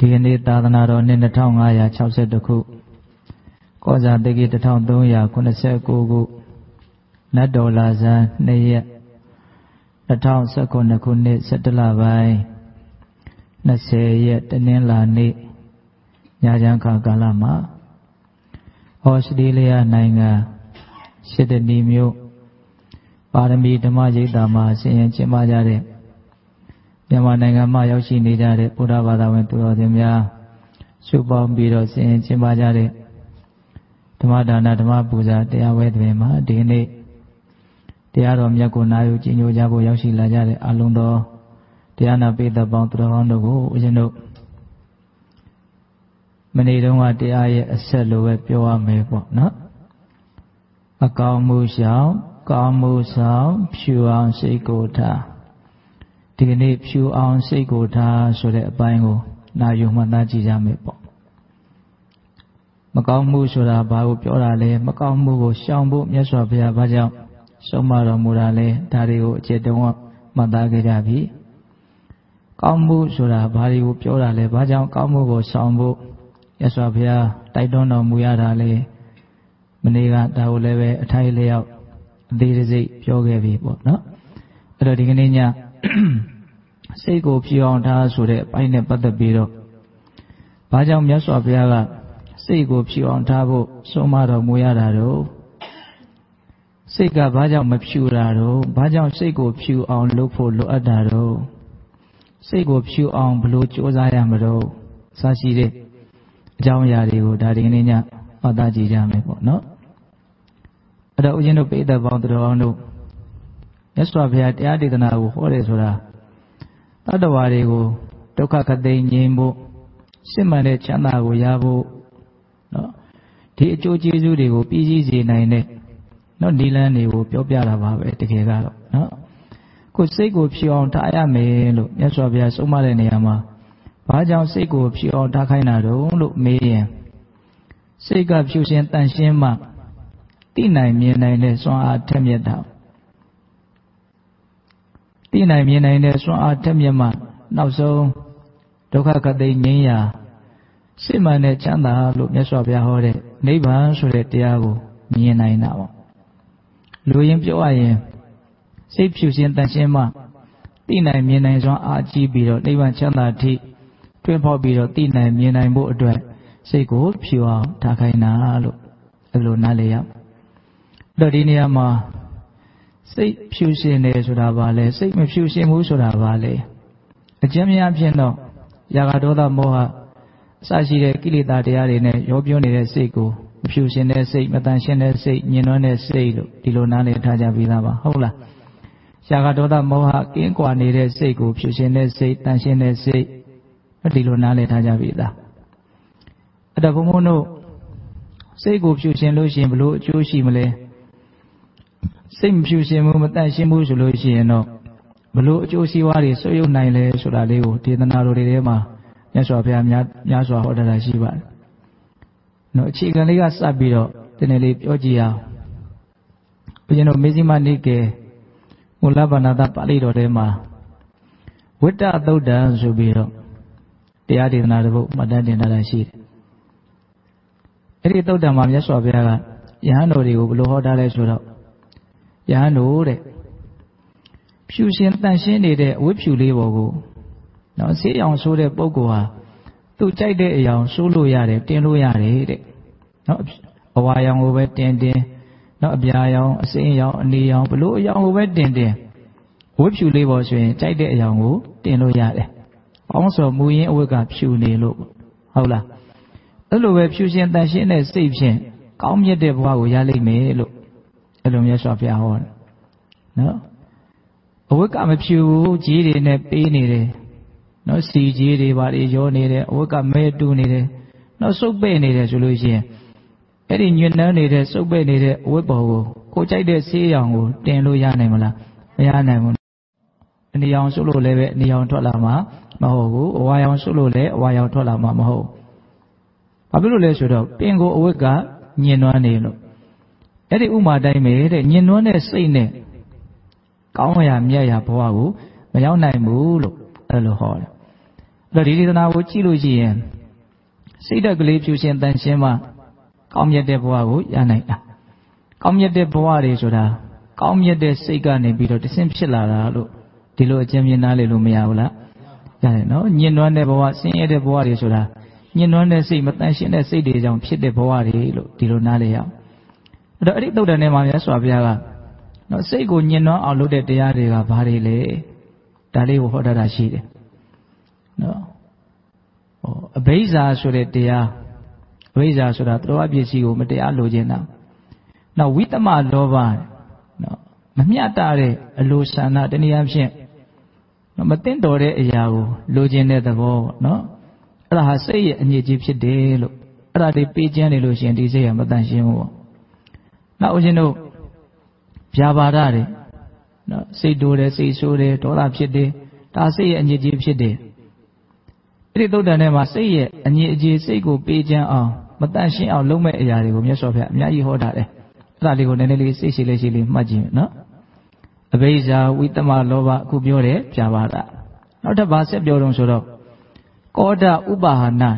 ဒီကနေ့သာသနာတော်နှစ်2562ခုကောဇာတက္ကိ1389ခုနတ်တော်လာဇန်2ရက်2019ခုနှစ်17လပိုင်း20ရက်တနင်္လာနေ့ညချမ်းခါကာလမှာဩစတြေးလျနိုင်ငံရှစ်တနီမြို့ပါရမီဓမ္မရိပ်သာမှာဆင်ရင်ကျင်းပကြတဲ့ မြန်မာနိုင်ငံမှာရောက်ရှိနေကြတဲ့ဘုရားဘာသာဝင်သူတော်စင်များစုပေါင်းပြီးတော့ဆင်ရင်ကျင်းပကြတဲ့ဓမ္မဒါနဓမ္မပူဇာတရားဝဲတွင်မှာဒီနေ့တရားတော်မြတ်ကိုနာယူကြည်ညိုကြဖို့ရောက်ရှိလာကြတဲ့အလုံးတော်တရားနာပိသပေါင်းသူတော်ကောင်းတို့ကိုဦးဇင်းတို့မနေ့တုန်းကတရားရဲ့အဆက်လိုပဲပြောရမယ်ပေါ့နော်အကောင်မှုရှောင်ကောင်းမှုဆောင်ဖြူအောင်စိတ်ကိုထား ဒီကနေ့ဖြူအောင်စိတ်ကိုထားဆိုတဲ့အပိုင်းကိုနာယူမှတ်သားကြည့်ကြမယ်ပေါ့မကောင်းမှုဆိုတာဘာကိုပြောတာလဲမကောင်းမှုကိုရှောင်ဖို့မြတ်စွာဘုရားဘာကြောင့်ဆုံးမတော်မူတာလဲဒါတွေကိုအကျဉ်းတုံးမှတ်သားကြကြပြီကောင်းမှုဆိုတာဘာတွေကိုပြောတာလဲဘာကြောင့်ကောင်းမှုကိုရှောင်ဖို့မြတ်စွာဘုရားတိုက်တွန်းတော်မူရတာလဲမနေ့ကဒါကိုလည်းပဲအထိုက်လျောက်အသေးစိတ်ပြောခဲ့ပြီပေါ့နော်အဲ့တော့ဒီကနေ့ည စိတ်ကိုဖြောင်းထားဆိုတဲ့အပိုင်းနဲ့ပတ်သက်ပြီးတော့ဘာကြောင့်မြတ်စွာဘုရားကစိတ်ကိုဖြောင်းထားဖို့ဆုံးမတော်မူရတာတော့စိတ်ကဘာကြောင့်မဖြူတာတော့ဘာကြောင့်စိတ်ကိုဖြူအောင်လုပ်ဖို့လိုအပ်တာတော့စိတ်ကိုဖြူအောင်ဘလို့ကြိုးစားရမလို့စရှိတဲ့အကြောင်းအရာတွေကိုဒါဒီကနေ့ညဟောသားကြည့်ကြမယ်ပေါ့နော်အဲ့တော့ဦးဇင်းတို့ပိဋကပေါင်းတော်အောင်တို့မြတ်စွာဘုရားတရားဒေသနာကိုဟောတယ်ဆိုတာ တတ္တဝါတွေကိုဒုက္ခခသိငြိမ်းဖို့စစ်မှန်တဲ့ချမ်းသာကိုရဖို့နော်ဒီအကျိုးကျေးဇူးတွေကိုပြည့်စည်စေနိုင်တဲ့နော်ဒီလန်းတွေကိုပြောပြတာပါပဲတကယ်ကတော့နော်ကိုစိတ်ကိုဖြောင်းထားရမယ်လို့မြတ်စွာဘုရားဆုံးမတဲ့နေရာမှာဘာကြောင့်စိတ်ကိုဖြောင်းထားခိုင်းတာတုံးလို့မေးရင်စိတ်ကဖြူရှင်တန်ရှင်းမှသိနိုင်မြင်နိုင်တဲ့စွမ်းအားထက်မြက်တာ သိနိုင်မြင်နိုင်တဲ့စွမ်းအားထက်မြက်မှနောက်ဆုံးဒုက္ခကတိငြိမ်းရာစစ်မှန်တဲ့ချမ်းသာလို့မြတ်စွာဘုရားဟောတဲ့နိဗ္ဗာန်ဆိုတဲ့တရားကိုမြင်နိုင်တာပေါ့လူရင်းပြောရရင်စိတ်ဖြူရှင်တန်ရှင်းမှသိနိုင်မြင်နိုင်စွမ်းအားကြီးပြီးတော့နိဗ္ဗာန်ချမ်းသာထိတွင်းဖောက်ပြီးတော့သိနိုင်မြင်နိုင်ဖို့အတွက်စိတ်ကိုဖြူအောင်ထားခိုင်းတာလို့အဲ့လိုနားလည်ရတော့ဒီနေရာမှာ စိတ်ဖြူရှင်တယ်ဆိုတာဘာလဲစိတ်မဖြူရှင်ဘူးဆိုတာဘာလဲအကျဉ်းများဖြင့်တော့ယာဂဒေါသမောဟအစရှိတဲ့ကိလေသာတရားတွေနဲ့ရောပြောနေတဲ့စိတ်ကိုမဖြူရှင်တဲ့စိတ်မတန်ရှင်းတဲ့စိတ်ညင်နွမ်းတဲ့စိတ်လို့ဒီလိုနားလည်ထားကြပြီးသားပါဟုတ်လားယာဂဒေါသမောဟကင်းကွာနေတဲ့စိတ်ကိုဖြူရှင်တဲ့စိတ်တန်ရှင်းတဲ့စိတ်ဒီလိုနားလည်ထားကြပြီးသားအဲ့တော့ဘုံဘုံတို့စိတ်ကိုဖြူရှင်လို့ရှိရင်ဘလို့အကျိုးရှိမလဲ စိတ်မဖြူရှင်ဘူးမတန့်ရှင်းဘူးဆိုလို့ရှိရင်တော့ဘလို့အကျိုးစီးပွားတွေဆွေးရုံနိုင်လဲဆိုတာလေးကိုဒေသနာတော်တွေထဲမှာမြတ်စွာဘုရားများများစွာဟောတာရှိပါတယ်။နော်အခြေခံလေးကစပ်ပြီးတော့ဒီနေ့လေးပြောကြည့်အောင်။ဘုရင်တို့မေဇိမနိကေမူလဘာနာတပါဠိတော်ထဲမှာဝိတ္တသုတ်တံဆိုပြီးတော့တရားဒေသနာတစ်ပုဒ်မှတ်တမ်းတင်ထားတာရှိတယ်။အဲ့ဒီသုတ်တံမှာမြတ်စွာဘုရားကယဟန်တော်တွေကိုဘယ်လိုဟောထားလဲဆိုတော့ ယဟန်တို့တဲ့ဖြူရှင်တန့်ရှင်းနေတဲ့အဝတ်ဖြူလေးပေါ်ကိုနော်ဆေးရောင်ဆိုးတဲ့ပုဂ္ဂိုလ်ဟာသူ့ကြိုက်တဲ့အရာဆိုးလို့ရတယ်တင်းလို့ရတယ်တဲ့နော်အဝါရောင်ကိုပဲတင်းတင်းနော်အပြာရောင်အစိမ်းရောင်အနေရောင်ဘလို့အရောင်ကိုပဲတင်းတင်းဝတ်ဖြူလေးပေါ်ဆိုရင်ကြိုက်တဲ့အရာကိုတင်းလို့ရတယ်။အောင်းဆိုမူရင်းအဝတ်ကဖြူနေလို့ဟုတ်လားအဲ့လိုပဲဖြူရှင်တန့်ရှင်းတဲ့စိတ်ဖြင့်ကောင်းမြတ်တဲ့ဘဝကိုရလိမ့်မယ်လို့ အဲ့လိုမြတ်စွာဘုရားဟောတယ်နော်အဝတ်ကမဖြူဘူးကြီးတွေနဲ့ပေးနေတယ်နော်စီကြီးတွေဘာတွေရောနေတယ်အဝတ်ကမဲတူနေတယ်နော်စုပ်ပဲ့နေတယ်ဆိုလို့ရှိရင်အဲ့ဒီညွန့်နှမ်းနေတဲ့စုပ်ပဲ့နေတဲ့အဝတ်ပေါ်ကိုကိုကြိုက်တဲ့ဆေးရောင်ကိုတင်လို့ရနိုင်မလားမရနိုင်ဘူးအနေရောင်စုပ်လို့လည်းပဲအနေရောင်ထွက်လာမှာမဟုတ်ဘူးအဝါရောင်စုပ်လို့လည်းအဝါရောင်ထွက်လာမှာမဟုတ်ဘာဖြစ်လို့လဲဆိုတော့ပင်ကိုအဝတ်ကညင်နွမ်းနေလို့ အဲ့ဒီဥမာတိုင်းပဲတဲ့ညင်နွမ်းတဲ့စိတ်နဲ့ကောင်းရာမြတ်ရာဘဝကိုမရောက်နိုင်ဘူးလို့အဲ့လိုဟောတယ်။ဒါတော့ဒီဒေသနာကိုကြည့်လို့ရှိရင်စိတ်ဓာတ်ကလေးဖြူရှင်တန်ရှင်းမှကောင်းမြတ်တဲ့ဘဝကိုရနိုင်တာကောင်းမြတ်တဲ့ဘဝတွေဆိုတာကောင်းမြတ်တဲ့စိတ်ကနေပြီးတော့တဆင့်ဖြစ်လာတာလို့ဒီလိုအကျဉ်းမြင်နားလေလို့မရဘူးလားရတယ်နော်ညင်နွမ်းတဲ့ဘဝဆင်းရဲတဲ့ဘဝတွေဆိုတာညင်နွမ်းတဲ့စိတ်မတန်ရှင်းတဲ့စိတ်တွေကြောင့်ဖြစ်တဲ့ဘဝတွေလို့ဒီလိုနားလေရအောင် အဲ့တော့အဲ့ဒီတုတ်တန်ထဲမှာမြတ်စွာဘုရားကနော်စိတ်ကိုညင်နွမ်းအောင်လုပ်တဲ့တရားတွေကဘာတွေလဲဒါလေးကိုဟောတာရှိတယ်နော်ဟောအဘိဇာဆိုတဲ့တရားအဘိဇာဆိုတာသတ္တဝါပစ္စည်းကိုမတရားလိုချင်တာနောက်ဝိတမလောဘနော်မမျှတတဲ့အလိုဆန္ဒတနည်းအားဖြင့်မသိတော်တဲ့အရာကိုလိုချင်တဲ့သဘောပေါ့နော်အဲ့ဒါဟာစိတ်ရဲ့အညစ်အကြေးဖြစ်တယ်လို့အဲ့ဒါတွေပေးကျမ်းနေလို့ရှိရင်ဒီစိတ်ကမတန်ရှင်းဘူးပေါ့ နောက်ဦးဇင်းတို့ဗျာပါဒတွေနော်စိတ်တိုးတယ်စိတ်ဆိုးတယ်ဒေါသဖြစ်တယ်ဒါစိတ်ရဲ့အညစ်အကြေးဖြစ်တယ်အဲ့ဒီသုတ်တန်ထဲမှာစိတ်ရဲ့အညစ်အကြေးစိတ်ကိုပေးကျမ်းအောင်မတန်ရှင်းအောင်လုပ်မဲ့အရာတွေကိုမြတ်စွာဘုရားအများကြီးဟောတာတယ်အဲ့ဒါလေးကိုနည်းနည်းလေးစိတ်ရှိလေးရှိလေးမှတ်ကြည့်နော်အဘိဇာဝိတမလောဘအခုပြောတယ်ပြပါတာနောက်ထပ်ဘာဆက်ပြောတော့ဆိုတော့ကောဒဥပါဟနာ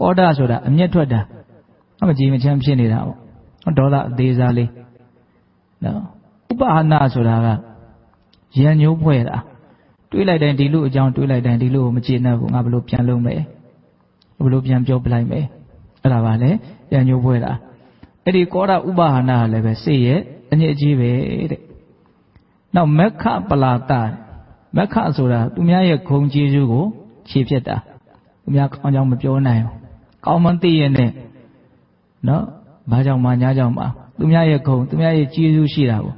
ကောဒဆိုတာအမျက်ထွက်တာအမကြည်မချမ်းဖြစ်နေတာပေါ့ ဒေါသအသေးစားလေးနော်ဥပါဟနာဆိုတာကရံညိုးဖွဲ့တာတွေးလိုက်တိုင်းဒီလိုအကြောင်းတွေးလိုက်တိုင်းဒီလိုကိုမကျေနပ်ဘူးငါဘလို့ပြန်လုပ်မယ်ဘလို့ပြန်ပြောပလိုက်မယ်အဲ့ဒါပါလေရံညိုးဖွဲ့တာအဲ့ဒီကောဒဥပါဟနာကလည်းပဲစိတ်ရဲ့အညစ်အကြေးပဲတဲ့နောက်မက္ခပလာတမက္ခဆိုတာသူများရဲ့ဂုံကျေးဇူးကိုခြေဖြတ်တာသူများကောင်းကြောင်မပြောနိုင်ဘူးကောင်းမသိရဲ့နဲ့နော် ဘာကြောင့်မှညာကြောင့်မှသူများရဲ့ဂုံသူများရဲ့ကျေးဇူးရှိတာကို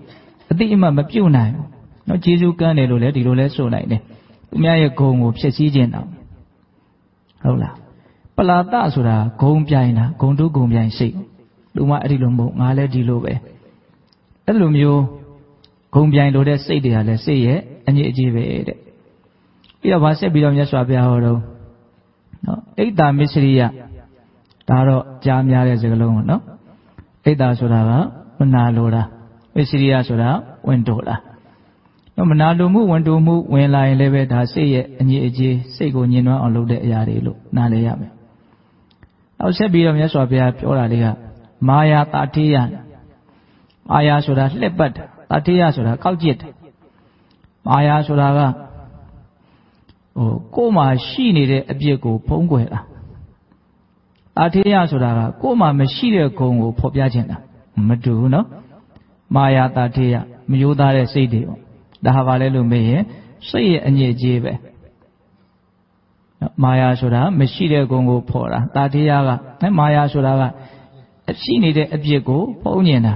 အတိအမှမပြုတ်နိုင်ဘူးနော်ကျေးဇူးကမ်းတယ်လို့လည်းဒီလိုလဲဆိုနိုင်တယ်သူများရဲ့ဂုံကိုဖျက်ဆီးခြင်းတော့ဟုတ်လားပလာတဆိုတာဂုံပြိုင်တာဂုံတုဂုံပြိုင်စိတ်လူမအဲ့ဒီလိုမဟုတ်ငါလည်းဒီလိုပဲအဲ့လိုမျိုးဂုံပြိုင်လို့တဲ့စိတ်တွေကလည်းစိတ်ရဲ့အညစ်အကြေးပဲတဲ့ပြီးတော့ဗာဆက်ပြီးတော့မြတ်စွာဘုရားဟောတော့နော်အိတ်တာမစ္စရိယဒါတော့ကြားများတဲ့စကားလုံးပေါ့နော် အိတ်တာဆိုတာကမနာလိုတာမစ္စရိယဆိုတာဝင်တိုတာတော့မနာလိုမှုဝင်တိုမှုဝင်လာရင်လည်းပဲဒါစိတ်ရဲ့အညစ်အကြေးစိတ်ကိုညှဉ်းနှွမ်းအောင်လုပ်တဲ့အရာတွေလို့နားလည်ရမယ်နောက်ဆက်ပြီးတော့မြတ်စွာဘုရားပြောတာလေးကမာယာတာတိယမာယာဆိုတာလှက်ပတ်တာတာတိယဆိုတာကောက်ကျစ်တယ်မာယာဆိုတာကဟိုကိုယ်မှာရှိနေတဲ့အပြစ်ကိုဖုံးကွယ်တာ တာတိယဆိုတာကကိုယ်မှာမရှိတဲ့ဂုဏ်ကိုဖော်ပြခြင်းတာမတူဘူးနော်မာယာတာတိယမယိုးသားတဲ့စိတ်တွေပေါ့ဒါဟာဘာလဲလို့မေးရင်စိတ်ရဲ့အညစ်အကြေးပဲမာယာဆိုတာမရှိတဲ့ဂုဏ်ကိုဖော်တာတာတိယကမာယာဆိုတာကအရှိနေတဲ့အပြစ်ကိုဖုံးညင်တာ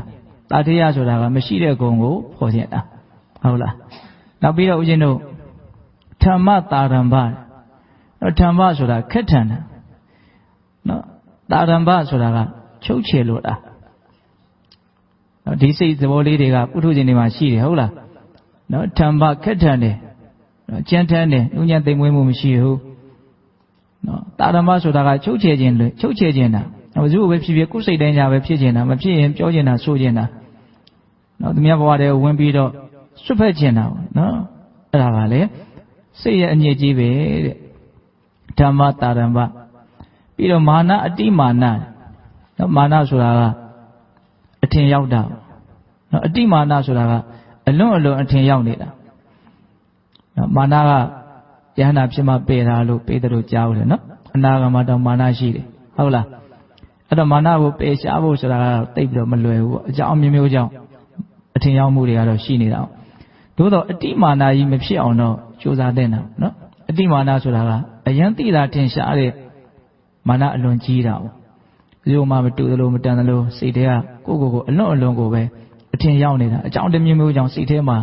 တာထေယဆိုတာကမရှိတဲ့ဂုံကိုဖော်ခြင်းတာဟုတ်လားနောက်ပြီးတော့ဦးဇင်းတို့ဓမ္မတာရံဘနော်ဓမ္မဆိုတာခက်ထန်တာ နော်တာရံဘဆိုတာကချုပ်ချယ်လို့တာနော်ဒီစိတ်သဘောလေးတွေကပုထုဇဉ်တွေမှာရှိတယ်ဟုတ်လားနော်ဓမ္မခက်ထန်တယ်နော်ကြမ်းထမ်းတယ်လူညံသိမ်မွေးမှုမရှိဘူးနော်တာရံဘဆိုတာကချုပ်ချယ်ခြင်းလေချုပ်ချယ်ခြင်းတာဘယ်သူပဲဖြစ်ဖြစ်ကိုယ်စိတ်တိုင်းကြပဲဖြစ်ခြင်းတာမဖြစ်ရင်ပြောခြင်းတာဆိုခြင်းတာနော်သူများဘဝတည်းဝင်ပြီးတော့စွတ်ဖက်ခြင်းတာနော်အဲ့ဒါပါလေစိတ်ရဲ့အညစ်အကြေးပဲတဲ့ဓမ္မတာရံပ ပြီးတော့မာနအတိမာနနော်မာနဆိုတာကအထင်ရောက်တာနော်အတိမာနဆိုတာကအလွန်အလွန်အထင်ရောက်နေတာနော်မာနကယဟနာဖြစ်မှပေတာလို့ပေတယ်လို့ကြားဦးတယ်နော်အနာဂမတော့မာနရှိတယ်ဟုတ်လားအဲ့တော့မာနကိုပယ်ရှားဖို့ဆိုတာကတော့တိတ်ပြီးတော့မလွယ်ဘူးပေါ့အကြောင်းမျိုးမျိုးကြောင့်အထင်ရောက်မှုတွေကတော့ရှိနေတာသို့တော့အတိမာနကြီးမဖြစ်အောင်တော့ကြိုးစားတဲ့နော်နော်အတိမာနဆိုတာကအယံတိတာထင်ရှားတဲ့ မာနအလွန်ကြီးတာပေါ့ဒီလိုမှမတူသလိုမတန်သလိုစိတ်ထဲကကိုယ့်ကိုယ်ကိုအလွန်အလွန်ကိုပဲအထင်ရောက်နေတာအကြောင်းတစ်မျိုးမျိုးကြောင့်စိတ်ထဲမှာ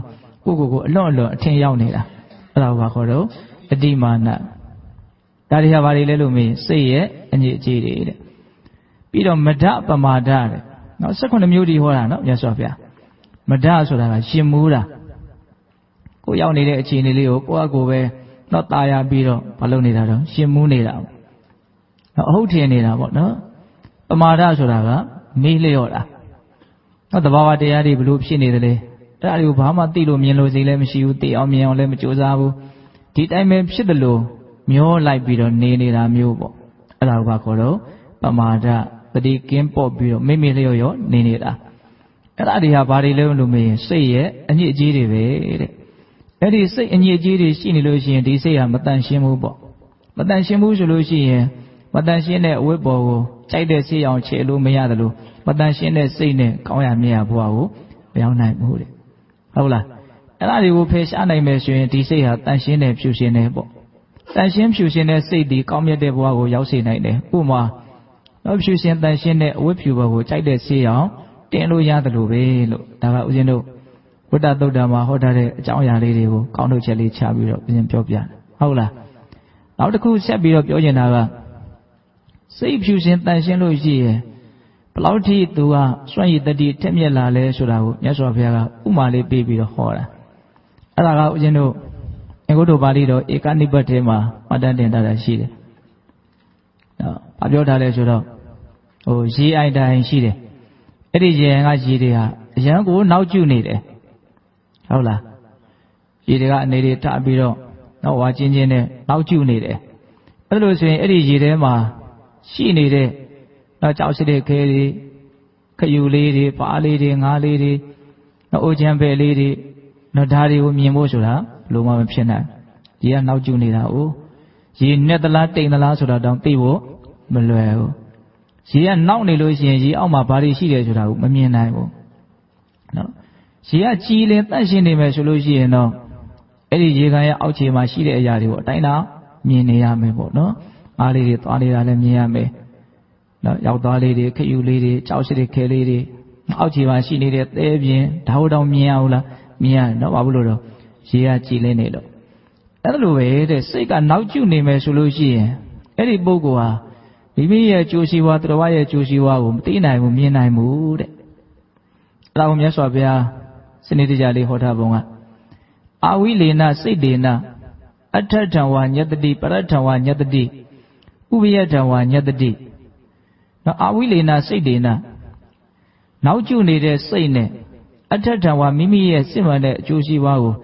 ကိုယ့်ကိုယ်ကိုအလွန်အလွန်အထင်ရောက်နေတာအဲ့ဒါကိုခေါ်တော့အတိမာနဒါတွေဟာဘာတွေလဲလို့မေးစိတ်ရဲ့အညစ်အကြေးတွေတဲ့ပြီးတော့မဒပမာဒတဲ့နော်16မျိုးဒီဟောတာနော်မြတ်စွာဘုရားမဒဆိုတာကရှင်မူးတာကိုရောက်နေတဲ့အခြေအနေလေးကိုကိုယ့်အကိုပဲတော့ตายရပြီးတော့မလုပ်နေတာတော့ရှင်မူးနေတာ နော်အဟုတ်ထင်နေတာပေါ့နော်ပမာဒဆိုတာကမေးလျော့တာနော်တဘာဝတရားတွေဘလို့ဖြစ်နေတယ်လေအဲ့ဒါတွေကိုဘာမှသိလို့မြင်လို့စိလည်းမရှိဘူးသိအောင်မြင်အောင်လည်းမကြိုးစားဘူးဒီတိုင်းပဲဖြစ်တယ်လို့မျောလိုက်ပြီးတော့နေနေတာမျိုးပေါ့အဲ့ဒါကခေါ်တော့ပမာဒတတိကင်းပေါ့ပြီးတော့မိမိလျော့ရောနေနေတာအဲ့ဒါတွေဟာဘာတွေလဲလို့မေးရင်စိတ်ရဲ့အညစ်အကြေးတွေပဲတဲ့အဲ့ဒီစိတ်အညစ်အကြေးတွေရှိနေလို့ရှိရင်ဒီစိတ်ဟာမတန်ရှင်းဘူးပေါ့မတန်ရှင်းဘူးဆိုလို့ရှိရင် မတန်ရှင်းတဲ့အဝတ်ပေါ်ကိုကြိုက်တဲ့စိတ်အောင်ခြေလို့မရတယ်လို့မတန်ရှင်းတဲ့စိတ်နဲ့ကောင်းရမြတ်ရဘဝကိုမရောက်နိုင်ဘူးတဲ့ဟုတ်လားအဲ့ဒါတွေကိုဖယ်ရှားနိုင်မယ်ဆိုရင်ဒီစိတ်ဟာတန်ရှင်းတဲ့ဖြူရှင်တဲ့ပေါ့တန်ရှင်းဖြူရှင်တဲ့စိတ်ဒီကောင်းမြတ်တဲ့ဘဝကိုရောက်စေနိုင်တယ်ဥပမာတော့ဖြူရှင်တန်ရှင်းတဲ့အဝတ်ဖြူဘဝကိုကြိုက်တဲ့စိတ်အောင်တင်လို့ရတယ်လို့ပဲလို့ဒါကဦးဇင်းတို့ဝိတ္တသုတ်တံမှာဟောထားတဲ့အကြောင်းအရာလေးတွေကိုကောင်းထုတ်ချက်လေးချပြီးတော့ဦးဇင်းပြောပြတယ်ဟုတ်လားနောက်တစ်ခုဆက်ပြီးတော့ပြောချင်တာက စိတ်ဖြူရှင်တန်ရှင်းလို့ရှိရင်ဘလောက်ထိသူကစွန့်ရည်တတိထက်မြက်လာလဲဆိုတာကိုမြတ်စွာဘုရားကဥမာလေးပေးပြီးတော့ဟောတာအဲ့ဒါကဦးဇင်းတို့အင်္ဂုတ္တပါဠိတော်ဧကနိပတ်ထဲမှာမှတ်တမ်းတင်ထားတာရှိတယ်နော်ဘာပြောထားလဲဆိုတော့ဟိုရေအိုင်တိုင်းရှိတယ်အဲ့ဒီရေကရေတွေဟာအရန်ကိုနောက်ကျနေတယ်ဟုတ်လားရေတွေကအနေတွေထပြီးတော့နောက်ဝါချင်းချင်းနဲ့နောက်ကျနေတယ်အဲ့လိုဆိုရင်အဲ့ဒီရေထဲမှာ ရှိနေတဲ့နောက်ကြောက်စတဲ့ခဲတွေခယူလေးတွေပါးလေးတွေငါးလေးတွေနောက်အိုချမ်းပဲလေးတွေနောက်ဓာတ်တွေကိုမြင်ဖို့ဆိုတာဘလို့မှမဖြစ်နိုင်ဒီကနောက်ကျနေတာ哦ရေနဲ့သလားတိမ်သလားဆိုတာတောင်သိဖို့မလွယ်ဘူးရေကနောက်နေလို့ရှိရင်ရေအောက်မှာဘာတွေရှိတယ်ဆိုတာကိုမမြင်နိုင်ဘူးနော်ရေကကြည်လင်တန့်ရှင်းနေမယ်ဆိုလို့ရှိရင်တော့အဲ့ဒီရေကန်ရဲ့အောက်ခြေမှာရှိတဲ့အရာတွေကိုအတိုင်းတာမြင်နေရမယ်ပေါ့နော် အားလေးတွေသွားနေတာလည်းမြင်ရမယ်နော်ရောက်သွားလေးတွေခယူလေးတွေကြောက်ရှိတဲ့ခဲလေးတွေအောက်ခြေမှာရှိနေတဲ့သဲပြင်းဓာတ်တောင်မြင်ရဘူးလားမြင်ရတယ်နော်ဘာလို့လဲတော့ရေကကြည်လင်းနေလို့အဲ့လိုပဲတဲ့စိတ်ကနောက်ကျနေမယ်ဆိုလို့ရှိရင်အဲ့ဒီပုဂ္ဂိုလ်ဟာမိမိရဲ့ကြိုးစီဝါတော်ရဲ့ကြိုးစီဝါကိုမသိနိုင်ဘူးမြင်နိုင်ဘူးတဲ့အဲ့ဒါကိုမြတ်စွာဘုရားစနစ်တကျလေးဟောထားပုံကအာဝိလေနစိတ်တေနအထထံဝါညတတိပရထံဝါညတတိ ဥပယထံဝါညတတိနော်အာဝိလေနစိတ်တေနနောက်ကျနေတဲ့စိတ်နဲ့အထက်ထံဝါမိမိရဲ့စစ်မှန်တဲ့အကျိုးရှိပွားကို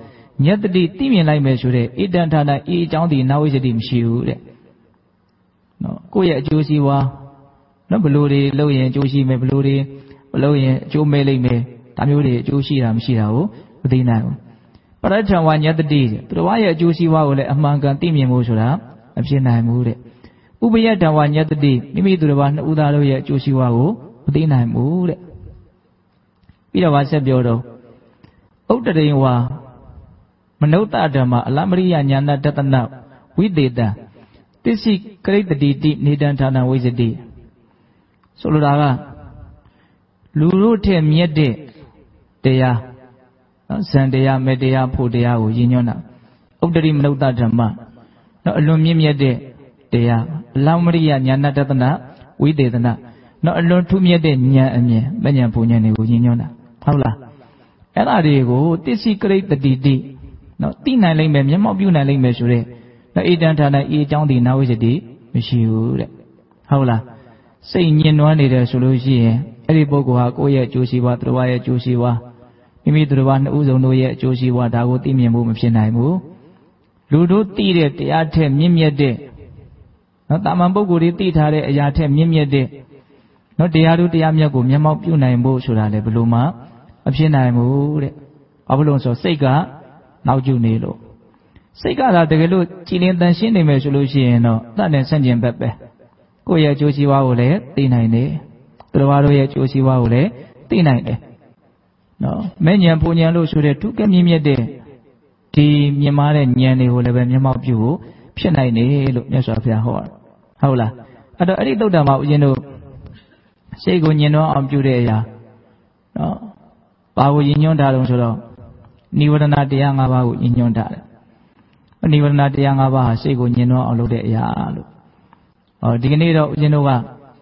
ညတတိသိမြင်လိုက်မယ်ဆိုတဲ့ဣတံထာနာဤအကြောင်းဒီနာဝိစတိမရှိဘူးတဲ့နော်ကိုယ့်ရဲ့အကျိုးရှိပွားနော်ဘလို့တွေလုပ်ရင်အကျိုးရှိမယ်ဘလို့တွေမလုပ်ရင်အကျိုးမဲ့လိမ့်မယ်ဒါမျိုးတွေအကျိုးရှိတာမရှိတာကိုမသိနိုင်ဘူးပရထံဝါညတတိတဲ့သူတော်ရဲ့အကျိုးရှိပွားကိုလည်းအမှန်ကန်သိမြင်ဖို့ဆိုတာမဖြစ်နိုင်ဘူးတဲ့ ဥပယတံဝါညတတိမိမိသူတော်ဘာနှစ်ဦးသားတို့ရဲ့အကျိုးရှိပွားကိုမသိနိုင်ဘူးတဲ့ပြီးတော့ဗာဆက်ပြောတော့ဥတ္တရိဝါမနုဿဓမ္မအလမရိယညာဏတတနဝိသေတံတစ္ဆိကရိတတိတိနေတံဌာနဝိဇတိဆိုလိုတာကလူတို့ထက်မြတ်တဲ့တရားနော်ဇန်တရားမေတရားဖို့တရားကိုရည်ညွှန်းတာဥတ္တရိမနုဿဓမ္မနော်အလွန်မြင့်မြတ်တဲ့တရားအ လမရိယညာဏတတနဝိသေသနနော်အလွန်ထူးမြတ်တဲ့ဉာဏ်အမြင်မဉဏ်ပူဉဏ်တွေကိုရည်ညွှန်းတာဟုတ်လားအဲ့ဒါတွေကိုတစ္ဆိကရိတတိတိနော်သိနိုင်လိမ့်မယ်မျက်မှောက်ပြုနိုင်လိမ့်မယ်ဆိုတဲ့နော်ဣတံဌာနဤအကြောင်းဒီနာဝိစတိမရှိဘူးတဲ့ဟုတ်လားစိတ်ညင်နွမ်းနေတယ်ဆိုလို့ရှိရင်အဲ့ဒီပုဂ္ဂိုလ်ဟာကိုယ့်ရဲ့အကျိုးရှိပွားသူတော်ရဲ့အကျိုးရှိပွားမိမိသူတော်ဘာနှစ်ဦးစုံတို့ရဲ့အကျိုးရှိပွားဒါကိုသိမြင်ဖို့မဖြစ်နိုင်ဘူးလူတို့သိတဲ့တရားထက်မြင့်မြတ်တဲ့ နော်တာမန်ပုဂ္ဂိုလ်တွေသိထားတဲ့အရာထက်မြင့်မြတ်တဲ့နော်တရားတို့တရားမြတ်ကိုမျက်မှောက်ပြုနိုင်ဖို့ဆိုတာလေဘယ်လိုမှမဖြစ်နိုင်ဘူးတဲ့ဘာဖြစ်လို့ဆိုစိတ်ကနောက်ကျနေလို့စိတ်ကသာတကယ်လို့ကြည်လင်တန်ရှင်းနေမယ်ဆိုလို့ရှိရင်တော့တတ်တဲ့ဆန့်ကျင်ဘက်ပဲကိုယ့်ရဲ့အကျိုးစီးပွားကိုလည်းသိနိုင်တယ်သူတော်ဘာတို့ရဲ့အကျိုးစီးပွားကိုလည်းသိနိုင်တယ်နော်မဲ့ညံပူညံလို့ဆိုတဲ့ဒုက္ခမြင့်မြတ်တဲ့ဒီမြင်မာတဲ့ဉာဏ်တွေကိုလည်းပဲမျက်မှောက်ပြုဖို့ ဖြစ်နိုင်တယ်လို့မြတ်စွာဘုရားဟောတာဟုတ်လားအဲ့တော့အဲ့ဒီတုတ်တံမှာဦးဇင်းတို့စိတ်ကိုညင်တော့အောင်ပြုတဲ့အရာနော်ဘာကိုညင်ညွန်းတာတုံးဆိုတော့နိဝရဏတရား၅ပါးကိုညင်ညွန်းတာတယ်နိဝရဏတရား၅ပါးဟာစိတ်ကိုညင်တော့အောင်လုပ်တဲ့အရာလို့ဟောဒီကနေ့တော့ဦးဇင်းတို့က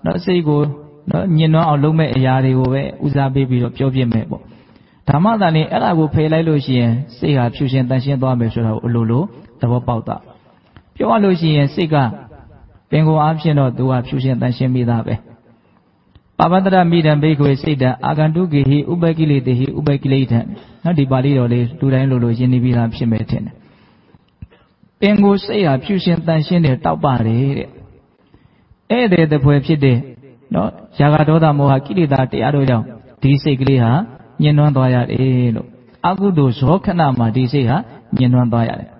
နော်စိတ်ကိုနော်ညင်တော့အောင်လုပ်မဲ့အရာတွေကိုပဲဦးစားပေးပြီးတော့ပြောပြမယ်ပေါ့ဓမ္မသာနေအဲ့ဒါကိုဖယ်လိုက်လို့ရှိရင်စိတ်ဟာဖြူရှင်တန်ရှင်းသွားမယ်ဆိုတာကိုအလိုလိုသဘောပေါက်တာ ပြောရလို့ရှိရင်စိတ်ကပင်ကိုအားဖြင့်တော့သူကဖြူရှင်တန်ရှင်းမိသားပဲပပတ္တရမိတံဘိက္ခွေစိတ်တံအာဂန္တုကေဟိဥပကိလေတေဟိဥပကိလေထံနော်ဒီပါဠိတော်လေးလူတိုင်းလိုလိုရင်းနှီးပြီးသားဖြစ်မယ်ထင်တယ်ပင်ကိုစိတ်ဟာဖြူရှင်တန်ရှင်းတယ်တောက်ပါတယ်တဲ့ဧည့်သည်တပွဲဖြစ်တဲ့နော်ຢာကဒေါသမောဟကိလေသာတရားတို့ကြောင့်ဒီစိတ်ကလေးဟာညှဉ်းနှွမ်းသွားရတယ်လို့အကုသိုလ်ဇောခဏမှာဒီစိတ်ဟာညှဉ်းနှွမ်းသွားရတယ်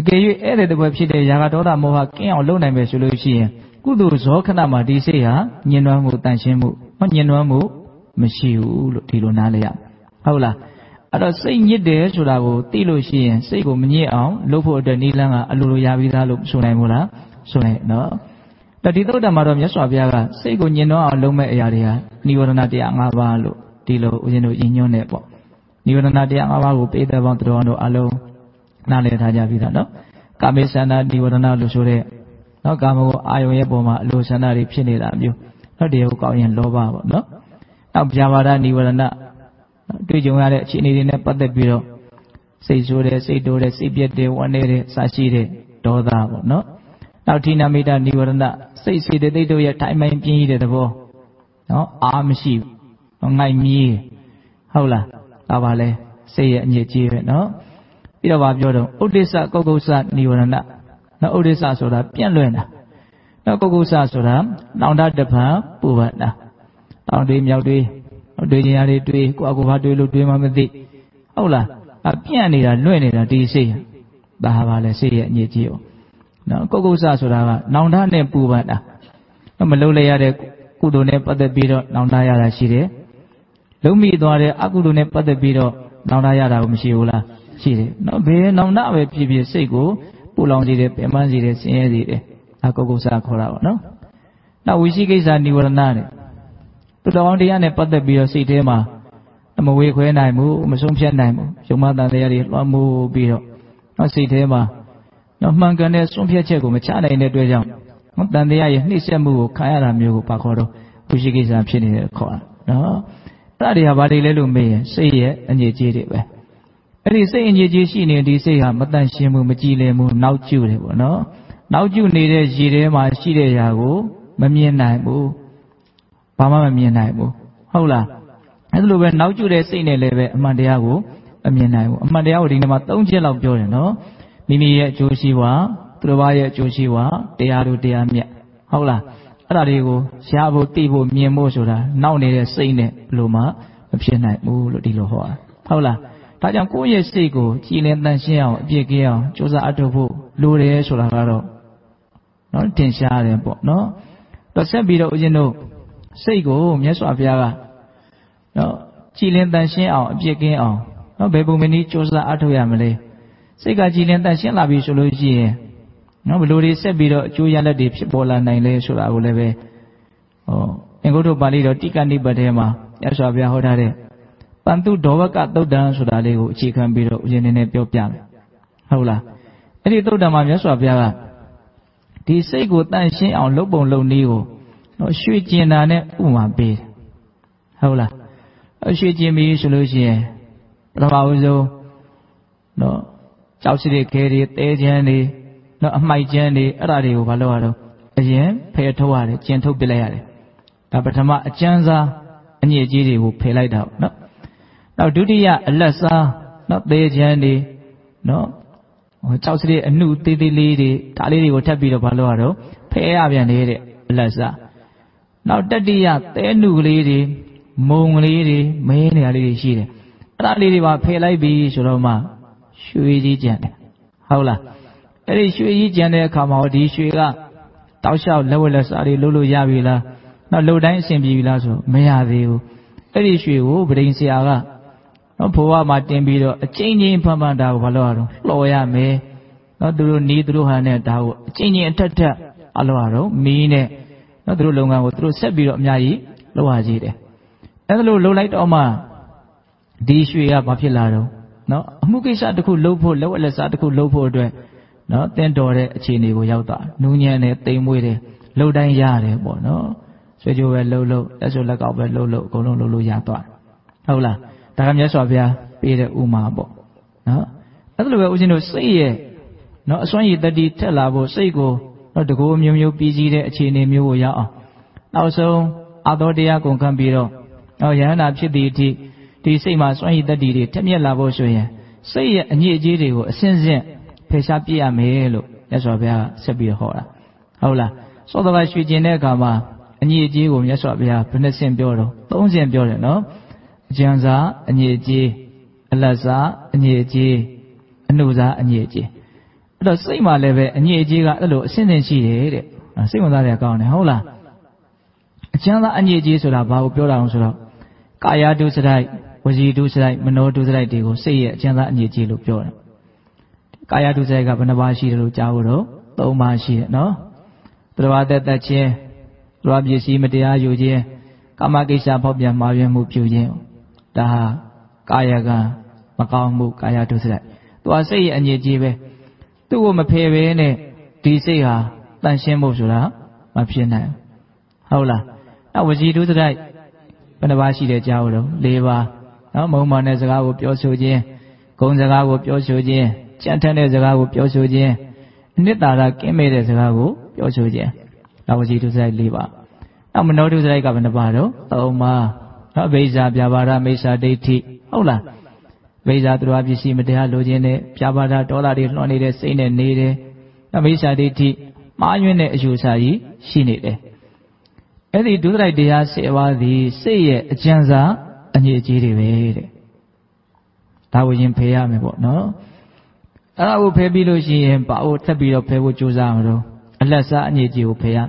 အကယ်၍ဧည့်သည်တပွဲဖြစ်တဲ့ຢာကဒေါသမောဟကင်းအောင်လုပ်နိုင်မယ်ဆိုလို့ရှိရင်ကုသိုလ်ဇောခဏမှာဒီစိတ်ဟာညှဉ်းနှွမ်းမှုတန်ရှင်းမှုဟောညှဉ်းနှွမ်းမှုမရှိဘူးလို့ဒီလိုနားလည်ရဟုတ်လားအဲ့တော့စိတ်ညစ်တယ်ဆိုတာကိုသိလို့ရှိရင်စိတ်ကိုမညစ်အောင်လုပ်ဖို့အတွက်နိလန်းကအလိုလိုရပြီးသားလို့ဆိုနိုင်မို့လားဆိုနိုင်နော်တတိသုဒ္ဓမှာတော့မြတ်စွာဘုရားကစိတ်ကိုညင်တော့အောင်လုပ်မဲ့အရာတွေဟာនិဝရဏတရား၅ပါးလို့ဒီလိုဦးဇင်းတို့ယဉ်ညွှန်းနေပေါ့និဝရဏတရား၅ပါးကိုပိဋကပေါင်းတော်တို့အလုံး နားလည်ထားကြပြီးသားနော်ကာမေသန္တာဒီဝရဏလို့ဆိုတဲ့နော်ကာမဂုဏ်အာယုံရဲ့ပုံမှာအလိုဆန္ဒတွေဖြစ်နေတာမျိုးနော်တရားကိုကောင်းရင်လောဘပေါ့နော်နောက်ဗျာပါဒနိဝရဏတွေ့ကြုံရတဲ့အခြေအနေတွေနဲ့ပတ်သက်ပြီးတော့စိတ်ဆိုးတယ်စိတ်တိုးတယ်စိတ်ပြက်တယ်ဝမ်းနည်းတယ်စရှိတဲ့ဒေါသပေါ့နော်နောက်ဌိနမိတနိဝရဏစိတ်စေတသိက်တို့ရဲ့ထိုင်မှန်ပြင်းရတဲ့သဘောနော်အာမရှိငိုက်မြည်ဟုတ်လားဒါပါလဲစိတ်ရဲ့အညစ်အကြေးပဲနော် ပြီးတော့ဗာပြောတော့ဥဒိစ္စကုတ်ကုစ္စនិဝရဏနော်ဥဒိစ္စဆိုတာပြန့်လွင့်တာနော်ကုတ်ကုစ္စဆိုတာနောင်တတပံပူပန်တာတောင်တွေမြောက်တွေတွေးကြရတယ်တွေးကိုယ့်အကူဘာတွေးလို့တွေးမှမသိဟုတ်လားအပြန့်နေတာလွင့်နေတာဒီစိတ်ဒါပါလဲစိတ်ရဲ့အညစ်အကြေးပေါ့နော်ကုတ်ကုတ်ဆဆိုတာကနောင်တနဲ့ပူပန်တာမလုံးလဲရတဲ့ကုသိုလ်နဲ့ပတ်သက်ပြီးတော့နောင်တရတာရှိတယ်လုံးမိသွားတဲ့အကုသိုလ်နဲ့ပတ်သက်ပြီးတော့နောင်တရတာကိုမရှိဘူးလား ရှိတယ်နော်ဘယ်နောင်တပဲဖြစ်ဖြစ်စိတ်ကိုပူလောင်စေတယ်ပင်ပန်းစေတယ်ဆင်းရဲစေတယ်အကုတ်ကုတ်ဆခေါ်တာပေါ့နော်နောက်ဝိရှိကိစ္စនិဝရဏနဲ့သူတော်ကောင်းတရားနဲ့ပတ်သက်ပြီးတော့စိတ်ထဲမှာမဝေခွဲနိုင်ဘူးမဆုံးဖြတ်နိုင်ဘူးယုံမတန်တရားတွေလွှမ်းမိုးပြီးတော့နော်စိတ်ထဲမှာနော်မှန်ကန်တဲ့ဆုံးဖြတ်ချက်ကိုမချနိုင်တဲ့အတွက်ကြောင့်နော်တန်တရားရဲ့နှိမ့်ဆက်မှုကိုခံရတာမျိုးကိုပါခေါ်တော့ဘုရှိကိစ္စဖြစ်နေတယ်ခေါ်တာနော်အဲ့ဒါတွေဟာဘာတွေလဲလို့မေးရင်စိတ်ရဲ့အငြိကြီးတွေပဲ အဲ့ဒီစိတ်အငြိကြီးရှိနေဒီစိတ်ဟာမတန့်ရှင်းမှုမကြည်လင်မှုနောက်ကျတယ်ပေါ့နော်နောက်ကျနေတဲ့ရည်ထဲမှာရှိတဲ့ຢာကိုမမြင်နိုင်ဘူးဘာမှမမြင်နိုင်ဘူးဟုတ်လားအဲ့လိုပဲနောက်ကျတဲ့စိတ်နဲ့လည်းပဲအမှန်တရားကိုအမြင်နိုင်ဘူးအမှန်တရားကိုဒီနေ့မှာ၃ချက်လောက်ပြောတယ်နော်မိမိရဲ့အကျိုးရှိပါသူတစ်ပါးရဲ့အကျိုးရှိပါတရားတို့တရားမြတ်ဟုတ်လားအဲ့ဒါတွေကိုရဖို့သိဖို့မြင်ဖို့ဆိုတာနောက်နေတဲ့စိတ်နဲ့ဘယ်လိုမှမဖြစ်နိုင်ဘူးလို့ဒီလိုဟောတာဟုတ်လား ဒါကြောင့်ကိုယ့်ရဲ့စိတ်ကိုကြည်လင်တန်ရှင်းအောင်အပြည့်ကင်းအောင်ကြိုးစားအထောက်ဖို့လိုတယ်ဆိုတာကတော့နော်ထင်ရှားတယ်ပေါ့နော်တော့ဆက်ပြီးတော့ဦးဇင်းတို့စိတ်ကိုမြတ်စွာဘုရားကနော်ကြည်လင်တန်ရှင်းအောင်အပြည့်ကင်းအောင်နော်ဘယ်ပုံမနည်းကြိုးစားအထောက်ရမလဲစိတ်ကကြည်လင်တန်ရှင်းလာပြီဆိုလို့ရှိရင်နော်ဘယ်လိုတွေဆက်ပြီးတော့အကျိုးရလဒ်တွေဖြစ်ပေါ်လာနိုင်လဲဆိုတာကိုလည်းပဲဟောအင်္ဂုတ္တပါဠိတော်တိကနိပတ်ထဲမှာမြတ်စွာဘုရားဟောထားတဲ့ ပန္တုဒေါဝကသုတ်တံဆိုတာလေးကိုအခြေခံပြီးတော့ဦးဇင်းနေနဲ့ပြောပြမယ်ဟုတ်လားအဲ့ဒီသုတ်တံမှာမြတ်စွာဘုရားကဒီစိတ်ကိုတန့်ရှင်းအောင်လုပ်ပုံလုပ်နည်းကိုနော်ရွှေကျင်တာနဲ့ဥမာပေးတယ်ဟုတ်လားရွှေကျင်ပြီဆိုလို့ရှိရင်ပထမဦးဆုံးနော်ကြောက်စီတဲ့ခဲတွေတဲချမ်းတွေနော်အမှိုက်ချမ်းတွေအဲ့ဒါတွေကိုဘာလုပ်ရတော့အရင်ဖယ်ထုတ်ရတယ်ကျင်ထုတ်ပစ်လိုက်ရတယ်ဒါပထမအကျန်းစားအညစ်အကြေးတွေကိုဖယ်လိုက်တာနော် နောက်ဒုတိယအလက်စားနော်တဲချမ်းတွေနော်ဟိုကြောက်စီတဲ့အနှုသေးသေးလေးတွေဒါလေးတွေကိုထပ်ပြီးတော့ဘာလုပ်ရတော့ဖယ်ရပြန်နေတဲ့အလက်စားနောက်တတိယသဲနှုကလေးတွေမုံကလေးတွေမဲနေရလေးတွေရှိတယ်အဲ့ဒါလေးတွေပါဖယ်လိုက်ပြီဆိုတော့မှရွှေကြီးကြံတယ်ဟုတ်လားအဲ့ဒီရွှေကြီးကြံတဲ့အခါမှာဒီရွှေကတောက်လျှောက်လက်ဝက်လက်စားတွေလှုပ်လို့ရပြီလားနောက်လှုပ်တိုင်းအဆင်ပြေပြီလားဆိုမရသေးဘူးအဲ့ဒီရွှေကိုဗဒိန်ဆရာက နော်ဘိုးဘမှာတင်ပြီးတော့အချင်းချင်းဖန်ဖန်တာကိုဘာလို့ရတော့လှော်ရမယ်နော်သူတို့နီးသူတို့ဟာနဲ့ဒါကိုအချင်းချင်းအထက်ထက်အလို့ရတော့မီးနဲ့နော်သူတို့လုပ်ငန်းကိုသူတို့ဆက်ပြီးတော့အများကြီးလုပ်ရကြီးတယ်အဲ့ဒါလို့လုပ်လိုက်တော့မှဒီရွှေကဘာဖြစ်လာတော့နော်အမှုကိစ္စတစ်ခုလုပ်ဖို့လက်ဝက်လက်စားတစ်ခုလုပ်ဖို့အတွက်နော်တင့်တော်တဲ့အခြေအနေကိုရောက်သွားနူးညံ့တယ်တိမ်မွေးတယ်လှုပ်တိုင်းရတယ်ပေါ့နော်ဆွေကြိုးပဲလှုပ်လှုပ်လက်စွပ်လက်ကောက်ပဲလှုပ်လှုပ်အကုန်လုံးလှုပ်လို့ရသွားဟုတ်လား ဒါကမြတ်စွာဘုရားပေးတဲ့ဥမာပေါ့နော်အဲ့ဒါလိုပဲဦးဇင်းတို့စိတ်ရဲ့နော်အစွမ်းရည်တတိထက်လာဖို့စိတ်ကိုတော့တကူမျိုးမျိုးပြီးစည်းတဲ့အခြေအနေမျိုးကိုရောက်အောင်နောက်ဆုံးအာသောတရားကုန်ခံပြီးတော့တော့ယဟန္တာဖြစ်သည့်အထိဒီစိတ်မှာစွန့်ရည်တတ္တိတွေထက်မြက်လာဖို့ဆိုရင်စိတ်ရဲ့အညစ်အကြေးတွေကိုအစင်းစင်းဖယ်ရှားပြစ်ရမယ်လို့မြတ်စွာဘုရားကဆက်ပြီးဟောတာဟုတ်လားစောတကရွှေကျင်တဲ့အခါမှာအညီအကျေးကိုမြတ်စွာဘုရားဘယ်နှစင်ပြောတော့သုံးစင်ပြောတယ်နော် အကျံစာအညီအကျေးအလတ်စာအညီအကျေးအနှုစာအညီအကျေးအဲ့တော့စိတ်မှာလည်းပဲအညီအကျေးကအဲ့လိုအစင်းစင်ရှိတယ်တဲ့စိတ်ဝင်စားတယ်ကောင်းတယ်ဟုတ်လားအကျံစာအညီအကျေးဆိုတာဘာကိုပြောတာလဲဆိုတော့ကာယတုစရိုက်ဝစီတုစရိုက်မနောတုစရိုက်တွေကိုစိတ်ရဲ့အကျံစာအညီအကျေးလို့ပြောတယ်ကာယတုစရိုက်ကဘယ်နှပါးရှိတယ်လို့ကြားဖို့တော့၃ပါးရှိတယ်နော်သတ္တဝါသက်သက်ချင်းလူအပစ္စည်းမတရားယူခြင်းကာမကိစ္စဖောက်ပြန်မှားယွင်းမှုပြုခြင်း ဒါဟာကာယကံမကောင်းမှုကာယဒုစရိုက်သူကစိတ်ရဲ့အညစ်အကြေးပဲသူ့ကိုမဖယ်ဘဲနဲ့ဒီစိတ်ဟာတန်ရှင်းဖို့ဆိုတာမဖြစ်နိုင်ဟုတ်လားအဝစီဒုစရိုက်ဘယ်နှပါးရှိတယ်ကြားဦးတော့၄ပါးနော်မုံမောင်တဲ့စကားကိုပြောဆိုခြင်းဂုံစကားကိုပြောဆိုခြင်းကြံထမ်းတဲ့စကားကိုပြောဆိုခြင်းအနှစ်သာရကင်းမဲ့တဲ့စကားကိုပြောဆိုခြင်းဒါဝစီဒုစရိုက်၄ပါးနောက်မနောဒုစရိုက်ကဘယ်နှပါးတော့၃ပါး နော်ဗိဇာပြဘာရမိစ္ဆာဒိဋ္ဌိဟုတ်လားဗိဇာသူတော်ပစ္စည်းမတရားလိုခြင်းနဲ့ပြဘာရဒေါသတွေလွှမ်းနေတဲ့စိတ်နဲ့နေတယ်နော်မိစ္ဆာဒိဋ္ဌိမှားယွင်းတဲ့အယူဆကြီးရှိနေတယ်အဲ့ဒီဒုစရိုက်တရား၁၀ပါးသည်စိတ်ရဲ့အကျဉ်းစာအညစ်အကြေးတွေပဲတဲ့ဒါကိုရင်ဖယ်ရမယ်ပေါ့နော်အဲ့ဒါကိုဖယ်ပြီးလို့ရှိရင်ဘာလို့ထပ်ပြီးတော့ဖယ်ဖို့ကြိုးစားမလို့အလက်စားအညစ်အကြေးကိုဖယ်ရ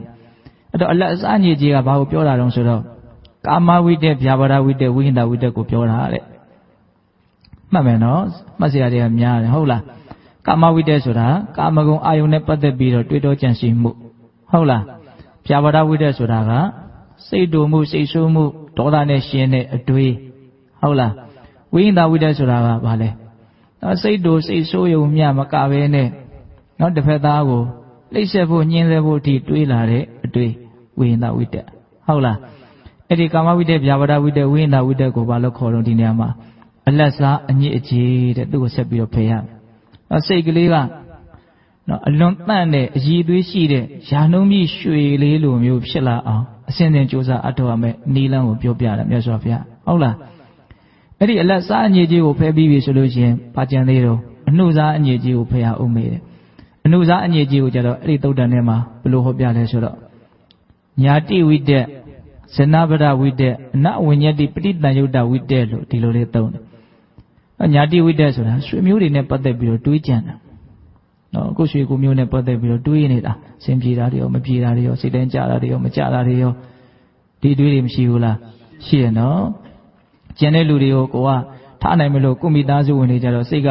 အဲ့တော့အလက်စားအညစ်အကြေးကဘာကိုပြောတာတုံးဆိုတော့ ကာမဝိတ္တဗျာပါဒဝိတ္တဝိဟိတဝိတ္တကိုပြောတာတဲ့မှတ်မယ်နော်မှတ်စရာတွေကများတယ်ဟုတ်လားကာမဝိတ္တဆိုတာကာမဂုဏ်အာယုန်နဲ့ပတ်သက်ပြီးတော့တွေးတောကြံစည်မှုဟုတ်လားဗျာပါဒဝိတ္တဆိုတာကစိတ်တူမှုစိတ်ဆိုးမှုဒေါသနဲ့ရှင်တဲ့အတွေးဟုတ်လားဝိဟိတဝိတ္တဆိုတာကဘာလဲနော်စိတ်တူစိတ်ဆိုးယုံမြမကပဲနဲ့နော်တစ်ဖက်သားကိုလိမ့်ဆက်ဖို့ညှင်းဆဲဖို့အထိတွေးလာတဲ့အတွေးဝိဟိတဝိတ္တဟုတ်လား အဲ့ဒီကာမဝိတ္တဗျာပါဒဝိတ္တဝိညာဝိတ္တကိုဘာလို့ခေါ်တော့ဒီနေရာမှာအလက်စားအညစ်အကြေးတဲ့သူ့ကိုဆက်ပြီးတော့ဖယ်ရမယ်။နော်စိတ်ကလေးကနော်အလွန်တန့်တဲ့အည်သွေးရှိတဲ့ယာနှုံးကြီးရွှေလေးလိုမျိုးဖြစ်လာအောင်အစဉ်စဉ်ကြိုးစားအထောက်အမဲ့နီလန်းကိုပြောပြတယ်မြတ်စွာဘုရားဟုတ်လားအဲ့ဒီအလက်စားအညစ်အကြေးကိုဖယ်ပြီးပြီဆိုလို့ရှိရင်ပါကြံသေးတော့အနှုစားအညစ်အကြေးကိုဖယ်ရအောင်မေးတယ်အနှုစားအညစ်အကြေးကိုကြတော့အဲ့ဒီတုတ်တန်ထဲမှာဘယ်လိုဟောပြလဲဆိုတော့ညာတိဝိတ္တ ဇနဗရဝိတ္တအနဝိညတိပဋိတန်ယုတ်တဝိတ္တလို့ဒီလိုလေးသုံးတယ်။ညာတိဝိတ္တဆိုတာရွှေမျိုးတွေနဲ့ပတ်သက်ပြီးတော့တွေးကြံတာ။နော်ကိုရွှေကိုမျိုးနဲ့ပတ်သက်ပြီးတော့တွေးနေတာစင်ပြေတာတွေရောမပြေတာတွေရောစိတ်တိုင်းကြတာတွေရောမကြတာတွေရောဒီတွေးတွေမရှိဘူးလား။ရှိရနော်။ကျန်တဲ့လူတွေကိုကိုကထားနိုင်မလို့ကိုမိသားစုဝင်တွေကြတော့စိတ်က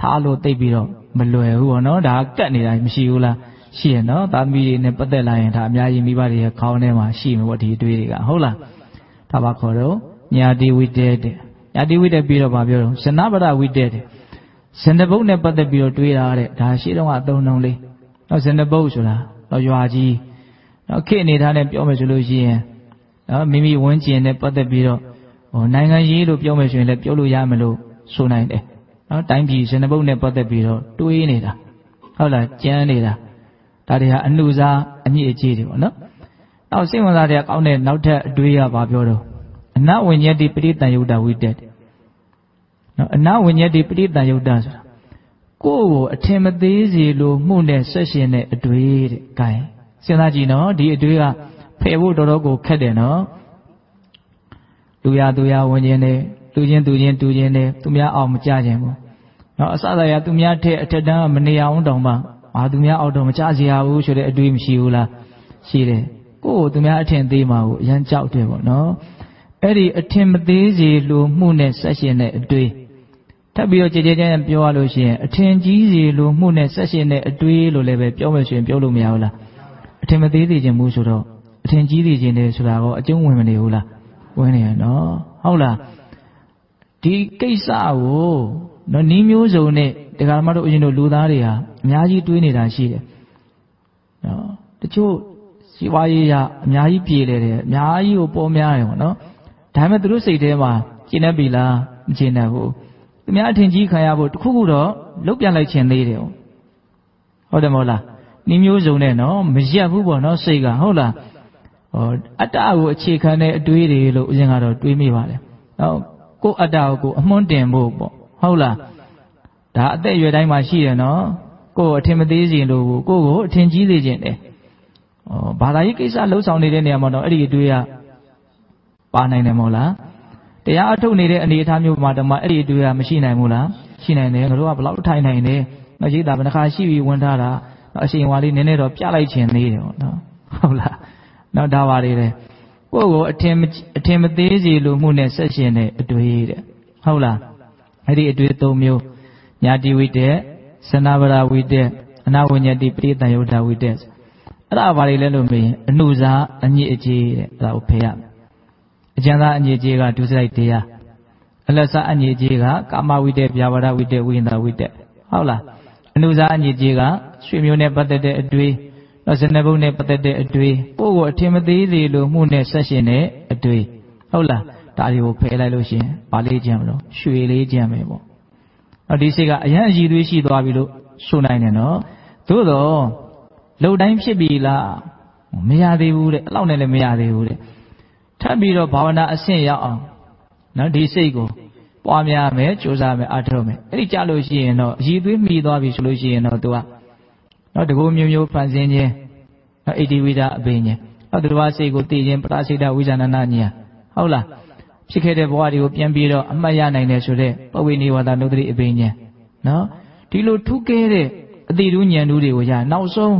ထားလို့တိတ်ပြီးတော့မလွယ်ဘူးပေါ့နော်။ဒါကတ်နေတာမရှိဘူးလား။ ရှိရနော်သားသမီးတွေနဲ့ပတ်သက်လာရင်ဒါအများကြီးမိဘတွေရဲ့ခေါင်းထဲမှာရှိမှာပေါ့ဒီအတွေးတွေကဟုတ်လားဒါပါခေါ်တော့ညာတိဝိတ္တတဲ့ညာတိဝိတ္တပြီးတော့ဗာပြောတော့ဇနဗရဝိတ္တတဲ့ဇဏဘုတ်နဲ့ပတ်သက်ပြီးတော့တွေးတာတဲ့ဒါရှိတော့အသုံးနှုံးလေးနော်ဇဏဘုတ်ဆိုတာတော့ရွာကြီးနော်ခေအနေထားနဲ့ပြောမယ်ဆိုလို့ရှိရင်နော်မိမိဝန်းကျင်နဲ့ပတ်သက်ပြီးတော့ဟိုနိုင်ငံရေးလို့ပြောမယ်ဆိုရင်လည်းပြောလို့ရမလို့ဆိုနိုင်တယ်နော်တိုင်းပြည်ဇဏဘုတ်နဲ့ပတ်သက်ပြီးတော့တွေးနေတာဟုတ်လားကြမ်းနေတာ ဒါတွေဟာအနှုစားအညစ်အကြေးတွေပေါ့နော်။နောက်စိတ်ဝင်စားတဲ့ကောင်းတဲ့နောက်ထပ်အတွေးကဘာပြောတော့အနဝိညာတိပရိတန်ယုတ်တာဝိတက်နော်အနဝိညာတိပရိတန်ယုတ်တာဆိုတာကိုယ့်ကိုအထင်မသေးစေလို့မှုနဲ့ဆက်ရှင်တဲ့အတွေးတဲ့။ gain စဉ်းစားကြည့်နော်ဒီအတွေးကဖယ်ဖို့တော်တော်ကိုခက်တယ်နော်။လူရသူရဝင်ခြင်းနဲ့လူချင်းသူချင်းတူချင်းနဲ့သူများအောင်မကြခြင်းဘူး။နော်အစစရသူများထက်အထက်တန်းမနေအောင်တောင်မှ အာသူများအောက်တော့မကြစီရဘူးဆိုတဲ့အတွေးမရှိဘူးလားရှိတယ်ကိုယ့်ကိုသူများအထင်သေးမှာကိုအရန်ကြောက်တယ်ပေါ့နော်အဲ့ဒီအထင်မသေးစီလိုမှုနဲ့ဆက်ရှင်တဲ့အတွေးထပ်ပြီးတော့ကြည်ကြဲကြဲပြောရလို့ရှိရင်အထင်ကြီးစီလိုမှုနဲ့ဆက်ရှင်တဲ့အတွေးလို့လည်းပဲပြောမယ်ဆိုရင်ပြောလို့မရဘူးလားအထင်မသေးသေးခြင်းမှုဆိုတော့အထင်ကြီးသေးခြင်းတယ်ဆိုတာကောအကျုံးဝင်မနေဘူးလားဝင်နေရနော်ဟုတ်လားဒီကိစ္စကိုနော်နီးမျိုးစုံနဲ့တရားမတို့အရင်တို့လူသားတွေဟာ အများကြီးတွေးနေတာရှိတယ်နော်တချို့စီဝါရေးရအများကြီးပြေလေတယ်အများကြီးကိုပေါ်များတယ်ပေါ့နော်ဒါပေမဲ့သူတို့စိတ်ထဲမှာကျင်နေပြီလားမကျင်နေဘူးသူများအထင်ကြီးခံရဖို့တခုခုတော့လုတ်ပြန်လိုက်ခြင်းသေးတယ်ဟုတ်တယ်မဟုတ်လားနီးမျိုးစုံနဲ့နော်မရက်ဘူးပေါ့နော်စိတ်ကဟုတ်လားဟောအတ္တကိုအခြေခံတဲ့အတွေးတွေလို့ဦးဇင်းကတော့တွေးမိပါတယ်နော်ကိုယ်အတ္တကိုအမွှန်းတင်ဖို့ပေါ့ဟုတ်လားဒါအသက်အရွယ်တိုင်းမှာရှိတယ်နော် ကိုယ်အထင်မသေးစေလို့ကိုယ်ကိုအထင်ကြီးစေခြင်းတယ်ဩဘာသာရေးကိစ္စလှုပ်ဆောင်နေတဲ့နေရာမှာတော့အဲ့ဒီအတွေ့အပါနိုင်တယ်မဟုတ်လားတရားအထုတ်နေတဲ့အနေအထားမျိုးမှာတော့မှအဲ့ဒီအတွေ့အမရှိနိုင်ဘူးလားရှိနိုင်တယ်ငါတို့ကဘယ်လောက်ထိုင်နိုင်လဲမရိတာဘယ်နှခါရှိပြီးဝင်ထားတာအရှင်ဝါလေးနည်းနည်းတော့ပြလိုက်ခြင်းသေးတယ်ပေါ့နော်ဟုတ်လားနော်ဒါပါလေတဲ့ကိုယ့်ကိုအထင်အထင်မသေးစီလိုမှုနဲ့ဆက်ရှင်တဲ့အတွေ့တဲ့ဟုတ်လားအဲ့ဒီအတွေ့၃မျိုးညာတိဝိတက် သနာဗရာဝိတက်အနာဝညတိပရိသယုဒ္ဓဝိတက်အဲ့ဒါဘာတွေလဲလို့မေးရင်အနုဇာအညစ်အကြေးတဲ့အဲ့ဒါကိုဖယ်ရမယ်အကျဉ်းသားအညစ်အကြေးကဒုစရိုက်တရားအလဆအညစ်အကြေးကကာမဝိတက်ဗျာပါဒဝိတက်ဝိညာဝိတက်ဟုတ်လားအနုဇာအညစ်အကြေးကရွှေမျိုးနဲ့ပတ်သက်တဲ့အတွေ့တော့ဇနဘုတ်နဲ့ပတ်သက်တဲ့အတွေ့ကိုယ့်ကိုအထင်မသေးသေးလို့မှုနဲ့ဆက်ရှင်တဲ့အတွေ့ဟုတ်လားဒါတွေကိုဖယ်လိုက်လို့ရှိရင်ဗာလေးကြံမလို့ရွှေလေးကြံမယ်ပေါ့ တော့ဒီစိတ်ကအရန်အည်သွေးရှိသွားပြီလို့ဆိုနိုင်တယ်နော်သို့တော့လုံတိုင်းဖြစ်ပြီလားမရသေးဘူးတဲ့အဲ့လောက်နဲ့လည်းမရသေးဘူးတဲ့ထပ်ပြီးတော့ဘာဝနာအဆင့်ရောက်အောင်နော်ဒီစိတ်ကိုပွားများမယ်ကြိုးစားမယ်အားထုတ်မယ်အဲ့ဒီကြလို့ရှိရင်တော့အည်သွေးမိသွားပြီဆိုလို့ရှိရင်တော့ तू ကနော်တကူမျိုးမျိုးဖန်ဆင်းခြင်းနော်ဣတိဝိဒအဘိညာနော်သူတော်စိတ်ကိုသိခြင်းပရာစိတဝိဇာဏနာညာဟုတ်လား ဖြစ်ခဲ့တဲ့ဘဝတွေကိုပြန်ပြီးတော့အမှတ်ရနိုင်တယ်ဆိုတဲ့ပဝိနိဝါဒနုဒတိအဘိညာနော်ဒီလိုထူးကဲတဲ့အတိရုဉာဏ်တို့တွေကိုရနောက်ဆုံး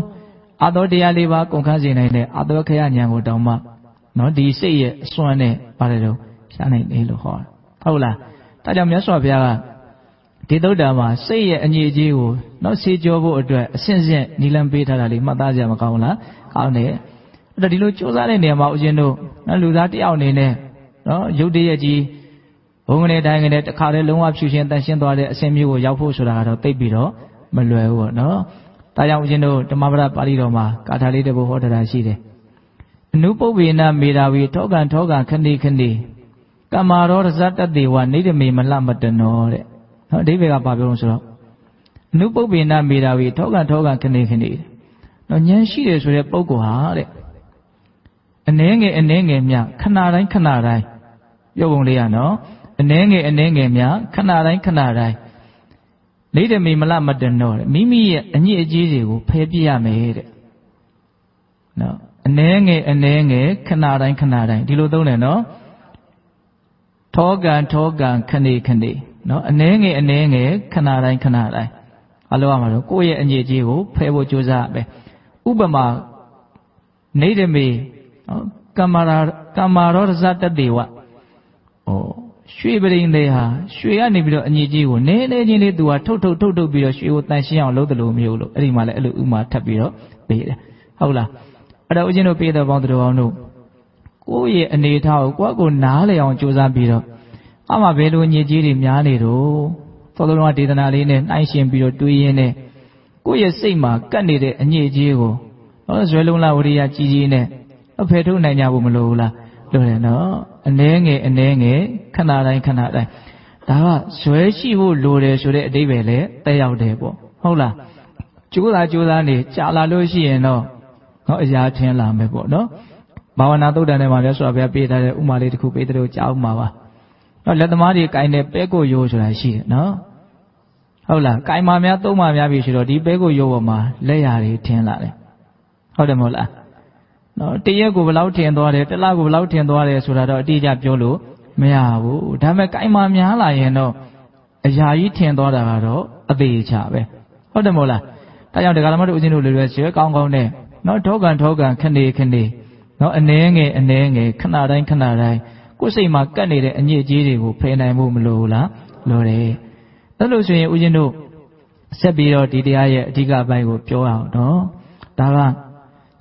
အာသောတရားလေးပါကုန်ခန်းစေနိုင်တဲ့အာသောခရဉာဏ်ကိုတောင်းမှနော်ဒီစိတ်ရဲ့အစွမ်းနဲ့ပါတယ်လို့ရှားနိုင်တယ်လို့ဟောဟုတ်လားဒါကြောင့်မြတ်စွာဘုရားကဒီသုဒ္ဓမှာစိတ်ရဲ့အငြိအကျေးကိုနော်ဆေးကြောဖို့အတွက်အစဉ်စဉ်နီလံပေးထားတာလေးမှတ်သားကြမကောင်းလားကောင်းတယ်အဲ့တော့ဒီလိုစ조사တဲ့နေရာမှာဦးဇင်းတို့နော်လူသားတယောက်အနေနဲ့ နော်ရုပ်တရက်ကြီးဘုံကနေတိုင်းကနေတခါတည်းလုံးဝဖြူရှင်တန်ရှင်းသွားတဲ့အစဉ်မျိုးကိုရောက်ဖို့ဆိုတာကတော့သိပြီးတော့မလွယ်ဘူးပေါ့နော်ဒါကြောင့်ဦးဇင်းတို့ဓမ္မပဒပါဠိတော်မှာကာထာလေးတစ်ပုဒ်ဟောတာရှိတယ်အနုပုပ္ပေနမေတာဝီထောကံထောကံခဏိခဏိကမ္မာရောရဇတတေဝနေတမေမလမတနောတဲ့နော်အဓိပ္ပာယ်ကဘာပြောလို့ဆိုတော့အနုပုပ္ပေနမေတာဝီထောကံထောကံခဏိခဏိနော်ဉာဏ်ရှိတယ်ဆိုတဲ့ပုဂ္ဂိုလ်ဟာတဲ့အနှဲငယ်အနှဲငယ်မြခဏတိုင်းခဏတိုင်း ပြုတ်ပုံလေးရနော်အနှဲငယ်အနှဲငယ်မြခဏတိုင်းခဏတိုင်းနေတမေမလမတနောတဲ့မိမိရဲ့အညစ်အကြေးတွေကိုဖယ်ပြရမယ်တဲ့နော်အနှဲငယ်အနှဲငယ်ခဏတိုင်းခဏတိုင်းဒီလိုသုံးတယ်နော်ထောကံထောကံခဏေခဏေနော်အနှဲငယ်အနှဲငယ်ခဏတိုင်းခဏတိုင်းအလောရမှာတော့ကိုယ့်ရဲ့အညစ်အကြေးကိုဖယ်ဖို့ကြိုးစားရမယ်ဥပမာနေတမေနော်ကမ္မာရာကမ္မာရောရဇတတေဝ ဟောရွှေပရိန်သေးဟာရွှေကနေပြီးတော့အညစ်အကြေးကိုနည်းနည်းချင်းလေးသူကထုတ်ထုတ်ထုတ်ထုတ်ပြီးတော့ရွှေကိုတန်ရှင်းအောင်လုပ်တယ်လို့မျိုးလို့အဲ့ဒီမှာလည်းအဲ့လိုဥမာထပ်ပြီးတော့ပေးတယ်ဟုတ်လားအဲ့တော့ဦးဇင်းတို့ပေးတဲ့ပေါင်းတော်အောင်တို့ကိုယ့်ရဲ့အနေထားကိုကိုယ့်ကိုနားလည်အောင်ကြိုးစားပြီးတော့အမှဘယ်လိုညစ်ကြေးတွေများနေတော့သောတော်ကဒေသနာလေးနဲ့နှိုင်းရှင်ပြီးတော့တွေးရင်းနဲ့ကိုယ့်ရဲ့စိတ်မှာကပ်နေတဲ့အညစ်အကြေးကိုတော့ဇွဲလုံးလာဝရိယကြီးကြီးနဲ့အဖယ်ထုတ်နိုင်ကြဖို့မလိုဘူးလား လို့တယ်နော်အနှဲငယ်အနှဲငယ်ခဏတိုင်းခဏတိုင်းဒါကဇွဲရှိဖို့လိုတယ်ဆိုတဲ့အတိပ္ပယ်လည်းတက်ရောက်တယ်ပေါ့ဟုတ်လားကျိုးသာကျိုးသာနေကြာလာလို့ရှိရင်တော့ဟောအရာထင်းလာမယ်ပေါ့နော်ဘာဝနာသုတ်တန်ထဲမှာလည်းဆိုတော့ဘုရားပေးထားတဲ့ဥမာလေးတစ်ခုပေးတဲ့လို့ကြားဥမှာပါနော်လက်သမားတွေကင်တဲ့ပဲကိုရိုးဆိုတာရှိတယ်နော်ဟုတ်လားကင်မာများသုံးမာများပြီဆိုတော့ဒီပဲကိုရိုးပေါ်မှာလက်ရာတွေထင်းလာတယ်ဟုတ်တယ်မဟုတ်လား နော်တရက်ကိုဘယ်လောက်ထင်သွားတယ်တစ်လကိုဘယ်လောက်ထင်သွားတယ်ဆိုတာတော့အတိအကျပြောလို့မရဘူးဒါပေမဲ့ကိုင်မာများလာရင်တော့အရာကြီးထင်သွားတာကတော့အသေးချပဲဟုတ်တယ်မဟုတ်လားဒါကြောင့်ဒကာလမတို့ဦးဇင်းတို့လွယ်လွယ်ဆွဲကောင်းကောင်းနဲ့နော်ထောကန်ထောကန်ခနေခနေနော်အနှဲငယ်အနှဲငယ်ခဏတိုင်းခဏတိုင်းကိုယ်စိတ်မှာကပ်နေတဲ့အညစ်အကြေးတွေကိုဖယ်နိုင်မှုမလိုလားလိုတယ်အဲ့လိုဆိုရင်ဦးဇင်းတို့ဆက်ပြီးတော့ဒီတရားရဲ့အဓိကအပိုင်းကိုပြောအောင်နော်ဒါက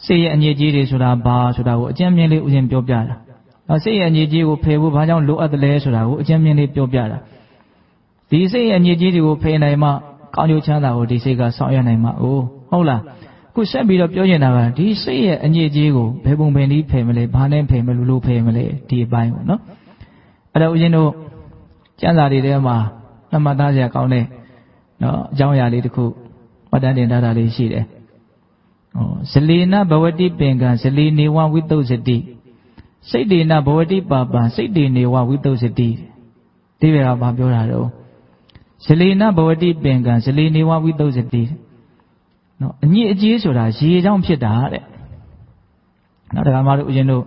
စိတ်ရဲ့အညစ်အကြေးတွေဆိုတာဘာဆိုတာကိုအကျဉ်းမြင်လေးဥစဉ်ပြောပြတာ။နော်စိတ်ရဲ့အညစ်အကြေးကိုဖယ်ဖို့ဘာကြောင့်လိုအပ်တယ်လဲဆိုတာကိုအကျဉ်းမြင်လေးပြောပြတာ။ဒီစိတ်ရဲ့အညစ်အကြေးတွေကိုဖယ်နိုင်မှကောင်းကျိုးချမ်းသာကိုဒီစိတ်ကဆောင်ရွက်နိုင်မှာ။အိုးဟုတ်လား။ခုဆက်ပြီးတော့ပြောနေတာကဒီစိတ်ရဲ့အညစ်အကြေးကိုဘယ်ပုံဘယ်နည်းဖယ်မလဲဘာနဲ့ဖယ်မလို့လို့ဖယ်မလဲဒီအပိုင်းပေါ့နော်။အဲ့တော့ဦးဇင်းတို့ကျမ်းစာတွေထဲမှာနမသားစရာကောင်းတဲ့နော်အကြောင်းအရာလေးတစ်ခုမှတ်တမ်းတင်ထားတာလေးရှိတယ်။ဩ ဇလေနဘဝတိပင်ကံဇလေနေဝဝိတုစတိစိတ်တေနဘဝတိပါပံစိတ်တေနေဝဝိတုစတိဒီဘက်ကဘာပြောတာတော့ဇလေနဘဝတိပင်ကံဇလေနေဝဝိတုစတိနော်အညစ်အကြေးဆိုတာရေကြောင့်ဖြစ်တာတဲ့နော်ဒကာမတို့ဦးဇင်းတို့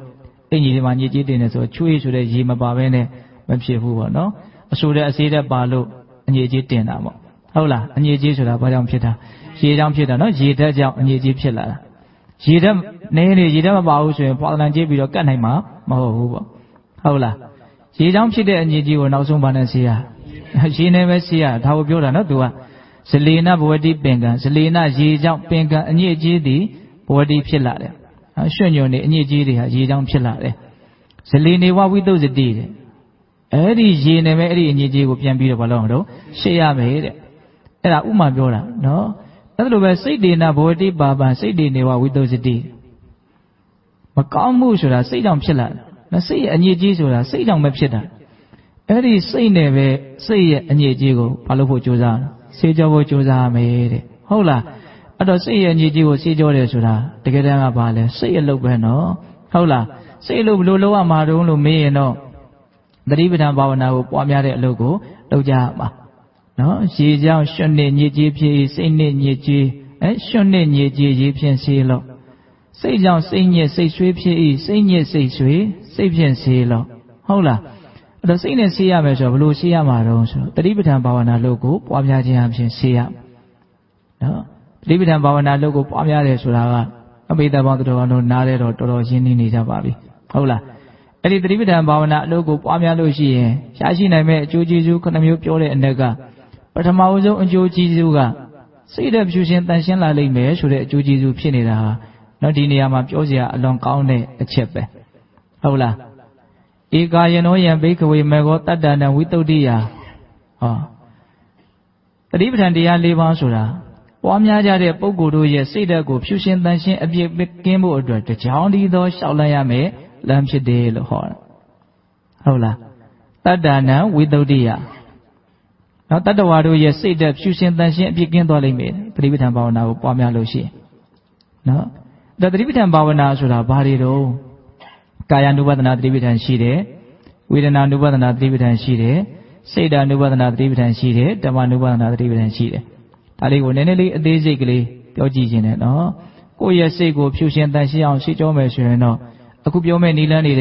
အင်ကြီးတွေမှာညစ်ကြေးတင်နေဆိုချွေးဆိုတဲ့ရေမပါဘဲနဲ့မဖြစ်ဘူးပေါ့နော်အဆိုတဲ့အစေးတဲ့ပါလို့အညစ်အကြေးတင်တာပေါ့ဟုတ်လားအညစ်အကြေးဆိုတာဘာကြောင့်ဖြစ်တာ ရေကြောင့်ဖြစ်တာနော်ရေဓာတ်ကြောင့်အညစ်အကြေးဖြစ်လာတာရေဓာတ်နေနေရေဓာတ်မပါဘူးဆိုရင်ပွာလန်ကြေးပြီးတော့ကတ်နိုင်မှာမဟုတ်ဘူးပေါ့ဟုတ်လားရေကြောင့်ဖြစ်တဲ့အညစ်အကြေးကိုနောက်ဆုံးဘာနဲ့ဆေးရရေနဲ့ပဲဆေးရဒါကိုပြောတာနော်သူကဇလေနဘဝတိပင်ကံဇလေနရေကြောင့်ပင်ကံအညစ်အကြေးသည်ဘဝတိဖြစ်လာတယ်ရွှွညွန်နေအညစ်အကြေးတွေဟာရေကြောင့်ဖြစ်လာတယ်ဇလေနေဝဝိတုဇတိတဲ့အဲ့ဒီရေနဲ့ပဲအဲ့ဒီအညစ်အကြေးကိုပြန်ပြီးတော့ဘာလို့အောင်တော့ရှေ့ရမယ်တဲ့အဲ့ဒါဥမာပြောတာနော် အဲ့လိုပဲစိတ်ဒေနဘဝတိပါပံစိတ်ဒေနေဝဝိတုဇတိမကောင်းမှုဆိုတာစိတ်ကြောင့်ဖြစ်လာတယ်နော်စိတ်ရဲ့အညစ်အကြေးဆိုတာစိတ်ကြောင့်ပဲဖြစ်တာအဲ့ဒီစိတ်နဲ့ပဲစိတ်ရဲ့အညစ်အကြေးကိုဘာလို့ဖို့ကြိုးစားလဲဆေးကြောဖို့ကြိုးစားမယ်တဲ့ဟုတ်လားအဲ့တော့စိတ်ရဲ့အညစ်အကြေးကိုဆေးကြောတယ်ဆိုတာတကယ်တမ်းကဘာလဲစိတ်အလုပ်ပဲနော်ဟုတ်လားစိတ်အလုပ်ဘယ်လိုလုပ်ရမှာတုံးလို့မေးရင်တော့သတိပဋ္ဌာန်ဘာဝနာကိုပွားများတဲ့အလုပ်ကိုလုပ်ကြရမှာ နော်ရေကြောင့်ရွှွနှစ်ညစ်ကြေးဖြစ်စိတ်နှစ်ညစ်ကြေးအဲရွှွနှစ်ညစ်ကြေးရေဖြင့်ဆေးလို့စိတ်ကြောင့်စိတ်ညစ်စိတ်ဆွေးဖြစ်၏စိတ်ညစ်စိတ်ဆွေးစိတ်ဖြင့်ဆေးလို့ဟုတ်လားအဲ့တော့စိတ်နဲ့ဆေးရမယ်ဆိုတော့ဘလို့ဆေးရမှာတော့ဆိုတော့တတိပဋ္ဌာန်ဘာဝနာလုပ်ကိုပွားများခြင်းအပြင်ဆေးရနော်တတိပဋ္ဌာန်ဘာဝနာလုပ်ကိုပွားများတယ်ဆိုတာကအဘိဓမ္မာတော်တော်တို့နားရဲတော့တော်တော်ရှင်းနေကြပါပြီဟုတ်လားအဲ့ဒီတတိပဋ္ဌာန်ဘာဝနာအလုပ်ကိုပွားများလို့ရှိရင်ရရှိနိုင်မဲ့အကျိုးကျေးဇူးခုနှစ်မျိုးပြောတဲ့အ ਨੇ ကပ ထမဦးဆုံးအကျိုးကျေးဇူးကစိတ်တဲ့ဖြူရှင်တန်ရှင်းလာလိမ့်မယ်ဆိုတဲ့အကျိုးကျေးဇူးဖြစ်နေတာဟာနော်ဒီနေရာမှာပြောစရာအလွန်ကောင်းတဲ့အချက်ပဲဟုတ်လားဧကာယနောယံဘိကဝေမေဃောတတ္တနံဝိတုဒ္ဓိယဟောတတိပဋ္ဌာန်တရား၄ပါးဆိုတာပွားများကြတဲ့ပုဂ္ဂိုလ်တို့ရဲ့စိတ်ဓာတ်ကိုဖြူရှင်တန်ရှင်းအပြည့်ကင်းဖို့အတွက်တကြောင်ဒီသောရှောက်လိုက်ရမယ်လမ်းဖြစ်တယ်လို့ဟောတာဟုတ်လားတတ္တနံဝိတုဒ္ဓိယ နော်တတ္တဝါတို့ရဲ့စိတ်ဓာတ်ဖြူရှင်တန်ရှင်းအပြည့်ကင်းသွားလိမ့်မယ်တတိပဋ္ဌာန်ဘာဝနာကိုပွားများလို့ရှိရင်နော်ဒါတတိပဋ္ဌာန်ဘာဝနာဆိုတာဘာတွေတော့ကာယ ानु ဘဒနာတတိပဋ္ဌာန်ရှိတယ်ဝေဒနာ ानु ဘဒနာတတိပဋ္ဌာန်ရှိတယ်စိတ်ဓာ ानु ဘဒနာတတိပဋ္ဌာန်ရှိတယ်ဓမ္မ ानु ဘဒနာတတိပဋ္ဌာန်ရှိတယ်ဒါလေးကိုနည်းနည်းလေးအသေးစိတ်ကလေးပြောကြည့်ခြင်းနဲ့နော်ကိုယ့်ရဲ့စိတ်ကိုဖြူရှင်တန်ရှင်းအောင်ရှင်းကြောမယ်ဆိုရင်တော့အခုပြောမဲ့နီလန်းတွေက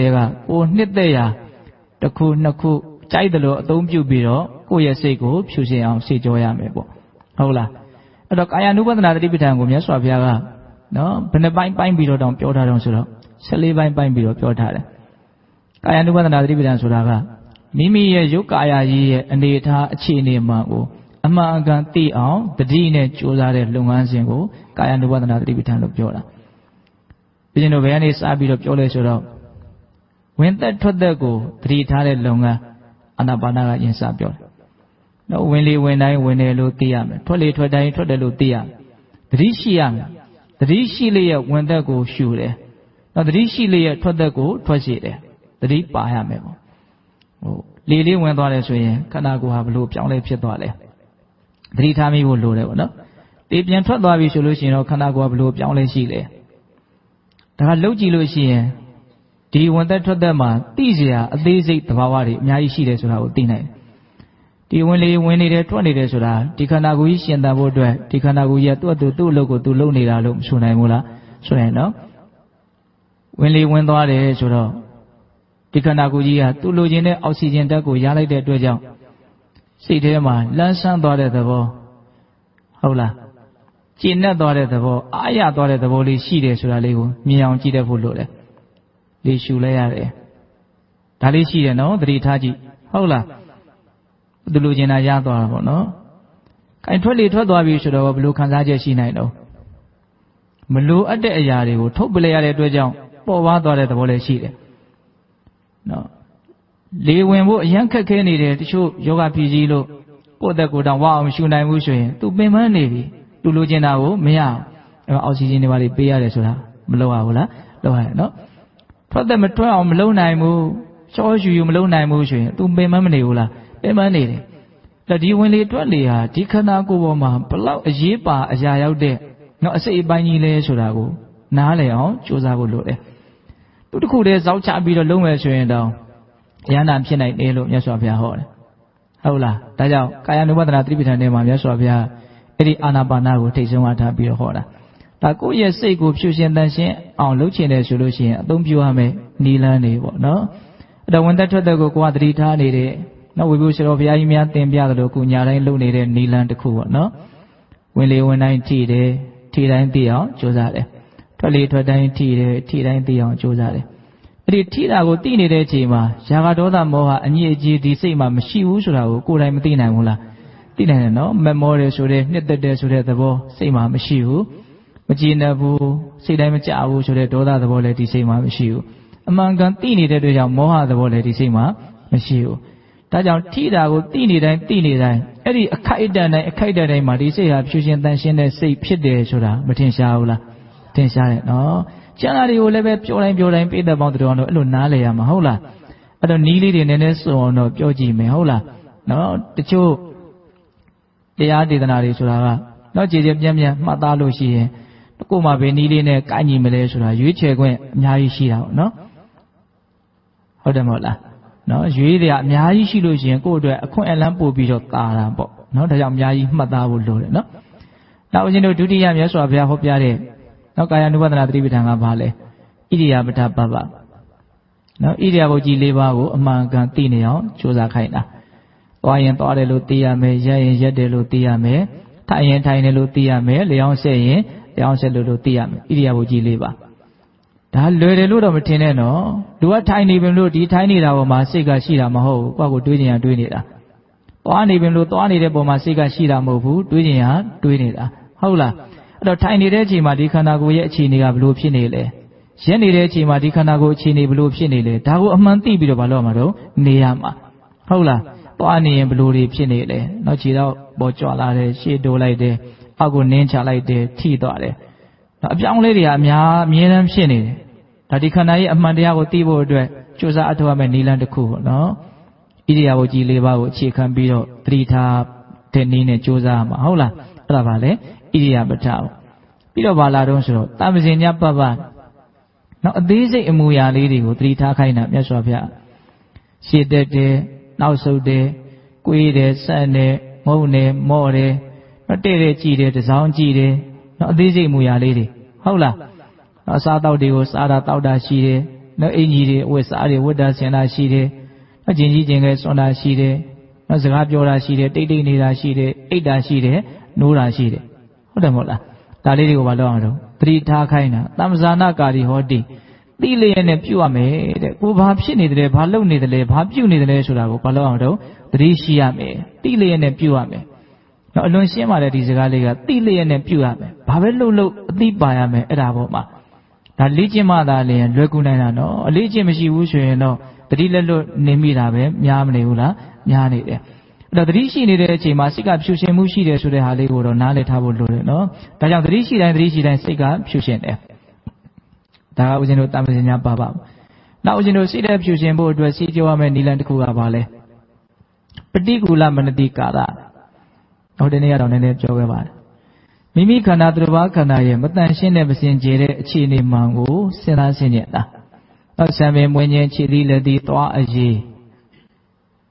ကိုနှစ်သက်ရာတစ်ခုနှစ်ခု ကြိုက်တယ်လို့အသုံးပြုပြီးတော့ကိုယ့်ရဲ့စိတ်ကိုဖြူရှင်အောင်ရှင်းကြောရမယ်ပေါ့ဟုတ်လားအဲ့တော့ကာယ ानु ဘဒနာတတိပဋ္ဌာန်ကိုမြတ်စွာဘုရားကနော်ဘယ်နှပိုင်းပိုင်းပြီးတော့တောင်ပြောထားတော့ဆိုတော့14ပိုင်းပိုင်းပြီးတော့ပြောထားတယ်ကာယ ानु ဘဒနာတတိပဋ္ဌာန်ဆိုတာကမိမိရဲ့ယုတ်ကာယကြီးရဲ့အနေအထားအခြေအနေမှန်ကိုအမှန်အကန်သိအောင်တတိနဲ့ကြိုးစားတဲ့လုပ်ငန်းစဉ်ကိုကာယ ानु ဘဒနာတတိပဋ္ဌာန်လို့ပြောတာဘုရင်တို့ဘယ်ကနေစပြီးတော့ပြောလဲဆိုတော့ဝင်သက်ထွက်သက်ကိုတတိထားတဲ့လုပ်ငန်း အာနာပါနာကယင်စပြောတယ်နော်ဝင်လေဝင်တိုင်းဝင်တယ်လို့သိရမယ်ထွက်လေထွက်တိုင်းထွက်တယ်လို့သိရမယ်တတိရှိရမယ်တတိရှိလျက်ဝင်သက်ကိုရှူတယ်နော်တတိရှိလျက်ထွက်သက်ကိုထွက်ရှိတယ်တတိပါရမယ်ပေါ့ဟိုလေလေးဝင်သွားတယ်ဆိုရင်ခန္ဓာကိုယ်ဟာဘလို့ပြောင်းလဲဖြစ်သွားလဲတတိထားမိဖို့လိုတယ်ပေါ့နော်တေပြန်ထွက်သွားပြီဆိုလို့ရှိရင်တော့ခန္ဓာကိုယ်ကဘလို့ပြောင်းလဲရှိလဲဒါကလှုပ်ကြည့်လို့ရှိရင် ဒီဝင်သက်ထွက်သက်မှာသိစရာအသေးစိတ်သဘာဝတွေအများကြီးရှိတယ်ဆိုတာကိုသိနိုင်တယ်။ဒီဝင်လေဝင်နေတယ်ထွက်နေတယ်ဆိုတာဒီခန္ဓာကိုယ်ကြီးရှင်သန်ဖို့အတွက်ဒီခန္ဓာကိုယ်ကြီးကသူ့အတူသူ့အလုပ်ကိုသူလုပ်နေတာလို့မဆိုနိုင်ဘူးလား။ဆိုရင်နော်ဝင်လေဝင်သွားတယ်ဆိုတော့ဒီခန္ဓာကိုယ်ကြီးကသူ့လိုချင်တဲ့အောက်ဆီဂျင်ဓာတ်ကိုရလိုက်တဲ့အတွက်ကြောင့်စိတ်ထဲမှာလန်းဆန်းသွားတဲ့သဘောဟုတ်လား။ကျင့်တတ်သွားတဲ့သဘောအာရသွားတဲ့သဘောလေးရှိတယ်ဆိုတာလေးကိုမြင်အောင်ကြည့်တတ်ဖို့လိုတယ်။ လေရှူလဲရတယ်ဒါလေးရှိတယ်နော်သတိထားကြည့်ဟုတ်လားသူလိုချင်တာရသွားတာပေါ့နော်။ခိုင်ထွက်လေထွက်သွားပြီဆိုတော့ဘယ်လိုခံစားချက်ရှိနိုင်တော့မလိုအပ်တဲ့အရာတွေကိုထုတ်ပလဲရတဲ့အတွက်ကြောင့်ပေါ်ပါသွားတဲ့သဘောလည်းရှိတယ်။နော်။လေဝင်ဖို့အရန်ခက်ခဲနေတယ်တချို့ယောဂဖြီးကြီးလို့ကိုယ့်အသက်ကိုယ်တောင်ဝအောင်ရှူနိုင်မှုဆိုရင် तू ပင်ပန်းနေပြီ။ तू လိုချင်တာကိုမရအောင်။အဲအောက်ဆီဂျင်တွေပါလေးပေးရတယ်ဆိုတာမလုပ်ရဘူးလား။လုပ်ရတယ်နော်။ ထွက်သက်မထွက်အောင်မလုပ်နိုင်ဘူး။ရှောရှူယူမလုပ်နိုင်ဘူးဆိုရင် तू ပင်ပန်းမနေဘူးလား။ပင်ပန်းနေတယ်။ဒီဝင်လေတွက်လေဟာဒီခန္ဓာကိုယ်ပေါ်မှာဘလောက်အရေးပါအရာရောက်တဲ့နော်အစိတ်အပိုင်းကြီးလဲဆိုတာကိုနားလည်အောင်ကြိုးစားဖို့လိုတယ်။သူတစ်ခုတည်းဇောက်ချပြီးတော့လုံးမယ်ဆိုရင်တော့ရဟန္တာဖြစ်နိုင်တယ်လို့မြတ်စွာဘုရားဟောတယ်။ဟုတ်လား။ဒါကြောင့်ကာယ ानु ဘဒနာသတိပဋ္ဌာန်ထဲမှာမြတ်စွာဘုရားအဲ့ဒီအာနာပါနာကိုထိတ်ဆုံးအားထားပြီးတော့ဟောတာ ဒါကိုယ့်ရဲ့စိတ်ကိုဖြူရှင်တန်ရှင်းအောင်လုပ်ချင်တယ်ဆိုလို့ရှိရင်အသုံးပြုရမယ်နီလန်းနေပေါ့နော်အဲ့တော့ဝန်သက်ထွက်တဲ့ကိုကိုကသတိထားနေတဲ့နော်ဝိပုရှတော်ဘုရားကြီးများသင်ပြသလိုကိုညာတိုင်းလုပ်နေတဲ့နီလန်းတစ်ခုပေါ့နော်ဝင်လေဝင်တိုင်းထိတယ်ထိတိုင်းသိအောင်ကြိုးစားတယ်ထွက်လေထွက်တိုင်းထိတယ်ထိတိုင်းသိအောင်ကြိုးစားတယ်အဲ့ဒီထိတာကိုသိနေတဲ့အချိန်မှာယာဂဒေါသမောဟအညစ်အကြေးဒီစိတ်မှာမရှိဘူးဆိုတာကိုကိုယ်တိုင်မသိနိုင်ဘူးလားသိနိုင်တယ်နော်မမောတယ်ဆိုတဲ့နှစ်သက်တယ်ဆိုတဲ့သဘောစိတ်မှာမရှိဘူး မကြည်နပ်ဘူးစိတ်တိုင်းမကြဘူးဆိုတဲ့ဒေါသသဘောလည်းဒီစိတ်မှာမရှိဘူးအမှန်ကန်သိနေတဲ့အတွက်ကြောင့်မောဟသဘောလည်းဒီစိတ်မှာမရှိဘူးဒါကြောင့်ထိတာကိုသိနေတိုင်းသိနေတိုင်းအဲ့ဒီအခိုက်အတန့်တိုင်းအခိုက်အတန့်တိုင်းမှာဒီစိတ်ဟာဖြူရှင်တန်ရှင်းတဲ့စိတ်ဖြစ်တယ်ဆိုတာမထင်ရှားဘူးလားထင်ရှားတယ်နော်ကျန်တာတွေကိုလည်းပဲပြောတိုင်းပြောတိုင်းပိဋကပေါင်းတော်တော်အဲ့လိုနားလဲရမှာဟုတ်လားအဲ့တော့နီးလေးတွေနည်းနည်းစုံအောင်တော့ပြောကြည့်မယ်ဟုတ်လားနော်တချို့တရားဒေသနာတွေဆိုတာကနော်ကြည်ကြပြန့်ပြန့်မှတ်သားလို့ရှိရင် ကို့မှာဘယ်နီးလေးနဲ့ကိုက်ညီမလဲဆိုတာရွေးချယ်ခွင့်အများကြီးရှိတာပေါ့နော်ဟုတ်တယ်မဟုတ်လားနော်ရွေးတယ်အများကြီးရှိလို့ရှိရင်ကိုယ့်အတွက်အခွင့်အလမ်းပို့ပြီးတော့တာတာပေါ့နော်ဒါကြောင့်အများကြီးမှတ်သားဖို့လိုတယ်နော်နောက်ဦးဇင်းတို့ဒုတိယမြတ်စွာဘုရားဟောပြတဲ့နော်ကာယ ानु ပဒနာသတိပဋ္ဌာန်ကဘာလဲဣရိယာပဋ္ဌပပနော်ဣရိယာပုတ်ကြီး၄ပါးကိုအမှန်ကန်သိနေအောင်ကြိုးစားခိုင်းတာသွားရင်သွားတယ်လို့သိရမယ်ရက်ရင်ရက်တယ်လို့သိရမယ်ထိုင်ရင်ထိုင်တယ်လို့သိရမယ်လျောင်းဆက်ရင် လျောင်းဆက်လို့လို့သိရမယ်ဣရိယာပုတ်ကြီး၄ပါးဒါလွယ်တယ်လို့တော့မထင်နဲ့နော်လူကထိုင်နေပြီလို့ဒီထိုင်နေတာပေါ်မှာစိတ်ကရှိတာမဟုတ်ဘူးကိုယ့်ကိုတွေးကြင်ရတွေးနေတာသွားနေပြီလို့သွားနေတဲ့ပုံမှာစိတ်ကရှိတာမဟုတ်ဘူးတွေးကြင်ရတွေးနေတာဟုတ်လားအဲ့တော့ထိုင်နေတဲ့အချိန်မှာဒီခန္ဓာကိုယ်ရဲ့အခြေအနေကဘလို့ဖြစ်နေလဲရက်နေတဲ့အချိန်မှာဒီခန္ဓာကိုယ်အခြေအနေဘလို့ဖြစ်နေလဲဒါကိုအမှန်သိပြီးတော့ဘာလို့ရမှာတော့နေရမှာဟုတ်လားသွားနေရင်ဘလို့တွေဖြစ်နေလဲနောက်ခြေတော့ပေါ်ကြွလာတယ်ရှေ့တိုးလိုက်တယ် အောက်ကိုနင်းချလိုက်တယ်ထိသွားတယ်အပြောင်းလဲတွေကအများအမြဲတမ်းဖြစ်နေတယ်ဒါဒီခန္ဓာရဲ့အမှန်တရားကိုသိဖို့အတွက်ကြိုးစားအထောက်အမဲ့နည်းလမ်းတစ်ခုပေါ့နော်ဣရိယာပုကြီး၄ပါးကိုအခြေခံပြီးတော့သတိထားတဲ့နည်းနဲ့ကြိုးစားမှာဟုတ်လားအဲ့ဒါပါလေဣရိယာပဋ္ဌပေါ့ပြီးတော့ဘာလာတော့ဆိုတော့တာမဇင်ညပပနောက်အသေးစိတ်အမူအရာလေးတွေကိုသတိထားခိုင်းတာမြတ်စွာဘုရားရှေ့တက်တယ်နောက်ဆုတ်တယ်ကိုွေးတယ်ဆန့်တယ်မုန်းတယ်မော့တယ် တဲ့တဲ့ကြည်တယ်တစောင်းကြည်တယ်နော်အသေးစိတ်အမူအရာလေးတွေဟုတ်လားနော်အစားတောက်တွေကိုစားတာတောက်တာရှိတယ်နော်အင်ကြီးတွေဝတ်စားတွေဝတ်တာဆင်တာရှိတယ်နော်ကျင်ကြီးကျင်ခဲစွန်တာရှိတယ်နော်စကားပြောတာရှိတယ်တိတ်တိတ်နေတာရှိတယ်အိတ်တာရှိတယ်နိုးတာရှိတယ်ဟုတ်တယ်မဟုတ်လားဒါလေးတွေကိုမလုပ်အောင်တော့သတိထားခိုင်းတာတမ္ပဇာနာကာရီဟောတိသိလျက်နဲ့ပြုရမယ်တဲ့ကိုဘာဖြစ်နေတယ်ဘာလုပ်နေတယ်ဘာပြုနေတယ်ဆိုတာကိုဘာလုပ်အောင်တော့သတိရှိရမယ်သိလျက်နဲ့ပြုရမယ် နော်အလွန်ရှင်းပါတယ်ဒီစကားလေးကသိလျက်နဲ့ပြုရမယ်ဘာပဲလုပ်လို့အသိပါရမယ်အဲ့ဒါပေါ့မှာဒါလေ့ကျင့်မှသာလျင်လွယ်ကူနိုင်တာနော်အလေ့ကျင့်မရှိဘူးဆိုရင်တော့တတိလက်လွတ်နေမိတာပဲများမနေဘူးလားများနေတယ်အဲ့တော့တတိရှိနေတဲ့အချိန်မှာစိတ်ကဖြူရှင်မှုရှိတယ်ဆိုတဲ့ဟာလေးကိုတော့နားလည်ထားဖို့လိုတယ်နော်ဒါကြောင့်တတိရှိတိုင်းတတိရှိတိုင်းစိတ်ကဖြူရှင်တယ်ဒါကဦးဇင်းတို့တာမစင်ညာပါပါနောက်ဦးဇင်းတို့စိတ်တဲ့ဖြူရှင်ဖို့အတွက်စီကြောရမယ့်နိလန်တစ်ခုကဘာလဲပฏิကူလမနတိကာ ရဟိုဒီနေ့ကတော့နည်းနည်းပြောခဲ့ပါတယ်မိမိခန္ဓာသူတစ်ပါးခန္ဓာရဲ့မတန်ရှင်းတဲ့မစင်ကြယ်တဲ့အခြေအနေမှန်ကိုစဉ်းစားဆင်ခြင်တာနောက်ဆံပင်မွေးခြင်းခြေသီးလက်သီးသွားအရေး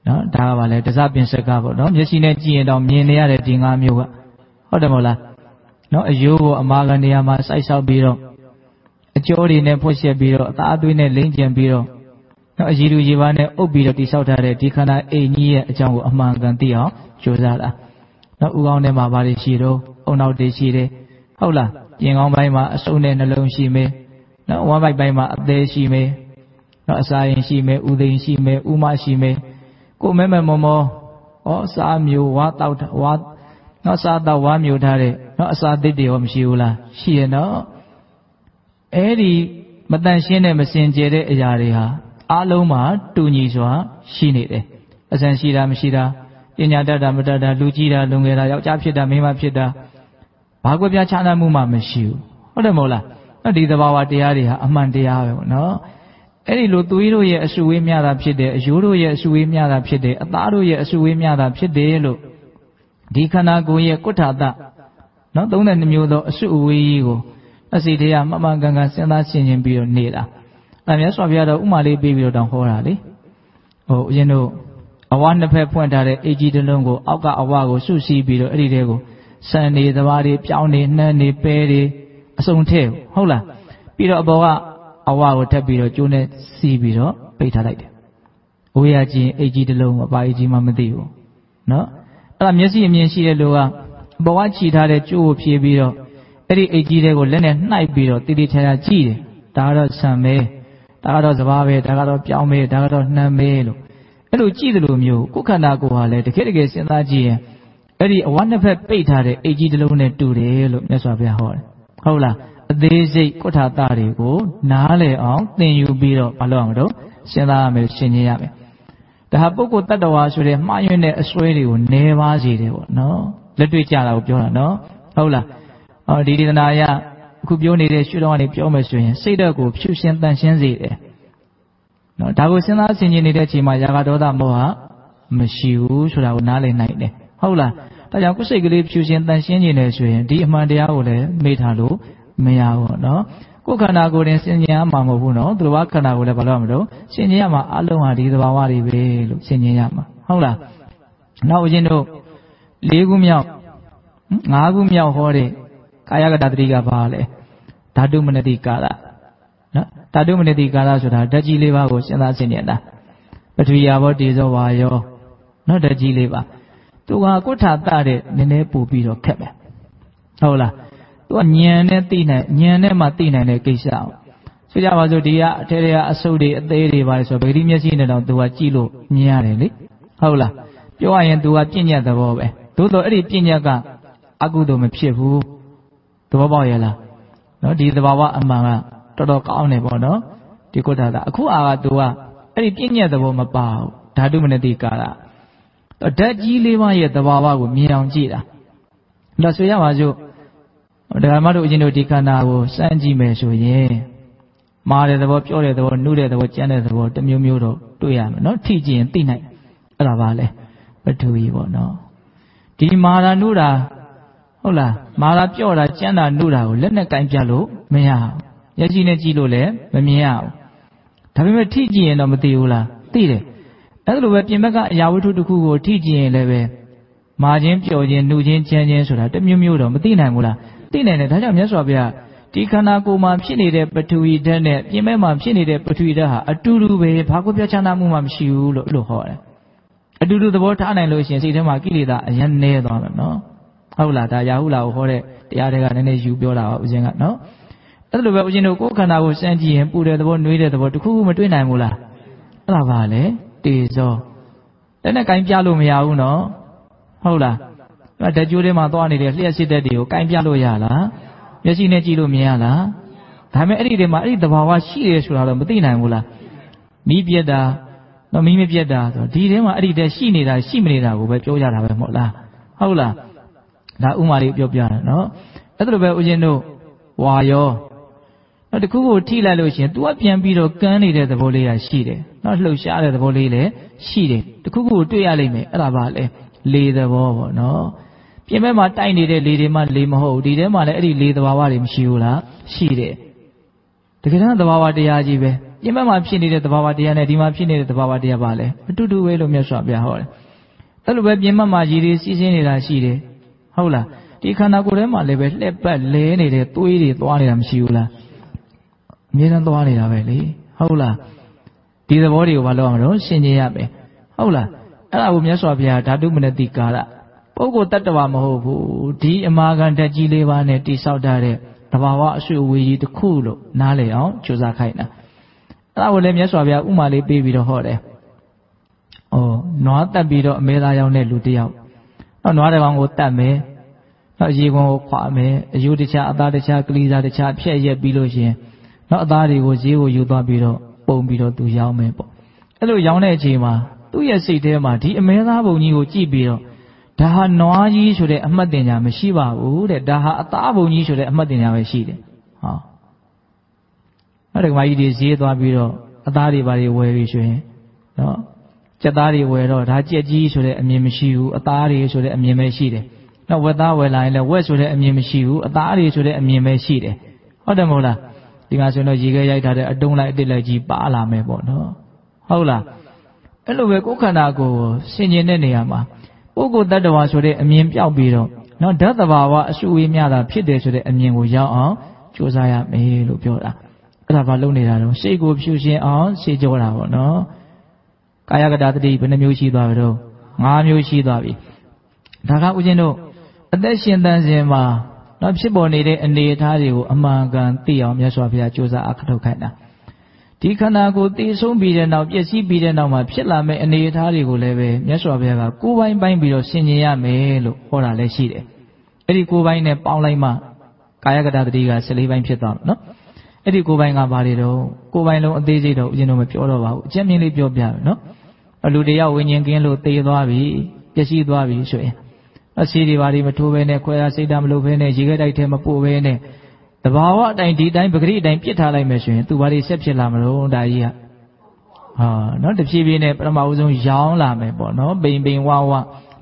နော်ဒါကပါလေတစပင်စကားပေါ့နော်မျက်စိနဲ့ကြည့်ရင်တော့မြင်နေရတဲ့ဒီငါးမျိုးကဟုတ်တယ်မဟုတ်လားနော်အယိုးကိုအမာခံနေရာမှာစိုက်ဆောက်ပြီးတော့အကျိုးတွေနဲ့ဖွက်ချက်ပြီးတော့အသားအသွေးနဲ့လိမ့်ကျင်ပြီးတော့နော်အရည်လူရည်ပါနဲ့အုပ်ပြီးတော့တိဆောက်ထားတဲ့ဒီခန္ဓာအိမ်ကြီးရဲ့အကြောင်းကိုအမှန်ကန်သိအောင်ကြိုးစားတာ နော်ဥကောင်းထဲမှာဘာတွေရှိတော့အုံနောက်တွေရှိတယ်ဟုတ်လားပြင်ကောင်းပိုင်းမှာအစုံနဲ့နှလုံးရှိမယ်နော်ဝမ်းပိုက်ပိုင်းမှာအသေးရှိမယ်နော်အစာရင်ရှိမယ်ဥသိင်ရှိမယ်ဥမရှိမယ်ကိုမဲမဲမောမောဩစားမျိုးဝါတောက်ဝါနော်စားတော့ဝါမျိုးထားတဲ့နော်အစာသစ်တွေရောမရှိဘူးလားရှိရနော်အဲ့ဒီမတန်ရှင်းတဲ့မစင်ကြယ်တဲ့အရာတွေဟာအလုံးမှာတူညီစွာရှိနေတယ်အစံရှိတာမရှိတာ ပညာတတ်တာမတတ်တာလူကြီးတာလူငယ်တာယောက်ျားဖြစ်တာမိန်းမဖြစ်တာဘာကွက်ပြားခြားနားမှုမှမရှိဘူးဟုတ်တယ်မဟုတ်လားနော်ဒီသဘာဝတရားတွေဟာအမှန်တရားပဲပေါ့နော်အဲ့ဒီလိုသွေးတို့ရဲ့အစုဝေးများတာဖြစ်တယ်အယိုးတို့ရဲ့အစုဝေးများတာဖြစ်တယ်အသားတို့ရဲ့အစုဝေးများတာဖြစ်တယ်လို့ဒီခန္ဓာကိုယ်ရဲ့ကုဋ္ဌာတနော်32မျိုးသောအစုအဝေးကြီးကိုအစီတရားမှန်မှန်ကန်ကန်စဉ်းစားရှင်းရှင်းပြီးတော့နေတာအဲမြတ်စွာဘုရားတော့ဥမာလေးပေးပြီးတော့တောင်ဟောတာလေဟိုဦးဇင်းတို့ အဝါနှစ်ဖက်ဖွင့်ထားတဲ့အေကြီးတစ်လုံးကိုအောက်ကအဝါကိုစုစည်းပြီးတော့အဲ့ဒီတဲကိုစံနေသဘာတွေပြောင်းနေနှမ်းနေပဲတွေအစုံထဲဟုတ်လားပြီးတော့အပေါ်ကအဝါကိုထပ်ပြီးတော့ကျိုးနဲ့စီးပြီးတော့ပိတ်ထားလိုက်တယ်။ဝေးရချင်းအိတ်ကြီးတစ်လုံးအပါအိတ်ကြီးမှမသိဘူး။နော်အဲ့ဒါမျက်စိအမြင်ရှိတဲ့လူကအပေါ်ကခြိထားတဲ့ကျိုးကိုဖြေပြီးတော့အဲ့ဒီအိတ်ကြီးတွေကိုလက်နဲ့နှိုက်ပြီးတော့တိတိကျကျကြည့်တယ်။ဒါကတော့ဆံမဲဒါကတော့စဘာပဲဒါကတော့ပြောင်းမဲဒါကတော့နှမ်းမဲလို့ အဲ့လိုကြည့်တယ်လို့မျိုးကိုယ်ခန္ဓာကိုယ်ဟာလည်းတကယ်တကယ်စဉ်းစားကြည့်ရင်အဲ့ဒီအဝတ်နှစ်ဖက်ပိတ်ထားတဲ့အိတ်ကြီးတစ်လုံးနဲ့တူတယ်လို့မြတ်စွာဘုရားဟောတယ်။ဟုတ်လားအသေးစိတ်ကုဋ္ဌာတတွေကိုနားလည်အောင်သင်ယူပြီးတော့မလုပ်အောင်တော့စဉ်းစားရမယ်ရှင်းချင်းရမယ်။ဒါဟာပုဂ္ဂိုလ်တ attva ဆိုတဲ့မှားယွင်းတဲ့အစွဲတွေကိုနေပါစေတယ်ပေါ့နော်။လက်တွေ့ကြတာကိုပြောတာနော်။ဟုတ်လား။ဟောဒီဒေသနာရအခုပြောနေတဲ့ရှုတော်ကနေပြောမယ်ဆိုရင်စိတ်ဓာတ်ကိုဖြူရှင်းတန်ရှင်းစေတယ်။ နော်ဒါကိုစဉ်းစားဆင်ခြင်နေတဲ့အချိန်မှာရာဂဒေါသမောဟမရှိဘူးဆိုတာကိုနားလည်နိုင်တယ်ဟုတ်လားဒါကြောင့်ကိုယ်စိတ်ကလေးဖြူရှင်တန်ရှင်းနေတယ်ဆိုရင်ဒီအမှန်တရားကိုလည်းမေ့ထားလို့မရဘူးနော်ကိုယ်ခန္ဓာကိုယ်တင်ဆင်ခြင်ရမှာမဟုတ်ဘူးနော်သူတော်ဘာခန္ဓာကိုယ်လည်းဘာလို့မလို့ဆင်ခြင်ရမှာအလုံးဟာဒီသဘာဝတွေပဲလို့ဆင်ခြင်ရမှာဟုတ်လားနောက်ဦးဇင်းတို့လေးခုမြောက်ငါးခုမြောက်ဟောတဲ့ကာယကတ္တတိကဘာလဲဓာတုမနတိကာလ နော်ဓာတုမနတိကာလဆိုတာဓာတ်ကြီးလေးပါးကိုစဉ်းစားဆင်ញင်တာပထဝီယာဘောတေဇောဝါယောနော်ဓာတ်ကြီးလေးပါသူကကုဋ္ဌာတတဲ့နည်းနည်းပို့ပြီးတော့ခက်မယ်ဟုတ်လားသူကညံနဲ့သိနိုင်ညံနဲ့မှသိနိုင်တဲ့ကိစ္စအောင်ဆိုကြပါစို့ဒီကအထဲထဲကအဆုပ်တွေအသေးတွေပါဆိုဗေဒီမျက်စိနဲ့တော့သူကကြည့်လို့မြင်ရတယ်လေဟုတ်လားပြောရရင်သူကပြဉ္ညတ်သဘောပဲသို့တော့အဲ့ဒီပြဉ္ညတ်ကအကုသိုလ်မဖြစ်ဘူးသဘောပေါက်ရဲ့လားနော်ဒီသဘာဝအမှန်က တော်တော်ကောင်းတယ်ပေါ့နော်ဒီကုဋ္ဌာအခုအာကသူကအဲ့ဒီပြဉ္ညတ်သဘောမပါဘူးဓာတုမနတိကာရဓာတ်ကြီးလေးပါးရဲ့သဘာဝကိုမြင်အောင်ကြည့်တာဒါဆိုရပါစို့ဒကာမတို့အရင်တို့ဒီခန္ဓာကိုစမ်းကြည့်မယ်ဆိုရင်မာတဲ့သဘောပြောတဲ့သဘောနှုတဲ့သဘောကြမ်းတဲ့သဘောတမျိုးမျိုးတော့တွေ့ရမယ်နော်ထိကြည့်ရင်သိနိုင်အဲ့ဒါပါလေပထဝီပေါ့နော်ဒီမာရာနှုတာဟုတ်လားမာရာပြော့တာကြမ်းတာနှုတာကိုလက်နဲ့ကင်ပြလို့မရဘူး မျက်စိနဲ့ကြည့်လို့လည်းမမြင်ရဘူးဒါပေမဲ့ထိကြည့်ရင်တော့မသိဘူးလားသိတယ်အဲ့လိုပဲပြင်ဘက်ကအရာဝတ္ထုတစ်ခုကိုထိကြည့်ရင်လည်းပဲမာခြင်းပျော်ခြင်းနှုခြင်းကြမ်းခြင်းဆိုတာတမျိုးမျိုးတော့မသိနိုင်ဘူးလားသိနိုင်တယ်ဒါကြောင့်မြတ်စွာဘုရားဒီခန္ဓာကိုယ်မှာဖြစ်နေတဲ့ပထဝီဓာတ်နဲ့ပြင်မဲ့မှာဖြစ်နေတဲ့ပထဝီဓာတ်ဟာအတူတူပဲဘာကိုပြချနာမှုမှမရှိဘူးလို့လို့ဟောတယ်အတူတူသဘောထားနိုင်လို့ရှိရင်စိတ်ထဲမှာကိလေသာအရင်နဲသွားမယ်နော်ဟုတ်လားဒါရာဟုလာကိုဟောတဲ့တရားတွေကနည်းနည်းယူပြောတာပါဦးဇင်းကနော် အဲ့လိုပဲဦးဇင်းတို့ကိုယ်ခန္ဓာကိုစမ်းကြည့်ရင်ပူတဲ့သဘောနှွေးတဲ့သဘောတခုခုမတွေ့နိုင်ဘူးလားအဲ့ဒါပါလေတေဇောတဲ့နဲ့ကင်ပြလို့မရဘူးနော်ဟုတ်လားဓာတ်ကြိုးထဲမှာသွားနေတဲ့လျှက်စစ်တဲ့တွေကိုကင်ပြလို့ရလားမျက်စိနဲ့ကြည့်လို့မြင်ရလားဒါပေမဲ့အဲ့ဒီထဲမှာအဲ့ဒီသဘာဝရှိတယ်ဆိုတာတော့မသိနိုင်ဘူးလားမီးပြက်တာတော့မီးမပြက်တာဆိုဒီထဲမှာအဲ့ဒီတည်းရှိနေတာရှိမနေတာကိုပဲပြောကြတာပဲမဟုတ်လားဟုတ်လားဒါဥမာလေးပြောပြတာနော်အဲ့ဒါလိုပဲဦးဇင်းတို့ဝါရော နောက်တစ်ခုကိုထိလိုက်လို့ရှိရင် तू ကပြန်ပြီးတော့ကန်းနေတဲ့သဘောလေးကရှိတယ်နောက်လှုပ်ရှားတဲ့သဘောလေးလည်းရှိတယ်တစ်ခုခုကိုတွေ့ရလိမ့်မယ်အဲ့ဒါပါလေလေသဘောပေါ့နော်ပြင်ဘက်မှာတိုက်နေတဲ့လေတွေမှလေမဟုတ်ဘူးဒီထဲမှာလည်းအဲ့ဒီလေသဘာဝတွေမရှိဘူးလားရှိတယ်တကယ်တမ်းသဘာဝတရားကြီးပဲပြင်ဘက်မှာဖြစ်နေတဲ့သဘာဝတရားနဲ့ဒီမှာဖြစ်နေတဲ့သဘာဝတရားပါလေအတူတူပဲလို့မြတ်စွာဘုရားဟောတယ်အဲ့လိုပဲပြင်ဘက်မှာရည်ရည်စီးစင်းနေတာရှိတယ်ဟုတ်လားဒီခန္ဓာကိုယ်ထဲမှာလည်းပဲလှက်ပတ်လဲနေတဲ့သွေးတွေသွားနေတာမရှိဘူးလား အမြဲတမ်းသွားနေတာပဲလေဟုတ်လားဒီသဘောတွေကိုမလုပ်အောင်တော့ရှင်းကျင်ရမယ်ဟုတ်လားအဲ့ဒါကိုမြတ်စွာဘုရားဓာတုမနတိကာရပုဂ္ဂိုလ်တ attva မဟုတ်ဘူးဒီအမာခံဓာတ်ကြီးလေးပါးနဲ့တိဆောက်ထားတဲ့တဘာဝအဆွေအဝေးကြီးတစ်ခုလို့နားလည်အောင်ကြိုးစားခိုင်းတာအဲ့ဒါကိုလည်းမြတ်စွာဘုရားဥမာလေးပေးပြီးတော့ဟောတယ်။အော်နွားတက်ပြီးတော့အမဲသားရောက်တဲ့လူတစ်ယောက်နောက်နွားတစ်ကောင်ကိုတတ်မယ်နောက်ရေကွန်ကိုခွာမယ်အယုတခြားအသားတခြားကလေးစားတခြားဖြက်ရက်ပြီးလို့ရှင် နောက်အသားတွေကိုဈေးကိုယူသွားပြီးတော့ပုံပြီးတော့သူရောင်းမယ်ပေါ့အဲ့လိုရောင်းတဲ့အချိန်မှာသူ့ရဲ့စိတ်ထဲမှာဒီအမဲသားပုံကြီးကိုကြည့်ပြီးတော့ဒါဟာနွားကြီးဆိုတဲ့အမှတ်တင်ညာမရှိပါဘူးတဲ့ဒါဟာအသားပုံကြီးဆိုတဲ့အမှတ်တင်ညာပဲရှိတယ်ဟောအဲ့ဒါကမကြီးတွေဈေးသွားပြီးတော့အသားတွေဘာတွေဝယ်ပြီးဆိုရင်နော်ကြက်သားတွေဝယ်တော့ဒါကြက်ကြီးဆိုတဲ့အမြင်မရှိဘူးအသားတွေဆိုတဲ့အမြင်ပဲရှိတယ်နောက်ဝက်သားဝယ်လာရင်လည်းဝက်ဆိုတဲ့အမြင်မရှိဘူးအသားတွေဆိုတဲ့အမြင်ပဲရှိတယ်ဟုတ်တယ်မဟုတ်လား ဒီမှာဆိုတော့ရေခဲရိုက်ထားတဲ့အတုံးလိုက်အတစ်လိုက်ကြီးပါလာမယ်ပေါ့နော်ဟုတ်လားအဲ့လိုပဲကိုယ်ခန္ဓာကိုယ်ဆင်ခြင်တဲ့နေရာမှာပုဂ္ဂိုလ်တ attva ဆိုတဲ့အမြင်ပြောက်ပြီးတော့နော်ဓာတ်တဘာဝအစုဝေးမြတာဖြစ်တယ်ဆိုတဲ့အမြင်ကိုရောက်အောင်ကြိုးစားရမယ်လို့ပြောတာအဲ့ဒါဘာလုပ်နေတာတော့စိတ်ကိုဖြူရှင်အောင်ရှေ့ကြောတာပေါ့နော်ကာယကတာတတိဘယ်နှမျိုးရှိသွားပြီတော့၅မျိုးရှိသွားပြီဒါကဦးဇင်းတို့အသက်ရှင်တန်စဉ်မှာ နော်ဖြစ်ပေါ်နေတဲ့အနေအထားတွေကိုအမှန်ကန်သိအောင်မြတ်စွာဘုရားကြိုးစားအခထုတ်ခိုင်းတာဒီခန္ဓာကိုယ်တည်ဆုံးပြီးတဲ့နောက်ပျက်စီးပြီးတဲ့နောက်မှာဖြစ်လာမယ့်အနေအထားတွေကိုလည်းပဲမြတ်စွာဘုရားကကိုယ်ပိုင်ပိုင်းပြီးတော့ဆင်ញင်ရမယ်လို့ဟောတာလည်းရှိတယ်အဲ့ဒီကိုယ်ပိုင်နဲ့ပေါင်းလိုက်မှကာယကတာတတိက14ပိုင်းဖြစ်သွားမှာနော်အဲ့ဒီကိုယ်ပိုင်ကဘာတွေတော့ကိုယ်ပိုင်လုံးအသေးစိတ်တော့ဦးဇင်းတို့မပြောတော့ပါဘူးအချက်မြင့်လေးပြောပြမယ်နော်လူတယောက်ဝิญဉ်ကင်းလို့သေသွားပြီပျက်စီးသွားပြီဆိုရင် အစီတွေဘာတွေမထိုးဘဲနဲ့ခွဲရစိတ်ဓာတ်မလုပ်ဘဲနဲ့ရေခဲတိုက်ထဲမပို့ဘဲနဲ့တဘာဝအတိုင်းဒီတိုင်းပဂရိအတိုင်းပြစ်ထားလိုက်မယ်ဆိုရင်သူဘာတွေဆက်ဖြစ်လာမလို့ဒါကြီးကဟာနော်တဖြည်းဖြည်းနဲ့ပထမဦးဆုံးရောင်းလာမယ်ပေါ့နော်ပိန်ပိန်ဝါဝ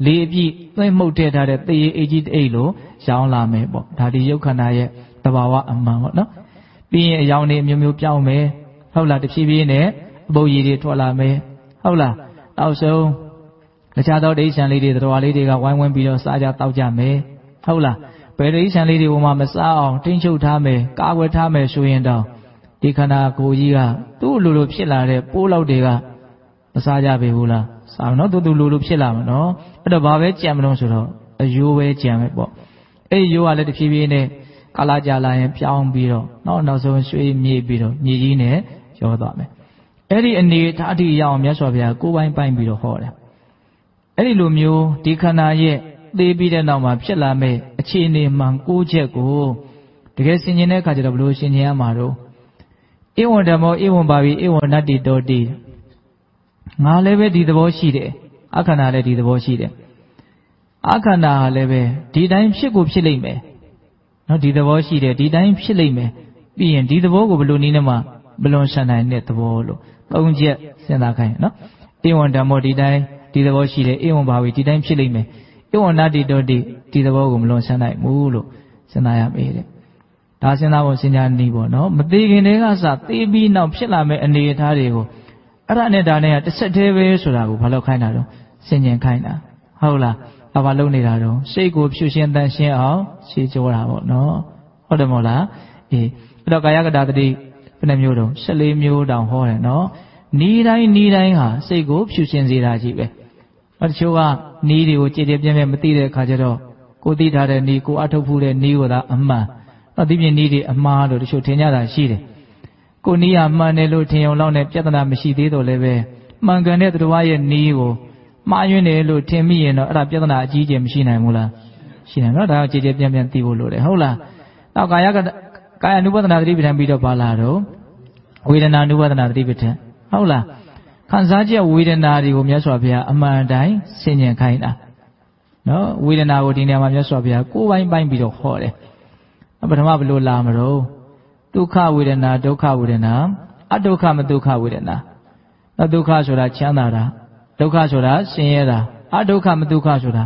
လေအပြည့်သွင်းမှုတ်ထည့်ထားတဲ့သေရအေးကြီးတိတ်လို့ရောင်းလာမယ်ပေါ့ဒါဒီယုတ်ခန္ဓာရဲ့တဘာဝအမှန်ပေါ့နော်ပြီးရင်အယောင်တွေမျိုးမျိုးပြောင်းမယ်ဟုတ်လားတဖြည်းဖြည်းနဲ့အပုပ်ရည်တွေထွက်လာမယ်ဟုတ်လားနောက်ဆုံး တခြားသောဒိဋ္ဌံလေးတွေတော်လေးတွေကဝိုင်းဝန်းပြီးတော့စားကြတောက်ကြမယ်ဟုတ်လားဘယ်ဒိဋ္ဌံလေးတွေဟိုမှာမစားအောင်ထိန်းချုပ်ထားမယ်ကာကွယ်ထားမယ်ဆိုရင်တော့ဒီခန္ဓာကိုယ်ကြီးကသူ့လိုလိုဖြစ်လာတဲ့ပိုးလောက်တွေကမစားကြပေဘူးလားစားနော်သူ့သူလိုလိုဖြစ်လာမှာနော်အဲ့တော့ဘာပဲကြံမလို့ဆိုတော့အယိုးပဲကြံပဲပေါ့အဲ့ဒီယိုးကလည်းတဖြည်းဖြည်းနဲ့ကာလာကြာလာရင်ပြောင်းပြီးတော့နောက်နောက်ဆုံးရွှေမြေ့ပြီးတော့မြေကြီးနဲ့ရောသွားမယ်အဲ့ဒီအနေထားအထိရအောင်မြတ်စွာဘုရားကိုယ်ပိုင်ပိုင်ပြီးတော့ဟောတယ် အဲ့ဒီလိုမျိုးဒီခန္ဓာရဲ့သေးပြီးတဲ့နောက်မှာဖြစ်လာမဲ့အခြေအနေမှန်ကိုချက်ကိုတကယ်ဆင်ခြင်တဲ့အခါကျတော့ဘလို့ဆင်ခြင်ရမှာတော့ဧဝံဓမ္မောဧဝံပါပိဧဝံနတ္တိတောတိငါလည်းပဲဒီသဘောရှိတယ်အခန္ဓာလည်းဒီသဘောရှိတယ်အခန္ဓာဟာလည်းပဲဒီတိုင်းဖြစ်ကိုဖြစ်လိမ့်မယ်နော်ဒီသဘောရှိတယ်ဒီတိုင်းဖြစ်လိမ့်မယ်ပြီးရင်ဒီသဘောကိုဘလို့နည်းနဲ့မှဘလွန်ဆန်နိုင်တဲ့သဘောလို့သုံးချက်စဉ်းစားခိုင်းနော်ဧဝံဓမ္မောဒီတိုင်း ဒီသဘောရှိတယ်ဧဝံဘာဝီဒီတိုင်းဖြစ်လိမ့်မယ်ဧဝံနတ္တိတောတိဒီသဘောကိုမလွန်ဆန်နိုင်ဘူးလို့စဉ်းစားရမေးတယ်ဒါစဉ်းစားဖို့စဉ်းစားနေပေါ့နော်မသေးခင်တည်းကစသေးပြီးနောက်ဖြစ်လာမယ့်အနေအထားတွေကိုအဲ့ဒါနဲ့ဒါနဲ့ကတစ်ဆက်တည်းပဲဆိုတာကိုဘာလို့ခိုင်းတာတော့ဆင်ញင်ခိုင်းတာဟုတ်လားဘာဘာလုပ်နေတာတော့စိတ်ကိုဖြူရှင်းတန်ရှင်းအောင်ရှေးကြောတာပေါ့နော်ဟုတ်တယ်မို့လားအေးအဲ့တော့ကာယကတာတတိဘယ်နှမျိုးတော့14မျိုးတောင်ဟောတယ်နော်နီးတိုင်းနီးတိုင်းဟာစိတ်ကိုဖြူရှင်းစေတာကြီးပဲ။အ တချို့ကနီးတွေကိုကြည်ကြည်ပြင်းပြင်းမသိတဲ့အခါကျတော့ကိုသိထားတဲ့နီးကိုအထုတ်ဖူးတဲ့နီးကိုသာအမှန်။တော့ဒီပြင်နီးတွေအမှားလို့တချို့ထင်ကြတာရှိတယ်။ကိုနီးကမှန်တယ်လို့ထင်ုံလောက်နဲ့ပြဿနာမရှိသေးတော့လည်းပဲမှန်ကန်တဲ့သူတော်ရဲ့နီးကိုမှားယွင်းတယ်လို့ထင်မိရင်တော့အဲ့ဒါပြဿနာအကြီးကျယ်မရှိနိုင်ဘူးလား။ရှိနိုင်တော့ဒါကကြည်ကြည်ပြင်းပြင်းသိဖို့လိုတယ်ဟုတ်လား။နောက်ကာယကကာယ ानु ပဒနာသတိပဋ္ဌာန်ပြီးတော့ပါလာတော့ဝေဒနာ ानु ပဒနာသတိပဋ္ဌာန်ဟုတ်လား ခံစားချက်ဝေဒနာတွေကိုမြတ်စွာဘုရားအမှန်တိုင်းဆင်ញင်ခိုင်းတာနော်ဝေဒနာကိုဒီနေရာမှာမြတ်စွာဘုရားကိုယ်ပိုင်ပိုင်းပြီးတော့ဟောတယ်ပထမဘယ်လိုလာမလို့ဒုက္ခဝေဒနာဒုက္ခဝေဒနာအဒုက္ခမဒုက္ခဝေဒနာနော်ဒုက္ခဆိုတာချမ်းသာတာဒုက္ခဆိုတာဆင်းရဲတာအဒုက္ခမဒုက္ခဆိုတာ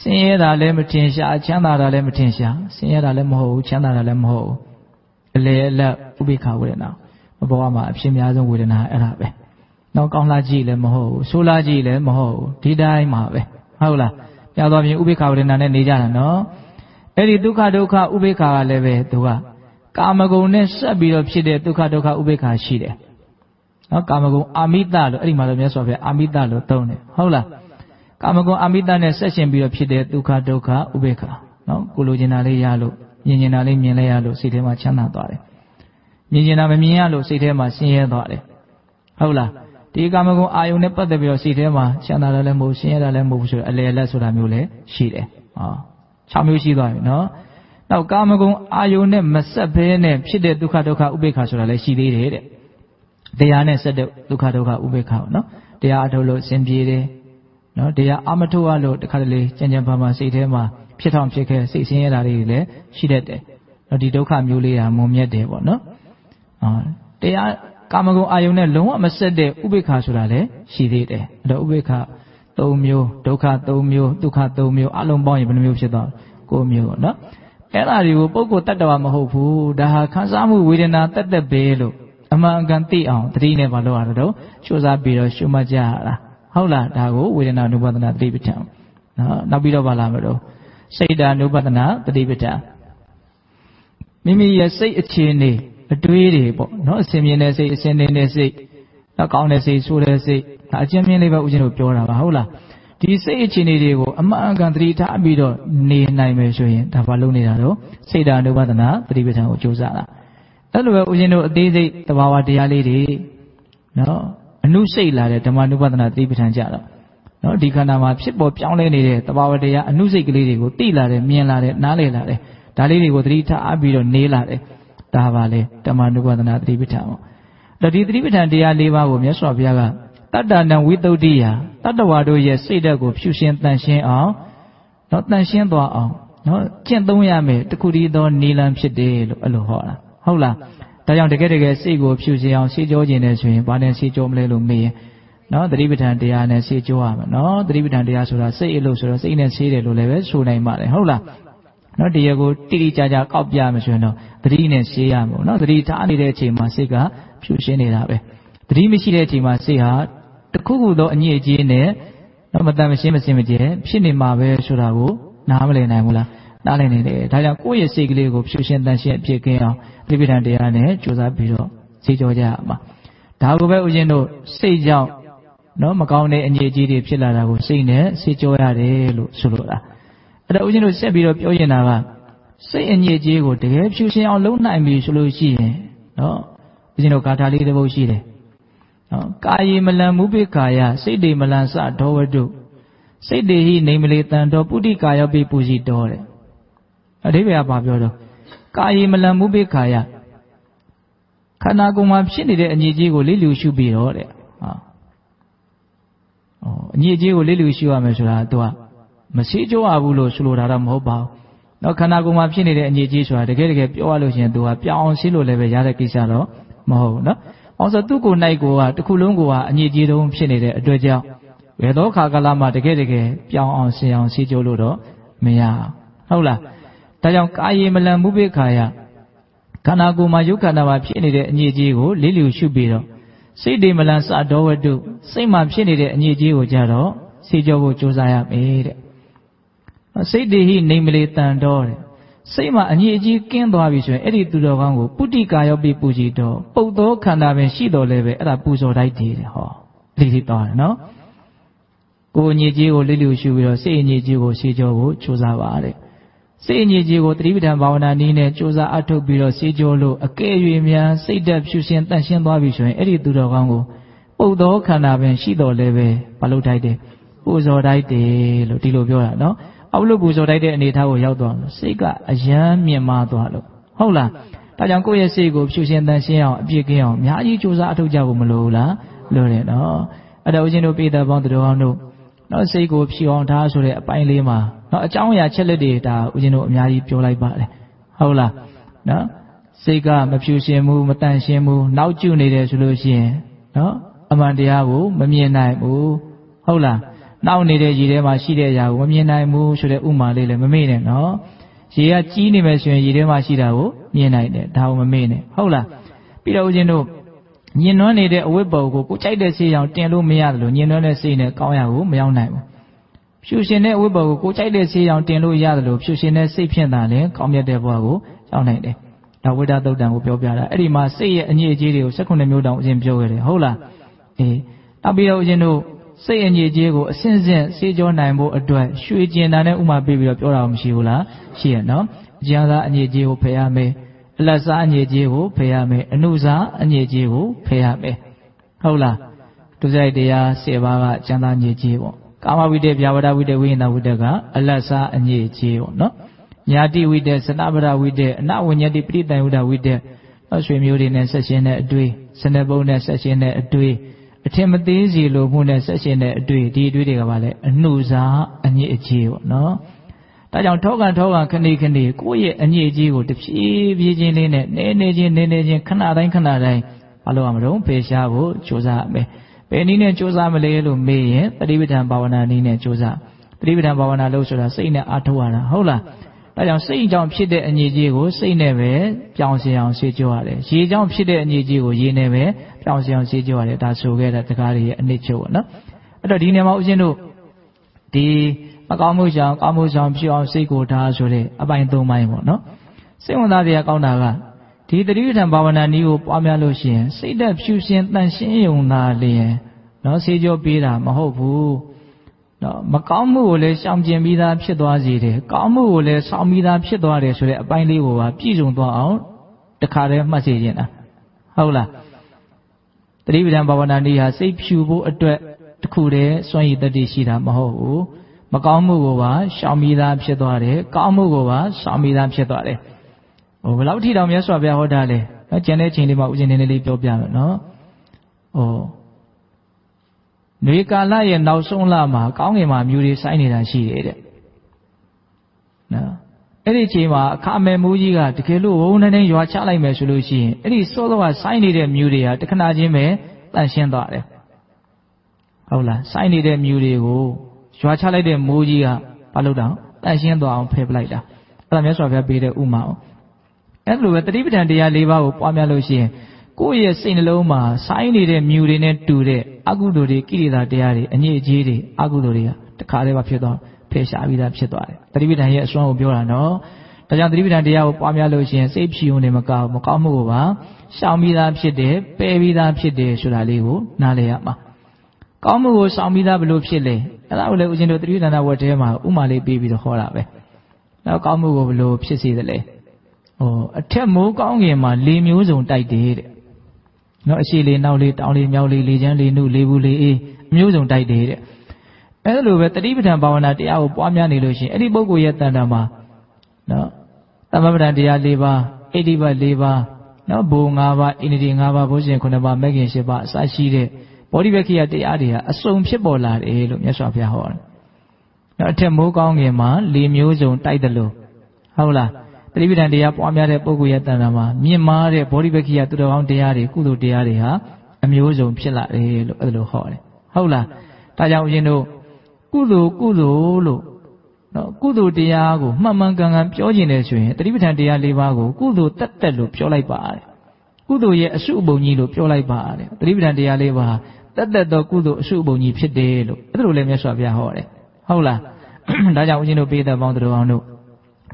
ဆင်းရဲတာလည်းမထင်ရှားချမ်းသာတာလည်းမထင်ရှားဆင်းရဲတာလည်းမဟုတ်ဘူးချမ်းသာတာလည်းမဟုတ်ဘူးအလေအလတ်ဥပိ္ပခဝေဒနာဘဝမှာအဖြစ်များဆုံးဝေဒနာအဲ့ဒါပဲ နောက်ကောင်းလာကြည့်လည်းမဟုတ်ဘူးဆိုးလာကြည့်လည်းမဟုတ်ဘူးဒီတိုင်းမှာပဲဟုတ်လားပြသွားပြင်ဥပိ္ပခဝေဒနာနဲ့နေကြတာနော်အဲ့ဒီဒုက္ခဒုက္ခဥပိ္ပခကလည်းပဲသူကကာမဂုဏ်နဲ့ဆက်ပြီးတော့ဖြစ်တဲ့ဒုက္ခဒုက္ခဥပိ္ပခရှိတယ်နော်ကာမဂုဏ်အာမိတလို့အဲ့ဒီမှာတော့မြတ်စွာဘုရားအာမိတလို့သုံးတယ်ဟုတ်လားကာမဂုဏ်အာမိတနဲ့ဆက်ရှင်ပြီးတော့ဖြစ်တဲ့ဒုက္ခဒုက္ခဥပိ္ပခနော်ကိုလိုချင်တာလေးရလို့မြင်ချင်တာလေးမြင်လဲရလို့စိတ်ထဲမှာချမ်းသာသွားတယ်မြင်ချင်တာမမြင်ရလို့စိတ်ထဲမှာဆင်းရဲသွားတယ်ဟုတ်လား ဒီကာမဂုဏ်အာယုန်နဲ့ပတ်သက်ပြီးတော့စိတ်ထဲမှာချမ်းသာတယ်လည်းမဟုတ်ဆင်းရဲတယ်လည်းမဟုတ်ဘူးဆိုတော့အလယ်လက်ဆိုတာမျိုးလည်းရှိတယ်ဟော6မျိုးရှိသွားပြီနော်နောက်ကာမဂုဏ်အာယုန်နဲ့မဆက်ဘဲနဲ့ဖြစ်တဲ့ဒုက္ခဒုက္ခဥပေက္ခဆိုတာလည်းရှိသေးတယ်တဲ့တရားနဲ့ဆက်တဲ့ဒုက္ခဒုက္ခဥပေက္ခပေါ့နော်တရားအထုတ်လို့အစဉ်ပြေတယ်နော်တရားအမထုတ်ရလို့တခါတလေကြံကြံပါပါစိတ်ထဲမှာဖြစ်ထောင်ဖြစ်ခဲ့စိတ်ဆင်းရဲတာတွေလည်းရှိတတ်တယ်နော်ဒီဒုက္ခမျိုးလေးဟာမုံမြတ်တယ်ပေါ့နော်အာတရား ကာမဂုဏ်အာယုန်နဲ့လုံးဝမဆက်တဲ့ဥပိ္ပခါဆိုတာလည်းရှိသေးတယ်အဲ့တော့ဥပိ္ပခါ၃မျိုးဒုက္ခ၃မျိုးဒုက္ခ၃မျိုးအလုံးပေါင်းရင်ဘယ်နှမျိုးဖြစ်သွား၉မျိုးပေါ့နော်အဲ့ဒါတွေကိုပုဂ္ဂိုလ်တ attva မဟုတ်ဘူးဒါဟာခံစားမှုဝေဒနာတက်တက်ပဲလို့အမှန်အကန်သိအောင်တတိနဲ့မလုပ်ရတော့ရှုစားပြီးတော့ရှုမှတ်ကြရတာဟုတ်လားဒါကိုဝေဒနာနုပါဒနာသတိပဋ္ဌာန်နော်နောက်ပြီးတော့ပါလာမလို့စိတ်ဓာနုပဒနာတတိပဋ္ဌာန်မိမိရဲ့စိတ်အခြေအနေ အတွေးတွေပေါ့နော်အစင်မြင်တဲ့စိတ်အစင်နေတဲ့စိတ်နောက်ကောင်းတဲ့စိတ်ဆိုးတဲ့စိတ်ဒါအချင်းမြင်လေးပဲဦးဇင်းတို့ပြောတာပါဟုတ်လားဒီစိတ်အခြေအနေတွေကိုအမှန်အကန်သတိထားပြီးတော့နေနိုင်မယ်ဆိုရင်ဒါဘာလို့နေတာတော့စိတ်ဓာနုပဒနာတတိပဋ္ဌာန်ကိုကြိုးစားတာအဲ့လိုပဲဦးဇင်းတို့အသေးစိတ်တဘာဝတရားလေးတွေနော်အနုစိတ်လာတဲ့ဓမ္မနုပဒနာတတိပဋ္ဌာန်ကြတော့နော်ဒီခန္ဓာမှာဖြစ်ပေါ်ပြောင်းလဲနေတဲ့တဘာဝတရားအနုစိတ်ကလေးတွေကိုသိလာတယ်မြင်လာတယ်နားလည်လာတယ်ဒါလေးတွေကိုသတိထားပြီးတော့နေလာတယ် ဒါပါလေဓမ္မနုပဒနာတတိပဋ္ဌာန်ပေါ့ဒါဒီတတိပဋ္ဌာန်တရား၄ပါးကိုမြတ်စွာဘုရားကတတ္တနံဝိတုဒ္ဓိယတတ္တဝါတို့ရဲ့စိတ်ဓာတ်ကိုဖြူရှင်တန်ရှင်းအောင်နော်တန်ရှင်းသွားအောင်နော်ကျင့်သုံးရမယ်တခုတည်းသောနီလံဖြစ်တယ်လို့အဲ့လိုဟောတာဟုတ်လားဒါကြောင့်တကယ်တကယ်စိတ်ကိုဖြူရှင်အောင်ရှေးကြောခြင်းနဲ့ဆိုရင်ဘာနဲ့ရှေးကြောမလဲလို့မေးရင်နော်သတိပဋ္ဌာန်တရားနဲ့ရှေးကြောရမယ်နော်သတိပဋ္ဌာန်တရားဆိုတာစိတ်အလို့ဆိုတော့စိတ်နဲ့ရှေးတယ်လို့လည်းပဲဆိုနိုင်ပါတယ်ဟုတ်လား နော်တရားကိုတိတိကျကျကောက်ပြမယ်ဆိုရင်တော့သတိနဲ့ရှေးရမှာနော်သတိထားနေတဲ့အချိန်မှာစိတ်ကဖြူရှင်းနေတာပဲသတိမရှိတဲ့အချိန်မှာစိတ်ဟာတခုခုသောအညစ်အကြေးနဲ့တော့မတန်မရှင်းမစင်မကြဲဖြစ်နေမှာပဲဆိုတာကိုနားမလည်နိုင်ဘူးလားနားလည်နေတယ်ဒါကြောင့်ကိုယ့်ရဲ့စိတ်ကလေးကိုဖြူရှင်းတန်ရှင်းအဖြစ်ကင်းအောင်ပြိပိဋံတရားနဲ့ကြိုးစားပြီးတော့စေကြောကြရမှာဒါကိုပဲဦးဇင်းတို့စိတ်ကြောင့်နော်မကောင်းတဲ့အညစ်အကြေးတွေဖြစ်လာတာကိုစိတ်နဲ့စေကြောရတယ်လို့ဆိုလိုတာ အဲ့တော့ဦးဇင်းတို့ဆက်ပြီးတော့ပြောရင်တာကစိတ်အညစ်အကြေးကိုတကယ်ဖြူရှင်းအောင်လုပ်နိုင်ပြီဆိုလို့ရှိရင်နော်ဦးဇင်းတို့ဂါထာလေးတစ်ပုဒ်ရှိတယ်နော်ကာယေမလံမုပိကာယစိတ်တေမလံစဒောဝတုစိတ်တေဟိနေမလေတန်တော်ပုတိကာယောပိပူစီတော်တဲ့အဓိပ္ပာယ်ကဘာပြောတော့ကာယေမလံမုပိကာယခန္ဓာကိုယ်မှာဖြစ်နေတဲ့အညစ်အကြေးကိုလိလူရှုပြီးတော့တဲ့ဟာဩအညစ်အကြေးကိုလိလူရှုရမယ်ဆိုတာသူက မရှိကြွဘူးလို့ဆိုလိုတာတော့မဟုတ်ပါဘူးတော့ခန္ဓာကိုယ်မှာဖြစ်နေတဲ့အညစ်အကြေးဆိုတာတကယ်တကယ်ပြောရလို့ရှိရင်သူကပြောင်းအောင်ရှင်းလို့လည်းပဲရတဲ့ကိစ္စတော့မဟုတ်ဘူးနော်အောင်ဆိုသူ့ကိုယ်၌ကိုကတစ်ခုလုံးကိုကအညစ်အကြေးတုံးဖြစ်နေတဲ့အတွက်ကြောင့်ဘယ်သောခါကလာမှတကယ်တကယ်ပြောင်းအောင်ရှင်းအောင်ရှင်းကြလို့တော့မရဟုတ်လားဒါကြောင့်ကာယေမလံမုပိခာယခန္ဓာကိုယ်မှာယုတ်ခန္ဓာမှာဖြစ်နေတဲ့အညစ်အကြေးကိုလေးလျူရှုပြီးတော့စိတ်တေမလံစတော်ဝတ္တုစိတ်မှာဖြစ်နေတဲ့အညစ်အကြေးကိုကြတော့စေကြောဖို့ကြိုးစားရမယ်တဲ့ စိတ်တေဟိနေမလေတန်တော်တဲ့စိတ်မှာအညစ်အကြေးကင်းသွားပြီဆိုရင်အဲ့ဒီသူတော်ကောင်းကိုပုတိကာယောပိပူကြည်တော်ပုတ်သောခန္ဓာပင်ရှိတော်လဲပဲအဲ့ဒါပူဇော်တိုက်တည်တယ်ဟောလိလိသွားတယ်နော်ကိုယ်အညစ်အကြေးကိုလိလိရှုပြီးတော့စိတ်အညစ်အကြေးကိုစေကြောဖို့ကြိုးစားပါတဲ့စိတ်အညစ်အကြေးကိုသတိပဋ္ဌာန်ဘာဝနာနည်းနဲ့ကြိုးစားအထုတ်ပြီးတော့စေကြောလို့အကဲ့၍များစိတ်သက်ဖြူစင်တန့်ရှင်းသွားပြီဆိုရင်အဲ့ဒီသူတော်ကောင်းကိုပုတ်သောခန္ဓာပင်ရှိတော်လဲပဲမလုပ်တိုက်တယ်ပူဇော်တိုက်တယ်လို့ဒီလိုပြောတာနော် အောက်လို့ပူဇော်တိုက်တဲ့အနေထားကိုရောက်သွားလို့စိတ်ကအယမ်းမြင့်မားသွားလို့ဟုတ်လားဒါကြောင့်ကိုယ့်ရဲ့စိတ်ကိုဖြူရှင်တန်ရှင်းအောင်အပြည့်ကင်းအောင်အများကြီးကြိုးစားအထောက်ကြဖို့မလိုဘူးလားလိုတယ်နော်အဲ့ဒါဦးဇင်းတို့ပြည်သက်ပေါင်းတော်အောင်တို့နော်စိတ်ကိုဖြူအောင်ထားဆိုတဲ့အပိုင်းလေးမှာနော်အကြောင်းအရာချက်လက်တွေဒါဦးဇင်းတို့အများကြီးပြောလိုက်ပါတယ်ဟုတ်လားနော်စိတ်ကမဖြူရှင်မှုမတန်ရှင်းမှုနောက်ကျနေတယ်ဆိုလို့ရှိရင်နော်အမှန်တရားကိုမမြင်နိုင်ဘူးဟုတ်လား နောက်နေတဲ့ရေထဲမှာရှိတဲ့အရာကိုမမြင်နိုင်ဘူးဆိုတဲ့ဥမာလေးလည်းမမေ့နဲ့နော်ရေကကြီးနေမယ်ဆိုရင်ရေထဲမှာရှိတာကိုမြင်နိုင်တယ်ဒါကိုမမေ့နဲ့ဟုတ်လားပြီးတော့ဦးဇင်းတို့ညင်နွမ်းနေတဲ့အဝတ်ပေါ်ကိုကိုကြိုက်တဲ့ဆေးရောင်တင်လို့မရတယ်လို့ညင်နွမ်းတဲ့စိတ်နဲ့ကောင်းရကိုမရောက်နိုင်ဘူးဖြူရှင်တဲ့အဝတ်ပေါ်ကိုကိုကြိုက်တဲ့ဆေးရောင်တင်လို့ရတယ်လို့ဖြူရှင်တဲ့စိတ်ဖြင့်သာလည်းကောင်းမြတ်တဲ့ဘဝကိုရောက်နိုင်တယ်ဒါဝိဒသုတ်တံကိုပြောပြတာအဲ့ဒီမှာစိတ်ရဲ့အညစ်အကြေးတွေကို16မျိုးတောင်အရင်ပြောခဲ့တယ်ဟုတ်လားအေးနောက်ပြီးတော့ဦးဇင်းတို့ စိတ်အညစ်အကြေးကိုအစဉ်စဉ်စေကြောနိုင်ဖို့အတွက်ရွှေကျင်တာနဲ့ဥမာပေးပြီးတော့ပြောတာမရှိဘူးလားရှိရနော်အကျဉ်းသားအညစ်အကြေးကိုဖယ်ရမယ်အလတ်စားအညစ်အကြေးကိုဖယ်ရမယ်အနုစားအညစ်အကြေးကိုဖယ်ရမယ်ဟုတ်လားဒုစရိုက်တရား10ပါးကအကျဉ်းသားအညစ်အကြေးပေါ့ကာမဝိတ္တဗျာဝဒဝိတ္တဝိညာဏဝိတ္တကအလတ်စားအညစ်အကြေးပေါ့နော်ညာတိဝိတ္တစနဗရဝိတ္တအနဝဉ္ညတိပရိတန်ဝိတ္တဝိတ္တဆွေမျိုးတွေနဲ့ဆက်ရှင်တဲ့အတွေ့စနေပုံးနဲ့ဆက်ရှင်တဲ့အတွေ့ အထင်မသေးစီလိုမှုနဲ့ဆက်ရှင်တဲ့အတွေ့ဒီအတွေ့တွေကပါလေအနှုစားအညစ်အကြေးပေါ့နော်ဒါကြောင့်ထောကန်ထောကန်ခဏခဏကိုယ့်ရဲ့အညစ်အကြေးကိုတဖြည်းဖြည်းချင်းလေးနဲ့နေနေချင်းနေနေချင်းခဏတိုင်းခဏတိုင်းမလုပ်ရမလို့ဖေရှားဖို့ကြိုးစားမယ်ဘယ်နည်းနဲ့ကြိုးစားမလဲလို့မေးရင်တတိပဋ္ဌာန်ဘာဝနာနည်းနဲ့ကြိုးစားတတိပဋ္ဌာန်ဘာဝနာလို့ဆိုတာစိတ်နဲ့အားထုတ်ရတာဟုတ်လားဒါကြောင့်စိတ်ကြောင့်ဖြစ်တဲ့အညစ်အကြေးကိုစိတ်နဲ့ပဲပြောင်းစင်အောင်ရှင်းကြရတယ်။ရေကြောင့်ဖြစ်တဲ့အညစ်အကြေးကိုရေနဲ့ပဲ ပြောင်းစင်အောင်ရှင်းကြရတယ်။ဒါဆိုခဲ့တဲ့တကားတွေရဲ့အနစ်ချုပ်ပေါ့နော်။အဲ့တော့ဒီနေရာမှာဦးဇင်းတို့ဒီမကောင်းမှုရှောင်ကောင်းမှုရှောင်ဖြစ်အောင်စိတ်ကိုထားဆိုတဲ့အပိုင်း၃ပိုင်းပေါ့နော်စိတ်ဝင်စားတရားကောင်းတာကဒီတတိပဋ္ဌာန်ဘာဝနာနည်းကိုပွားများလို့ရှိရင်စိတ်သက်ဖြူရှင်တန်ရှင်းယုံသာလျင်နော်ဆေးကြောပေးတာမဟုတ်ဘူးနော်မကောင်းမှုကိုလည်းရှောင်ကျင်ပြီးသားဖြစ်သွားစေတယ်ကောင်းမှုကိုလည်းဆောင်ပြီးသားဖြစ်သွားတယ်ဆိုတဲ့အပိုင်းလေးကိုပါပြည့်စုံသွားအောင်တခါတည်းမှတ်စေခြင်းတာဟုတ်လား တတိပဒံဘာဝနာနည်းဟာစိတ်ဖြူဖို့အတွက်တခုတည်းစွန့်ရည်တတိရှိတာမဟုတ်ဘူးမကောင်းမှုကိုပါရှောင်ပြီးသားဖြစ်သွားတယ်ကောင်းမှုကိုပါဆောင်ပြီးသားဖြစ်သွားတယ်ဟိုဘယ်လောက်ထိတောင်မြတ်စွာဘုရားဟောတာလဲနော်ကျန်တဲ့ချိန်လေးမှာဥစဉ်နေနေလေးပြောပြမယ်နော်ဟိုနွေကာလရဲ့နောက်ဆုံးလမှာကောင်းကင်မှာမြူတွေစိုင်းနေတာရှိတယ်တဲ့နော် အဲ့ဒီချိန်မှာအခါမယ်မူးကြီးကတကယ်လို့ဝုန်းနေနေရွာချလိုက်မယ်ဆိုလို့ရှိရင်အဲ့ဒီစောစောကစိုင်းနေတဲ့မြူတွေဟာတခဏချင်းပဲတန့်ရှင်းသွားတယ်ဟုတ်လားစိုင်းနေတဲ့မြူတွေကိုရွာချလိုက်တဲ့မိုးကြီးကဘာလို့တောင်တန့်ရှင်းသွားအောင်ဖယ်ပလိုက်တာအဲ့ဒါမြတ်စွာဘုရားပေးတဲ့ဥမာအောင်အဲ့လိုပဲတတိပဋ္ဌာန်တရား၄ပါးကိုပွားများလို့ရှိရင်ကိုယ့်ရဲ့စိတ်နှလုံးမှာစိုင်းနေတဲ့မြူတွေနဲ့တူတဲ့အကုသိုလ်တွေကိလေသာတရားတွေအညစ်အကြေးတွေအကုသိုလ်တွေကတခါတည်းမှဖြစ်သွား ဖယ်ရှားပြီးသားဖြစ်သွားတယ်တတိပဋ္ဌာန်ရဲ့အစွမ်းကိုပြောတာနော်ဒါကြောင့်တတိပဋ္ဌာန်တရားကိုပွားများလို့ရှိရင်စိတ်ဖြူုံနေမကောက်မကောက်မှုကိုပါရှောင်ပြီးသားဖြစ်တယ်ပယ်ပြီးသားဖြစ်တယ်ဆိုတာလေးကိုနားလည်ရမှာကောင်းမှုကိုရှောင်ပြီးသားဘယ်လိုဖြစ်လဲအဲ့ဒါကိုလည်းဦးဇင်းတို့တတိပဋ္ဌာန်ဝတ်ထဲမှာဥမာလေးပေးပြီးတော့ဟောတာပဲနောက်ကောင်းမှုကိုဘယ်လိုဖြစ်စေသလဲဟိုအထက်မိုးကောင်းငင်မှာလေးမျိုးစုံတိုက်တယ်တဲ့နော်အရှိလေးနောက်လေးတောင်လေးမြောက်လေးလေးချမ်းလေးနုလေးဘူးလေးအေးအမျိုးစုံတိုက်တယ်တဲ့ အဲလိုပဲတတိပဋ္ဌာန်ဘာဝနာတရားကိုပွားများနေလို့ရှိရင်အဲ့ဒီပုဂ္ဂိုလ်ရဲ့တန်တာမှာနော်သမပဋ္ဌာန်တရား၄ပါးအိဋ္ဌိပတ်၄ပါးနော်ဘုံ၅ပါးဣန္ဒြေ၅ပါးဘုဇင်9ပါးမဂ်ခင်10ပါးအစရှိတဲ့ဘောဓိဝက္ခိယတရားတွေဟာအစုံဖြစ်ပေါ်လာတယ်လို့မြတ်စွာဘုရားဟောတယ်နော်အထက်မိုးကောင်းငင်မှာ၄မျိုးစုံတိုက်တယ်လို့ဟုတ်လားတတိပဋ္ဌာန်တရားပွားများတဲ့ပုဂ္ဂိုလ်ရဲ့တဏ္ဍာမှာမြင့်မားတဲ့ဘောဓိပက္ခိယသူတော်ကောင်းတရားတွေကုသိုလ်တရားတွေဟာအမျိုးစုံဖြစ်လာတယ်လို့အဲ့လိုဟောတယ်ဟုတ်လားဒါကြောင့်ဦးဇင်းတို့ ကုသိုလ်ကုသိုလ်လို့နော်ကုသိုလ်တရားကိုမှန်မှန်ကန်ကန်ပြောကျင်တယ်ဆိုရင်တတိပဋ္ဌာန်တရား၄ပါးကိုကုသိုလ်တက်တက်လို့ပြောလိုက်ပါရတယ်ကုသိုလ်ရဲ့အစုအပုံကြီးလို့ပြောလိုက်ပါရတယ်တတိပဋ္ဌာန်တရား၄ပါးတက်တက်သောကုသိုလ်အစုအပုံကြီးဖြစ်တယ်လို့အဲ့လိုလည်းမြတ်စွာဘုရားဟောတယ်ဟုတ်လားဒါကြောင့်ဦးဇင်းတို့ပေးတဲ့ပေါင်းတော်အောင်တို့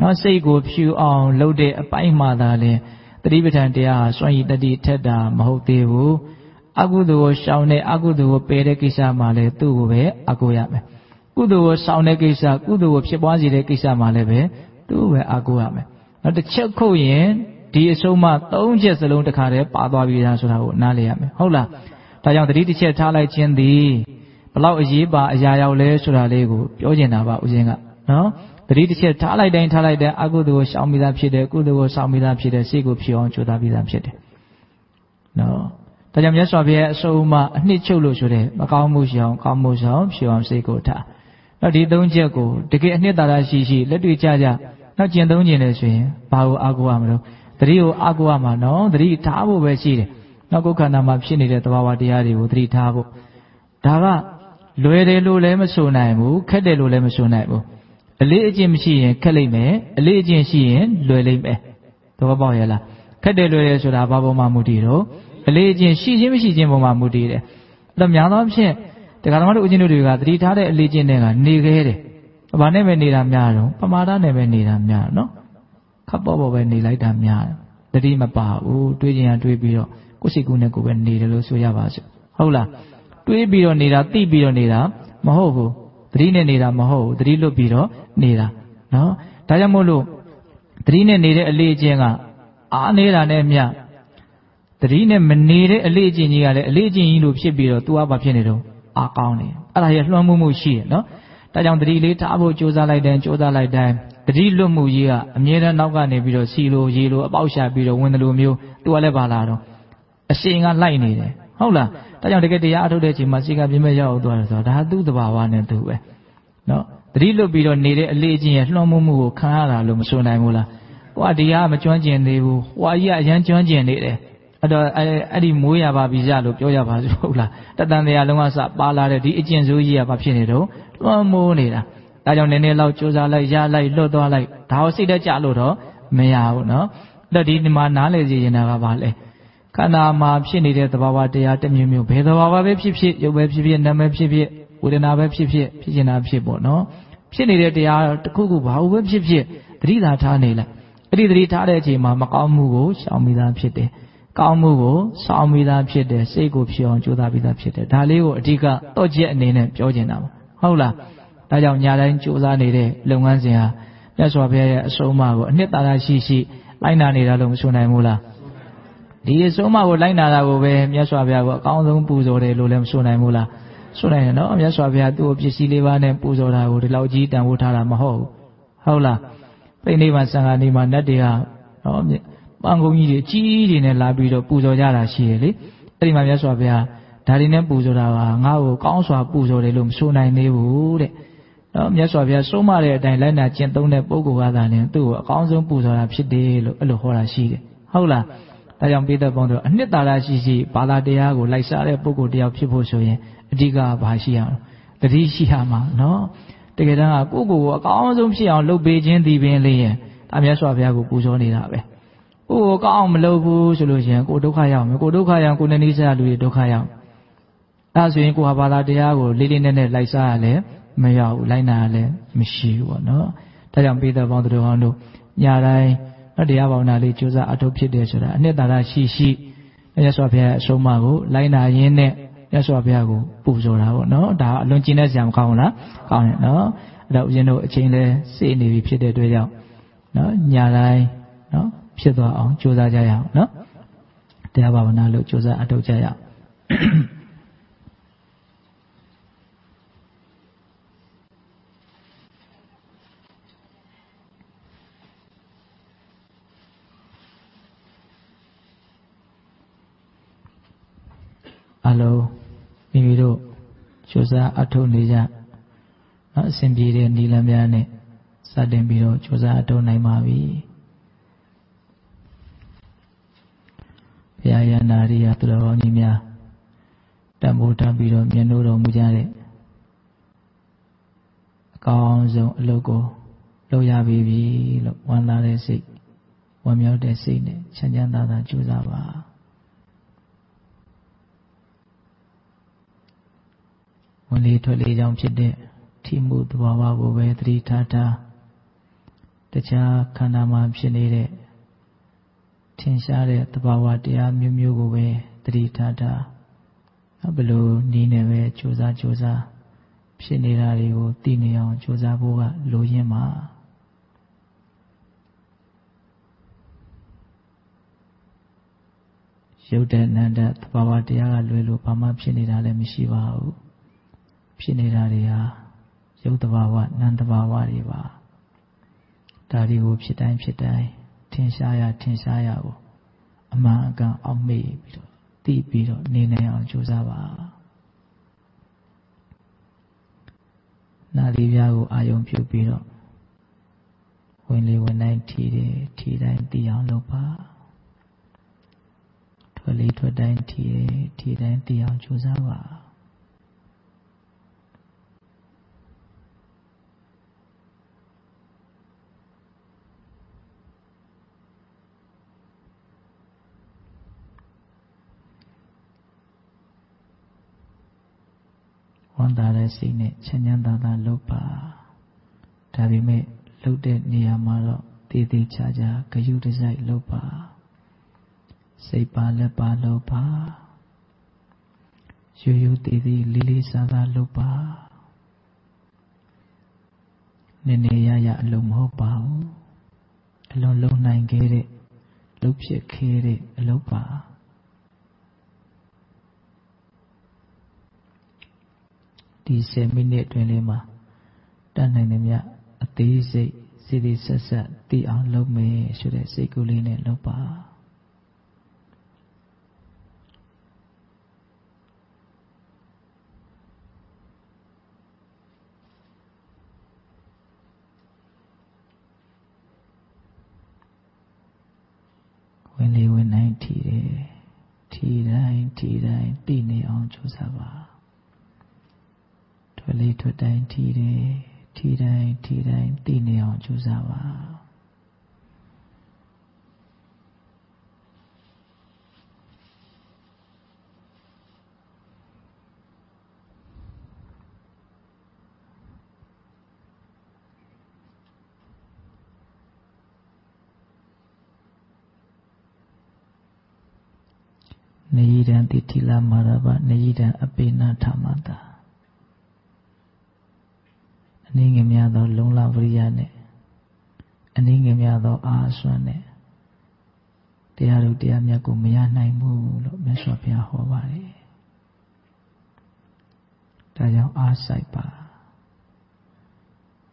နော်စိတ်ကိုဖြူအောင်လုပ်တဲ့အပိုင်းမှသာလင်တတိပဋ္ဌာန်တရားဟာစွန့်ရည်တတိထက်တာမဟုတ်သေးဘူးအကုသိုလ်ကိုရှောင်တဲ့အကုသိုလ်ကိုပယ်တဲ့ကိစ္စမှလည်းသူ့ကိုပဲအကုရမယ် ကုသိုလ်ကိုရှောင်တဲ့ကိစ္စကုသိုလ်ကိုဖြစ်ပွားစေတဲ့ကိစ္စမှလည်းပဲသူ့ပဲအကုရမယ်နောက်တစ်ချက်ခုတ်ရင်ဒီအဆုံးမှ၃ချက်စလုံးတစ်ခါတည်းပါသွားပြီလားဆိုတာကိုနားလည်ရမယ်ဟုတ်လားဒါကြောင့်တတိတစ်ချက်ထားလိုက်ခြင်းသည်ဘလောက်အရေးပါအရာရောက်လဲဆိုတာလေးကိုပြောချင်တာပါဦးဇင်းကနော်တတိတစ်ချက်ထားလိုက်တိုင်းထားလိုက်တဲ့အကုသိုလ်ကိုရှောင်မိသားဖြစ်တယ်ကုသိုလ်ကိုရှောင်မိသားဖြစ်တယ်စိတ်ကိုဖြစ်အောင်ကြိုးစားပြီးသားဖြစ်တယ်နော်ဒါကြောင့်မြတ်စွာဘုရားအစုံအမအနှစ်ချုပ်လို့ဆိုတဲ့မကောင်းမှုရှောင်ကောင်းမှုရှောင်ဖြစ်အောင်စိတ်ကိုထား နော်ဒီသုံးချက်ကိုတကယ်အနှစ်သာရရှိရှိလက်တွေ့ကြကြနောက်ကျင့်သုံးခြင်းလေဆိုရင်ဘာကိုအာကိုရမလို့တတိကိုအာကိုရမှာနော်တတိထားဖို့ပဲရှိတယ်နောက်ကိုယ်ခန္ဓာမှာဖြစ်နေတဲ့သဘာဝတရားတွေကိုတတိထားဖို့ဒါကလွယ်တယ်လို့လည်းမဆိုနိုင်ဘူးခက်တယ်လို့လည်းမဆိုနိုင်ဘူးအလေးအကျင့်မရှိရင်ခက်လိမ့်မယ်အလေးအကျင့်ရှိရင်လွယ်လိမ့်မယ်သဘောပေါက်ရလားခက်တယ်လွယ်တယ်ဆိုတာဘာပေါ်မှာမူတည်တော့အလေးအကျင့်ရှိခြင်းမရှိခြင်းပေါ်မှာမူတည်တယ်အဲ့တော့များသောအားဖြင့် တရားဓမ္မတို့ဦးဇင်းတို့တွေကသတိထားတဲ့အလေးကျင့်တွေကနေခဲ့တယ်ဘာနဲ့ပဲနေတာများတော့ပမာဒနဲ့ပဲနေတာများနော်ခပ်ပေါ်ပေါ်ပဲနေလိုက်တာများတတိမပါဘူးတွေးကြင်ရတွေးပြီးတော့ကိုယ်စိတ်ကူးနဲ့ကိုယ်ပဲနေတယ်လို့ဆိုရပါစို့ဟုတ်လားတွေးပြီးတော့နေတာသိပြီးတော့နေတာမဟုတ်ဘူးသတိနဲ့နေတာမဟုတ်ဘူးသတိလွတ်ပြီးတော့နေတာနော်ဒါကြောင့်မို့လို့သတိနဲ့နေတဲ့အလေးအကျင့်ကအားနေတာနဲ့မျှသတိနဲ့မနေတဲ့အလေးအကျင့်ကြီးကလည်းအလေးအကျင့်ကြီးလို့ဖြစ်ပြီးတော့ तू ကဘာဖြစ်နေတော့ အားကောင်းနေအဲ့ဒါရဲ့လွှမ်းမိုးမှုရှိရနော်ဒါကြောင့်သတိလေးထားဖို့ကြိုးစားလိုက်တယ်ကြိုးစားလိုက်တိုင်းသတိလွတ်မှုကြီးကအမြဲတမ်းနောက်ကနေပြီးတော့စီလိုရေလိုအပေါက်ရှာပြီးတော့ဝင်တယ်လို့မျိုး तू ကလည်းပါလာတော့အရှင်ကလိုက်နေတယ်ဟုတ်လားဒါကြောင့်တကယ်တရားအထုတ်တဲ့အချိန်မှာစိတ်ကပြင်းမဲ့ရောက်သွားတယ်ဆိုတာဒါသူ့တဘာဝနဲ့သူပဲနော်တတိလွတ်ပြီးတော့နေတဲ့အလေးအကျင့်ရဲ့လွှမ်းမိုးမှုကိုခံရတာလို့မဆိုနိုင်ဘူးလားဟိုကဒီကမကျွမ်းကျင်သေးဘူးဟိုအကြီးကအရန်ကျွမ်းကျင်နေတယ် အဲ့တော့အဲ့ဒီမွေးရပါပြီကြလို့ပြောရပါစို့ဟုတ်လားတတန်တရားလုံးဝစပါလာတဲ့ဒီအကျင့်စိုးကြီးကဘာဖြစ်နေတော့လွှမ်းမိုးနေတာဒါကြောင့်နည်းနည်းလောက်စူးစမ်းလိုက်ရလိုက်လွတ်သွားလိုက်ဒါကိုစိတ်တက်ကြလို့တော့မရဘူးနော်အဲ့တော့ဒီမှာနားလေစီရင်တာကဘာလဲခန္ဓာမှာဖြစ်နေတဲ့သဘာဝတရားတစ်မျိုးမျိုးဘယ်သဘာဝပဲဖြစ်ဖြစ်ရုပ်ပဲဖြစ်ဖြစ်နာမ်ပဲဖြစ်ဖြစ်ဝေဒနာပဲဖြစ်ဖြစ်ဖြစ်နေတာဖြစ်ပေါ့နော်ဖြစ်နေတဲ့တရားတစ်ခုခုဘာလို့ပဲဖြစ်ဖြစ်သတိသာထားနေလိုက်အဲ့ဒီသတိထားတဲ့အချိန်မှာမကောင်းမှုကိုရှောင်မိသားဖြစ်တယ် ကောင်းမှုကိုစောင့်မိသားဖြစ်တယ်စိတ်ကိုဖြစ်အောင်ကြိုးစားပြီးသားဖြစ်တယ်ဒါလေးကိုအဓိကတော့ချက်အနေနဲ့ပြောချင်တာပါဟုတ်လားဒါကြောင့်ညာတိုင်းကြိုးစားနေတဲ့လုပ်ငန်းစဉ်ဟာမြတ်စွာဘုရားရဲ့အဆုံးအမကိုအနှစ်သာရရှိရှိလိုက်နာနေတာလို့မဆိုနိုင်ဘူးလားဒီအဆုံးအမကိုလိုက်နာတာကိုပဲမြတ်စွာဘုရားကအကောင်းဆုံးပူဇော်တယ်လို့လည်းမဆိုနိုင်ဘူးလားဆိုနိုင်တယ်နော်မြတ်စွာဘုရားသူ့ကိုပစ္စည်းလေးပါးနဲ့ပူဇော်တာကိုဒီလောက်ကြီးတန်ဖိုးထားတာမဟုတ်ဘူးဟုတ်လားပိဋိဘံစံဃာနေမှာနတ်တွေကနော် ပန်းကုန်းကြီးတွေအကြီးတွေနဲ့လာပြီးတော့ပူဇော်ကြတာရှိတယ်လေအဲ့ဒီမှာမြတ်စွာဘုရားဒါတွေနဲ့ပူဇော်တာကငါ့ကိုကောင်းစွာပူဇော်တယ်လို့မဆိုနိုင်သေးဘူးတဲ့နော်မြတ်စွာဘုရားဆုံးမတဲ့အတိုင်းလိုက်နာကျင့်သုံးတဲ့ပုဂ္ဂိုလ်ကသာလျှင်သူ့ကိုအကောင်းဆုံးပူဇော်တာဖြစ်တယ်လို့အဲ့လိုဟောတာရှိတယ်ဟုတ်လားဒါကြောင့်ပိဿပေါင်းတို့အနှစ်သာရရှိရှိဘာသာတရားကိုလိုက်စားတဲ့ပုဂ္ဂိုလ်တယောက်ဖြစ်ဖို့ဆိုရင်အဓိကဘာရှိရအောင်တတိရှိရမှာနော်တကယ်တမ်းကကိုယ့်ကိုယ်ကိုအကောင်းဆုံးဖြစ်အောင်လုပ်ပေးခြင်းဒီပင်လေးရင်ဒါမြတ်စွာဘုရားကိုပူဇော်နေတာပဲ ကိုယ်ကိုကောင်းအောင်မလုပ်ဘူးဆိုလို့ရှိရင်ကိုယ်ဒုက္ခရောက်မယ်ကိုယ်ဒုက္ခရောက်ကိုယ်နဲ့နှိစရလူတွေဒုက္ခရောက်အဲဆိုရင်ကိုယ်ဟာဘာသာတရားကိုလေးလေးနက်နက်လိုက်စားရလဲမရောက်ဘူးလိုက်နာရလဲမရှိဘူးပေါ့နော်ဒါကြောင့်ပိဿပေါင်းတို့ဟောင်းတို့ညာတိုင်းနော်တရားဘာဝနာလေးကြိုးစားအထုတ်ဖြစ်တယ်ဆိုတာအနှစ်သာရရှိရှိမြတ်စွာဘုရားအဆုံးအမကိုလိုက်နာရင်းနဲ့မြတ်စွာဘုရားကိုပူဇော်တာပေါ့နော်ဒါအလွန်ကျင့်တဲ့ဆရာမကောင်းဘူးလားကောင်းတယ်နော်အဲ့တော့ဦးဇင်းတို့အချိန်လဲစေနေပြီဖြစ်တဲ့အတွက်ကြောင့်နော်ညာတိုင်းနော်ဖြစ်သွားအောင်ကြိုးစားကြရအောင်နော်တရားဘာဝနာလို့ကြိုးစားအထောက်ကြရအောင်အလုံးမိမိတို့ကြိုးစားအထုတ်နေကြနော်အစဉ်ပြေတဲ့နီလန်းများနဲ့စတင်ပြီးတော့ကြိုးစားအထုတ်နိုင်ပါပြီ ဘုရားရနာရိယသူတော်ကောင်းကြီးများတံမိုးတမ်းပြီးတော့မျက်နှိုးတော်မူကြတဲ့အကောင်းဆုံးအလုပ်ကိုလုပ်ရပြီလို့ဝမ်းသာတဲ့စိတ်ဝမ်းမြောက်တဲ့စိတ်နဲ့ချမ်းချမ်းသာသာကြိုးစားပါဝင်လေထွက်လေကြောင့်ဖြစ်တဲ့ထိမှုသဘာဝကိုပဲသတိထားထားတခြားခန္ဓာမှာဖြစ်နေတဲ့ ထင်ရှားတဲ့သဘာဝတရားမျိုးမျိုးကိုပဲသတိထားထားဘယ်လိုနည်းနဲ့ပဲကြိုးစားကြိုးစားဖြစ်နေတာတွေကိုသိနေအောင်ကြိုးစားဖို့ကလိုရင်းမှာရုပ်တဲ့နန္တသဘာဝတရားကလွယ်လို့ဘာမှဖြစ်နေတာလည်းမရှိပါဘူးဖြစ်နေတာတွေဟာရုပ်တဘာဝနာမ်တဘာဝတွေပါဒါတွေကိုဖြစ်တိုင်းဖြစ်တိုင်း ထင်ရှားရထင်ရှားရကိုအမှန်အကန်အောက်မေ့ပြီးတော့သိပြီးတော့နေနိုင်အောင်ကြိုးစားပါနာရီပြားကိုအာယုံပြုပြီးတော့ဝင်လေဝင်တိုင်းထီတယ်ထီတိုင်းသိအောင်လုပ်ပါထွက်လေထွက်တိုင်းထီတယ်ထီတိုင်းသိအောင်ကြိုးစားပါ ဝမ်းသာတဲ့စိတ်နဲ့ချမ်းချမ်းသာသာလုပ်ပါဒါပေမဲ့လုပ်တဲ့နေရာမှာတော့တည်တည်ချာချာဂယုတစိုက်လုပ်ပါစိတ်ပါလက်ပါလုပ်ပါရိုးရိုးတည်တည်လေးလေးစားစားလုပ်ပါနည်းနည်းရရအလုံးမဟုတ်ပါဘူးအလုံးလုံးနိုင်ခဲ့တဲ့လုပ်ဖြစ်ခဲ့တဲ့အလုပ်ပါ ဒီ10မိနစ်အတွင်းလေးမှာတတ်နိုင်တယ်မြအသေးစိတ်စီစီဆက်ဆက်သိအောင်လုပ်မယ်ဆိုတဲ့စိတ်ကူးလေးနဲ့လုပ်ပါဝင်လေဝင်နိုင်ထီတယ်ထီတိုင်းထီတိုင်းသိနေအောင်ကြိုးစားပါထွက် လေးထွက်တိုင်းထီးတယ်ထီးတိုင်းထီးတိုင်းသိနေအောင်ကြိုးစားပါနေရန်တိတိလာမာရဘနေရန်အပေနာထမတာ အနည်းငယ်များသော လုံလဝရိယနဲ့အနည်းငယ်များသောအာအစွမ်းနဲ့တရားတို့တရားမြတ်ကိုမရနိုင်ဘူးလို့မြတ်စွာဘုရားဟောပါတယ်ဒါကြောင့်အားစိုက်ပါ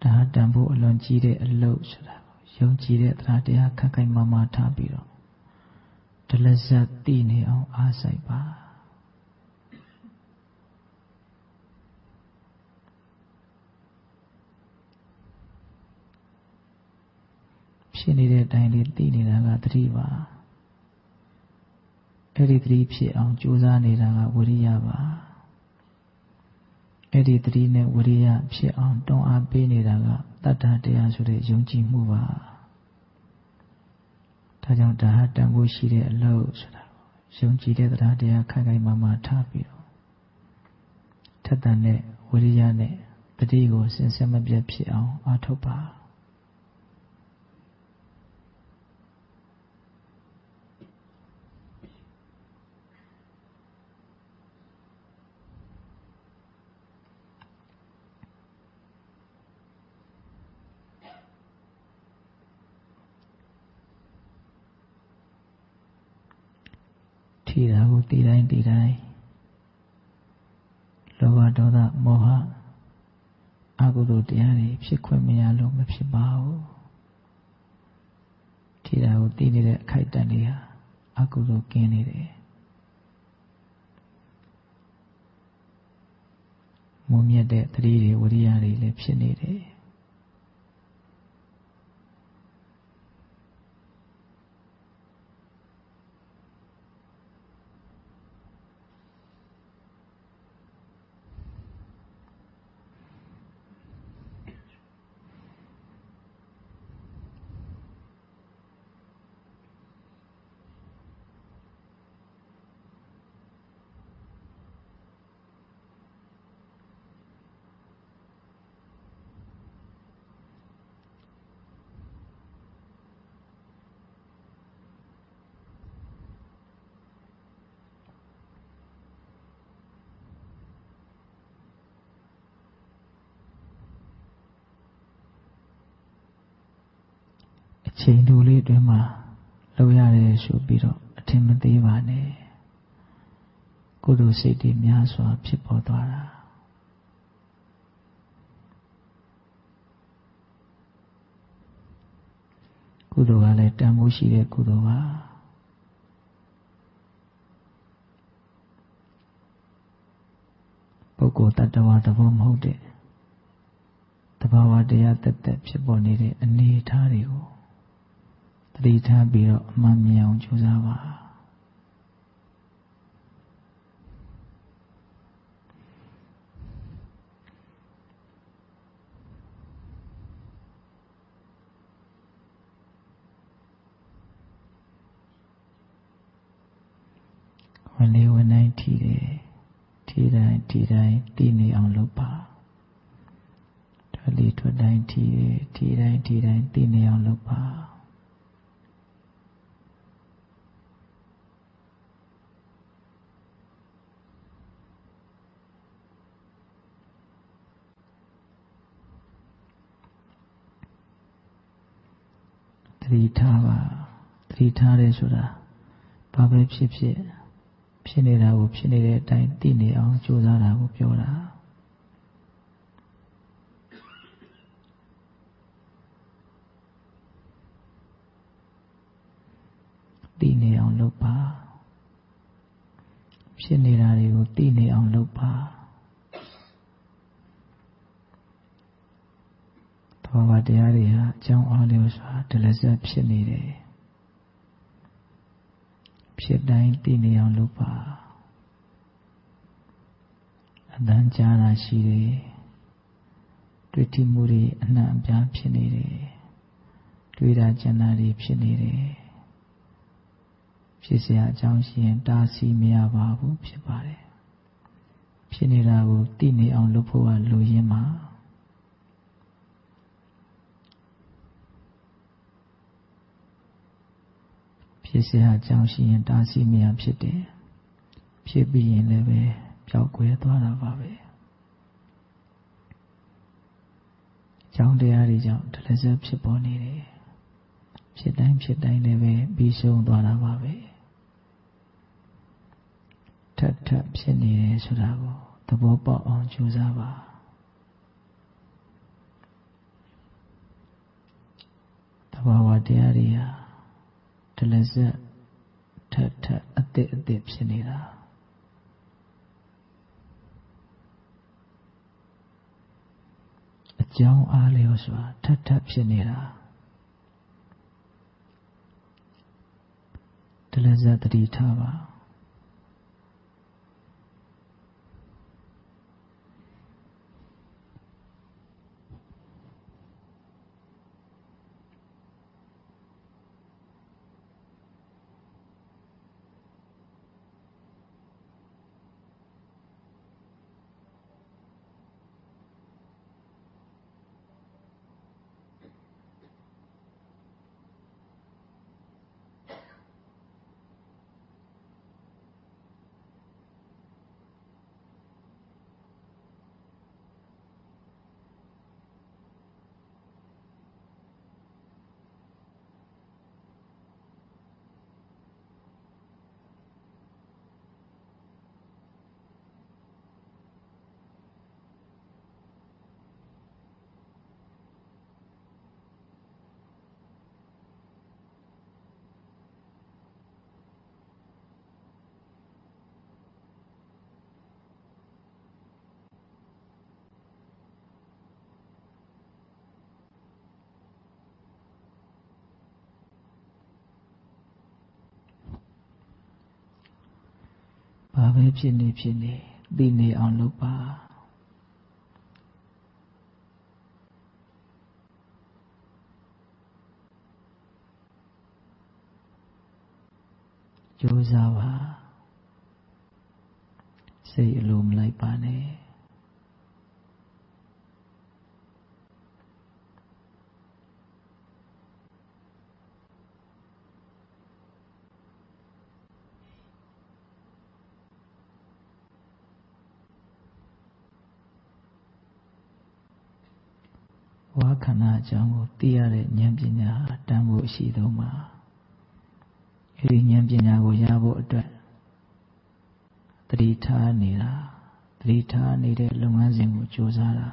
ဒါတန်ဖို့အလွန်ကြီးတဲ့အလုပ်ဆိုတာယုံကြည်တဲ့တရားတရားခက်ခိုင်မာမာထားပြီးတော့ဒလဇတ်တည်နေအောင်အားစိုက်ပါ ဖြစ်နေတဲ့အတိုင်းလေးတည်နေတာကတတိပါအဲ့ဒီတတိဖြစ်အောင်ကြိုးစားနေတာကဝိရိယပါအဲ့ဒီတတိနဲ့ဝိရိယဖြစ်အောင်တွန်းအားပေးနေတာကတတ္တတရားဆိုတဲ့ယုံကြည်မှုပါဒါကြောင့်ဒါဟာတန်ဖိုးရှိတဲ့အလုပ်ဆိုတာယုံကြည်တဲ့တရားတရားခိုင်ခိုင်မာမာထားပြီးတော့ထက်တန်တဲ့ဝိရိယနဲ့တတိကိုစင်စစ်မပြတ်ဖြစ်အောင်အားထုတ်ပါ ထိတာကိုတည်တိုင်းတည်တိုင်းလောဘဒေါသမောဟအကုသိုလ်တရားတွေဖြစ်ခွင့်မရလို့မဖြစ်ပါဘူးထိတာကိုတည်နေတဲ့အခိုက်အတန့်တွေဟာအကုသိုလ်ကင်းနေတယ်မုံမြတ်တဲ့တတိတွေဝိရိယတွေလည်းဖြစ်နေတယ် ချိန်တူလေးအတွင်းမှာလောက်ရတယ်ဆိုပြီးတော့အထင်မသေးပါနဲ့ကုသိုလ်စိတ်တွေများစွာဖြစ်ပေါ်သွားတာကုသိုလ်ကလည်းတန်ဖိုးရှိတဲ့ကုသိုလ်ပါပုဂ္ဂိုလ်တ attva သဘောမဟုတ်တဲ့တဘာဝတရားတက်တက်ဖြစ်ပေါ်နေတဲ့အနေအထားတွေကို တတိထားပြီးတော့အမှန်မြင်အောင်ကြိုးစားပါဝင်လေဝင်တိုင်းထီတယ်ထီတိုင်းထီတိုင်းတည်နေအောင်လုပ်ပါထွက်လေထွက်တိုင်းထီတယ်ထီတိုင်းထီတိုင်းတည်နေအောင်လုပ်ပါတိ ထားပါသတိထားတယ်ဆိုတာဘာပဲဖြစ်ဖြစ်ဖြစ်နေတာကိုဖြစ်နေတဲ့အတိုင်းသိနေအောင်ကြိုးစားတာကိုပြောတာသိနေအောင်လုပ်ပါဖြစ်နေတာတွေကိုသိနေအောင်လုပ်ပါ ဘောဘာတရားတွေဟာအကြောင်းအားလျော်စွာဒလဇတ်ဖြစ်နေတယ်ဖြစ်တိုင်းသိနေအောင်လုပ်ပါအတန်းကြားတာရှိတယ်တွေ့ထိမှုတွေအနှံ့အပြားဖြစ်နေတယ်တွေ့တာကျင်တာတွေဖြစ်နေတယ်ဖြစ်เสียအကြောင်းရှိရင်တားဆီးမရပါဘူးဖြစ်ပါတယ်ဖြစ်နေတာကိုသိနေအောင်လုပ်ဖို့ကလိုရင်းမှာ ဖြစ်เสียအကြောင်းရှိရင်တားဆီးမရဖြစ်တယ် ဖြစ်ပြီးရင်လည်းပဲပျောက်ကွယ်သွားတာပါပဲကြောင်းတရားတွေကြောင့်တလဇက်ဖြစ်ပေါ်နေတယ်ဖြစ်တိုင်းဖြစ်တိုင်းလည်းပဲပြီးဆုံးသွားတာပါပဲထပ်ထပ်ဖြစ်နေတယ်ဆိုတာကိုသဘောပေါက်အောင်ကြိုးစားပါတဘာဝတရားတွေဟာ တလဇက်ထပ်ထပ်အသစ်အသစ်ဖြစ်နေတာအကြောင်းအားလျော်စွာထပ်ထပ်ဖြစ်နေတာတလဇက်တတိထားပါ ဘာပဲဖြစ်နေဖြစ်နေသိနေအောင်လုပ်ပါကြိုးစားပါစိတ်အလိုမလိုက်ပါနဲ့ ဝါခန္ဓာအကြောင်းကိုသိရတဲ့ဉာဏ်ပညာတန်ဖို့ရှိဆုံးမှာအဲဒီဉာဏ်ပညာကိုရဖို့အတွက်တတိထားနေတာတတိထားနေတဲ့လုပ်ငန်းစဉ်ကိုကြိုးစားတာ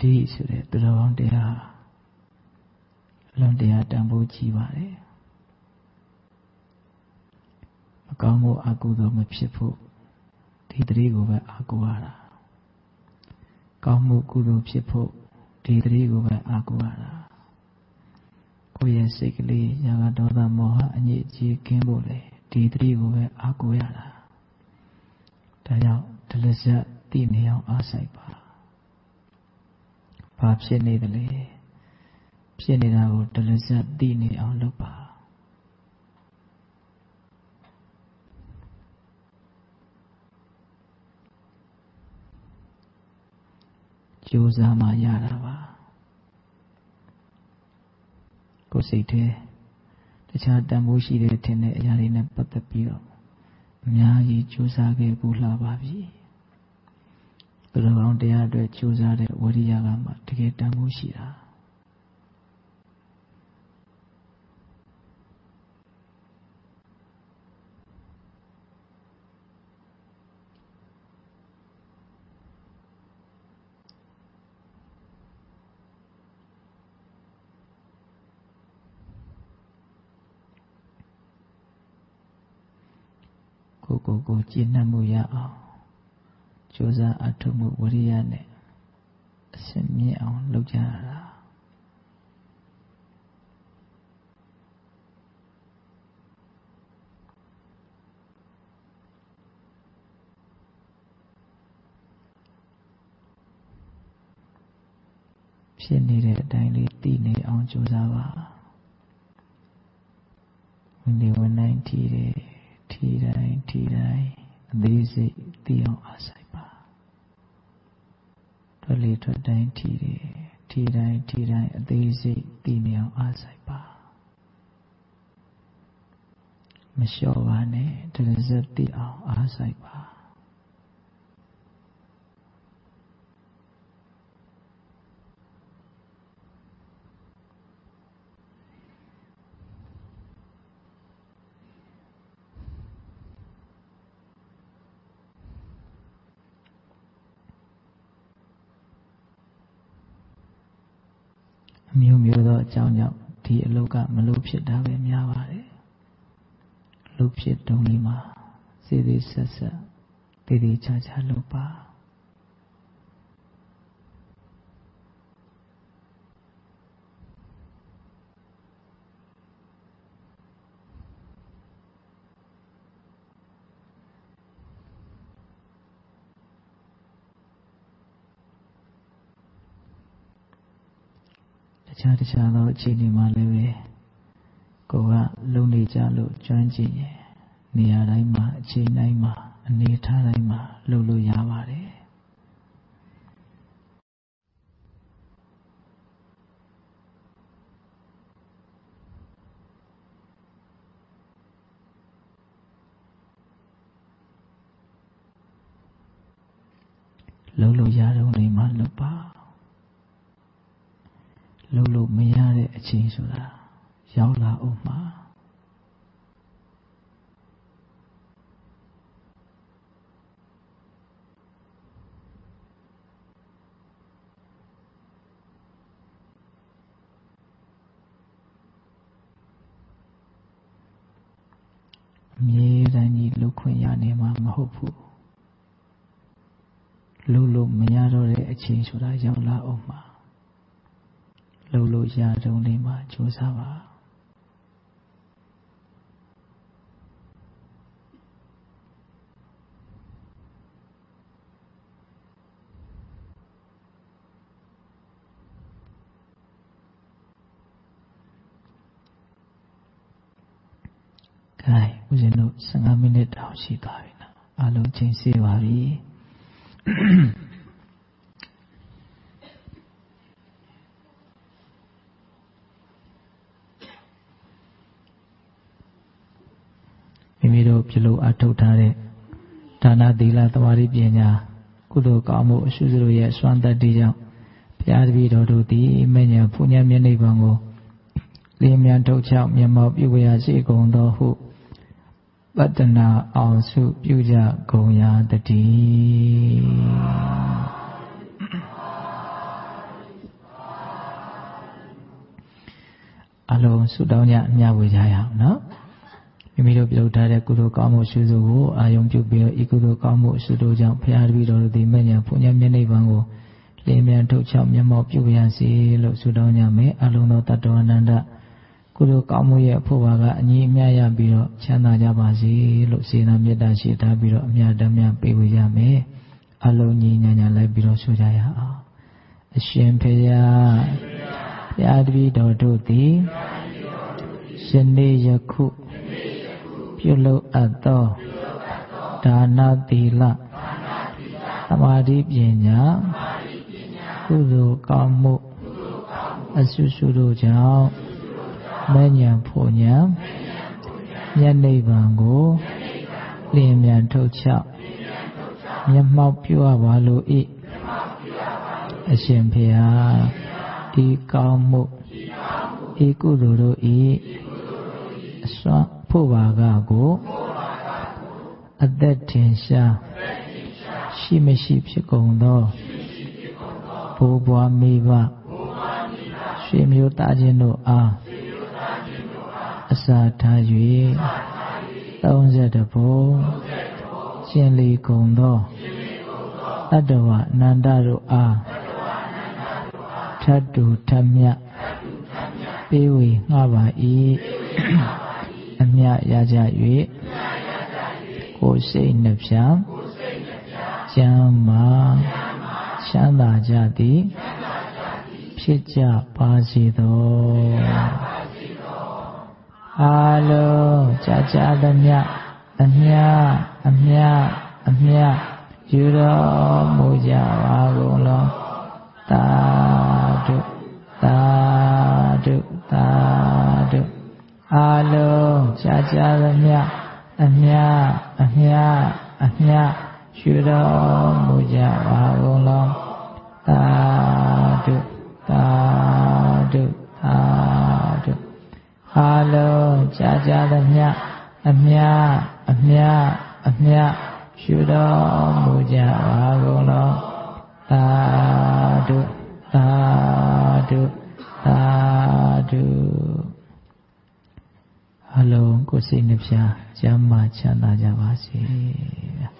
တိဆိုတဲ့သူတော်ကောင်းတရားအလွန်တရားတန်ဖိုးကြီးပါတယ်မကောင်းမှုအကုသိုလ်မဖြစ်ဖို့ဒီတတိကိုပဲအာကိုရတာကောင်းမှုကုသိုလ်ဖြစ်ဖို့ဒီတတိကိုပဲအာကိုရတာကိုယ့်ရဲ့စိတ်ကလေးရာဂဒေါသမောဟအညစ်အကြေးကင်းဖို့လေဒီတတိကိုပဲအာကိုရတာဒါကြောင့်ဒလဇတ်သိနေအောင်အားဆိုင်ပါ ဘာဖြစ်နေသလဲဖြစ်နေတာကိုတလဇတ်သိနေအောင်လုပ်ပါကြိုးစားမှရတာပါကိုယ်စိတ်ထဲတခြားတန်ဖိုးရှိတဲ့ထင်တဲ့အရာတွေနဲ့ပတ်သက်ပြီးတော့အများကြီးကြိုးစားခဲ့ဘူးလှပါပြီ သူတော်ကောင်းတရားအတွက်ကြိုးစားတဲ့ဝရိယကမှတကယ်တန်ဖိုးရှိတာကိုကိုကိုကျင့်နှံ့မှုရအောင် ကြိုးစားအထုမှုဝိရိယနဲ့အစမြင့်အောင်လုပ်ကြရတာဖြစ်နေတဲ့အတိုင်းလေးသိနေအောင်ကြိုးစားပါဝင်နေဝင်တိုင်းထီတယ်ထီတိုင်းထီတိုင်းအသေးစိတ်သိအောင်အားစိုက် ထွက်လေထွက်တိုင်းထီတယ်ထီတိုင်းထီတိုင်းအသေးစိတ်သိနေအောင်အားဆိုင်ပါမလျှော့ပါနဲ့တရဇက်သိအောင်အားဆိုင်ပါမျိုးမျိုးသောအကြောင်းကြောင့် ဒီအလုတ်ကမလို့ဖြစ်တာပဲများပါတယ်လှုပ်ဖြစ်တုံးလေးမှာစေသေးဆက်ဆက်တည်တည်ချာချာလုပ်ပါ ခြားတခြားသောအခြေအနေမှာလည်းပဲကိုကလုံနေကြလို့ကျွမ်းကျင်ရင်နေရာတိုင်းမှာအချိန်တိုင်းမှာအနေထားတိုင်းမှာလုပ်လို့ရပါတယ်လုံးလို့ရတော့နေမှလုပ်ပါလုံးလို့မရတဲ့အ ချိန်ဆိုတာရောက်လာအောင်မှာအမြဲတမ်းကြီးလှုပ်ခွင့်ရနေမှာမဟုတ်ဘူးလှုပ်လို့မရတော့တဲ့အချိန်ဆိုတာရောက်လာအောင်မှာလှုပ်လို့ ရတုံးလေးမှာကြိုးစားပါကဲဦးဇင်းတို့15မိနစ်တောင်ရှိသွားပြီနော်အားလုံးချိန်စီပါပြီ မိမိတို့ပြုလုပ်အထောက်ထားတဲ့ဒါနသီလသမာဓိပညာကုသိုလ်ကောင်းမှုအရှုစရိုရဲ့စွမ်းတတ္တိကြောင့်ဘုရားတပည့်တော်တို့သည်မဉ္ဇဉ်ဖူးညံမျက်နှိပ်ပံကိုလင်းမြန်ထုတ်ချောက်မျက်မှောက်ပြုဝရရှိကုန်သောဟုပတ္တနာအောင်စုပြုကြကုန်ရာတည်းအလုံးဆုတောင်းကြအမြဝေကြရအောင်နော် မိမိတို့ပြုလုပ်ထားတဲ့ကုသိုလ်ကောင်းမှုရှုစုကိုအာယုံပြုပြီးတော့ဤကုသိုလ်ကောင်းမှုရှုတို့ကြောင့်ဘုရားတပည့်တော်တို့ဒီမဲ့ညာဘုညာမျက်နှိပ်ပံကိုလင်းမြန်ထုတ်ချောက်မျက်မှောက်ပြုရစေလို့ဆုတောင်းကြမယ်အလုံးသောတတ္တဝအနန္တကုသိုလ်ကောင်းမှုရဲ့အဖို့ပါကအညီအမျှရပြီးတော့ချမ်းသာကြပါစေလို့စေနာမေတ္တာရှိထားပြီးတော့အမြတ်တမ်းများပေးဝေကြမယ်အလုံးညီညာညာလိုက်ပြီးတော့ဆိုကြရအောင်အရှင်ဖေယဘုရားတပည့်တော်တို့သည်ယနေ့ယခု ပြုလုပ်အပ်သောဒါနသီလသမာဓိပညာကုသိုလ်ကောင်းမှုအဆုစုတို့ကြောင့်မဉ္ဇဉ်ဖို့ညာမျက်နှိပ်ပံကိုလင်းမြန်ထုတ်ချမျက်မှောက်ပြုအပ်ပါလို၏အရှင်ဖေဟာဒီကောင်းမှုဤကုသိုလ်တို့ဤအစွမ်း ဖို့ပါကကိုအသက်ထင်ရှားရှိမရှိဖြစ်ကုန်သောဘိုးဘွားမိဘရွှေမျိုးသားချင်းတို့အားအစာထား၍30ဘုံရှင်လီကုန်သောတတ္တဝအနန္တတို့အားထတ်တူထမြပေးဝေငှပါ၏ အမြရကြ၍ကိုယ်စိတ်နှဖြံကျမ်းမာချမ်းသာကြသည်ဖြဖြစ်ကြပါစေသောအာလုံးကြာကြာသမျှအမြအမြအမြယူတော်မူကြပါကုန်လောသာဓုသာဓုသာဓု အာလုံးကြာကြာသမျှအမြအမြအမြရှုတော်မူကြပါကုန်လောသာဓုသာဓုသာဓုအာလုံးကြာကြာသမျှအမြအမြအမြရှုတော်မူကြပါကုန်လောသာဓုသာဓုသာဓု အလုံးကိုယ်စိတ်နှပြချမ်းသာချမ်းသာကြပါစေဗျာ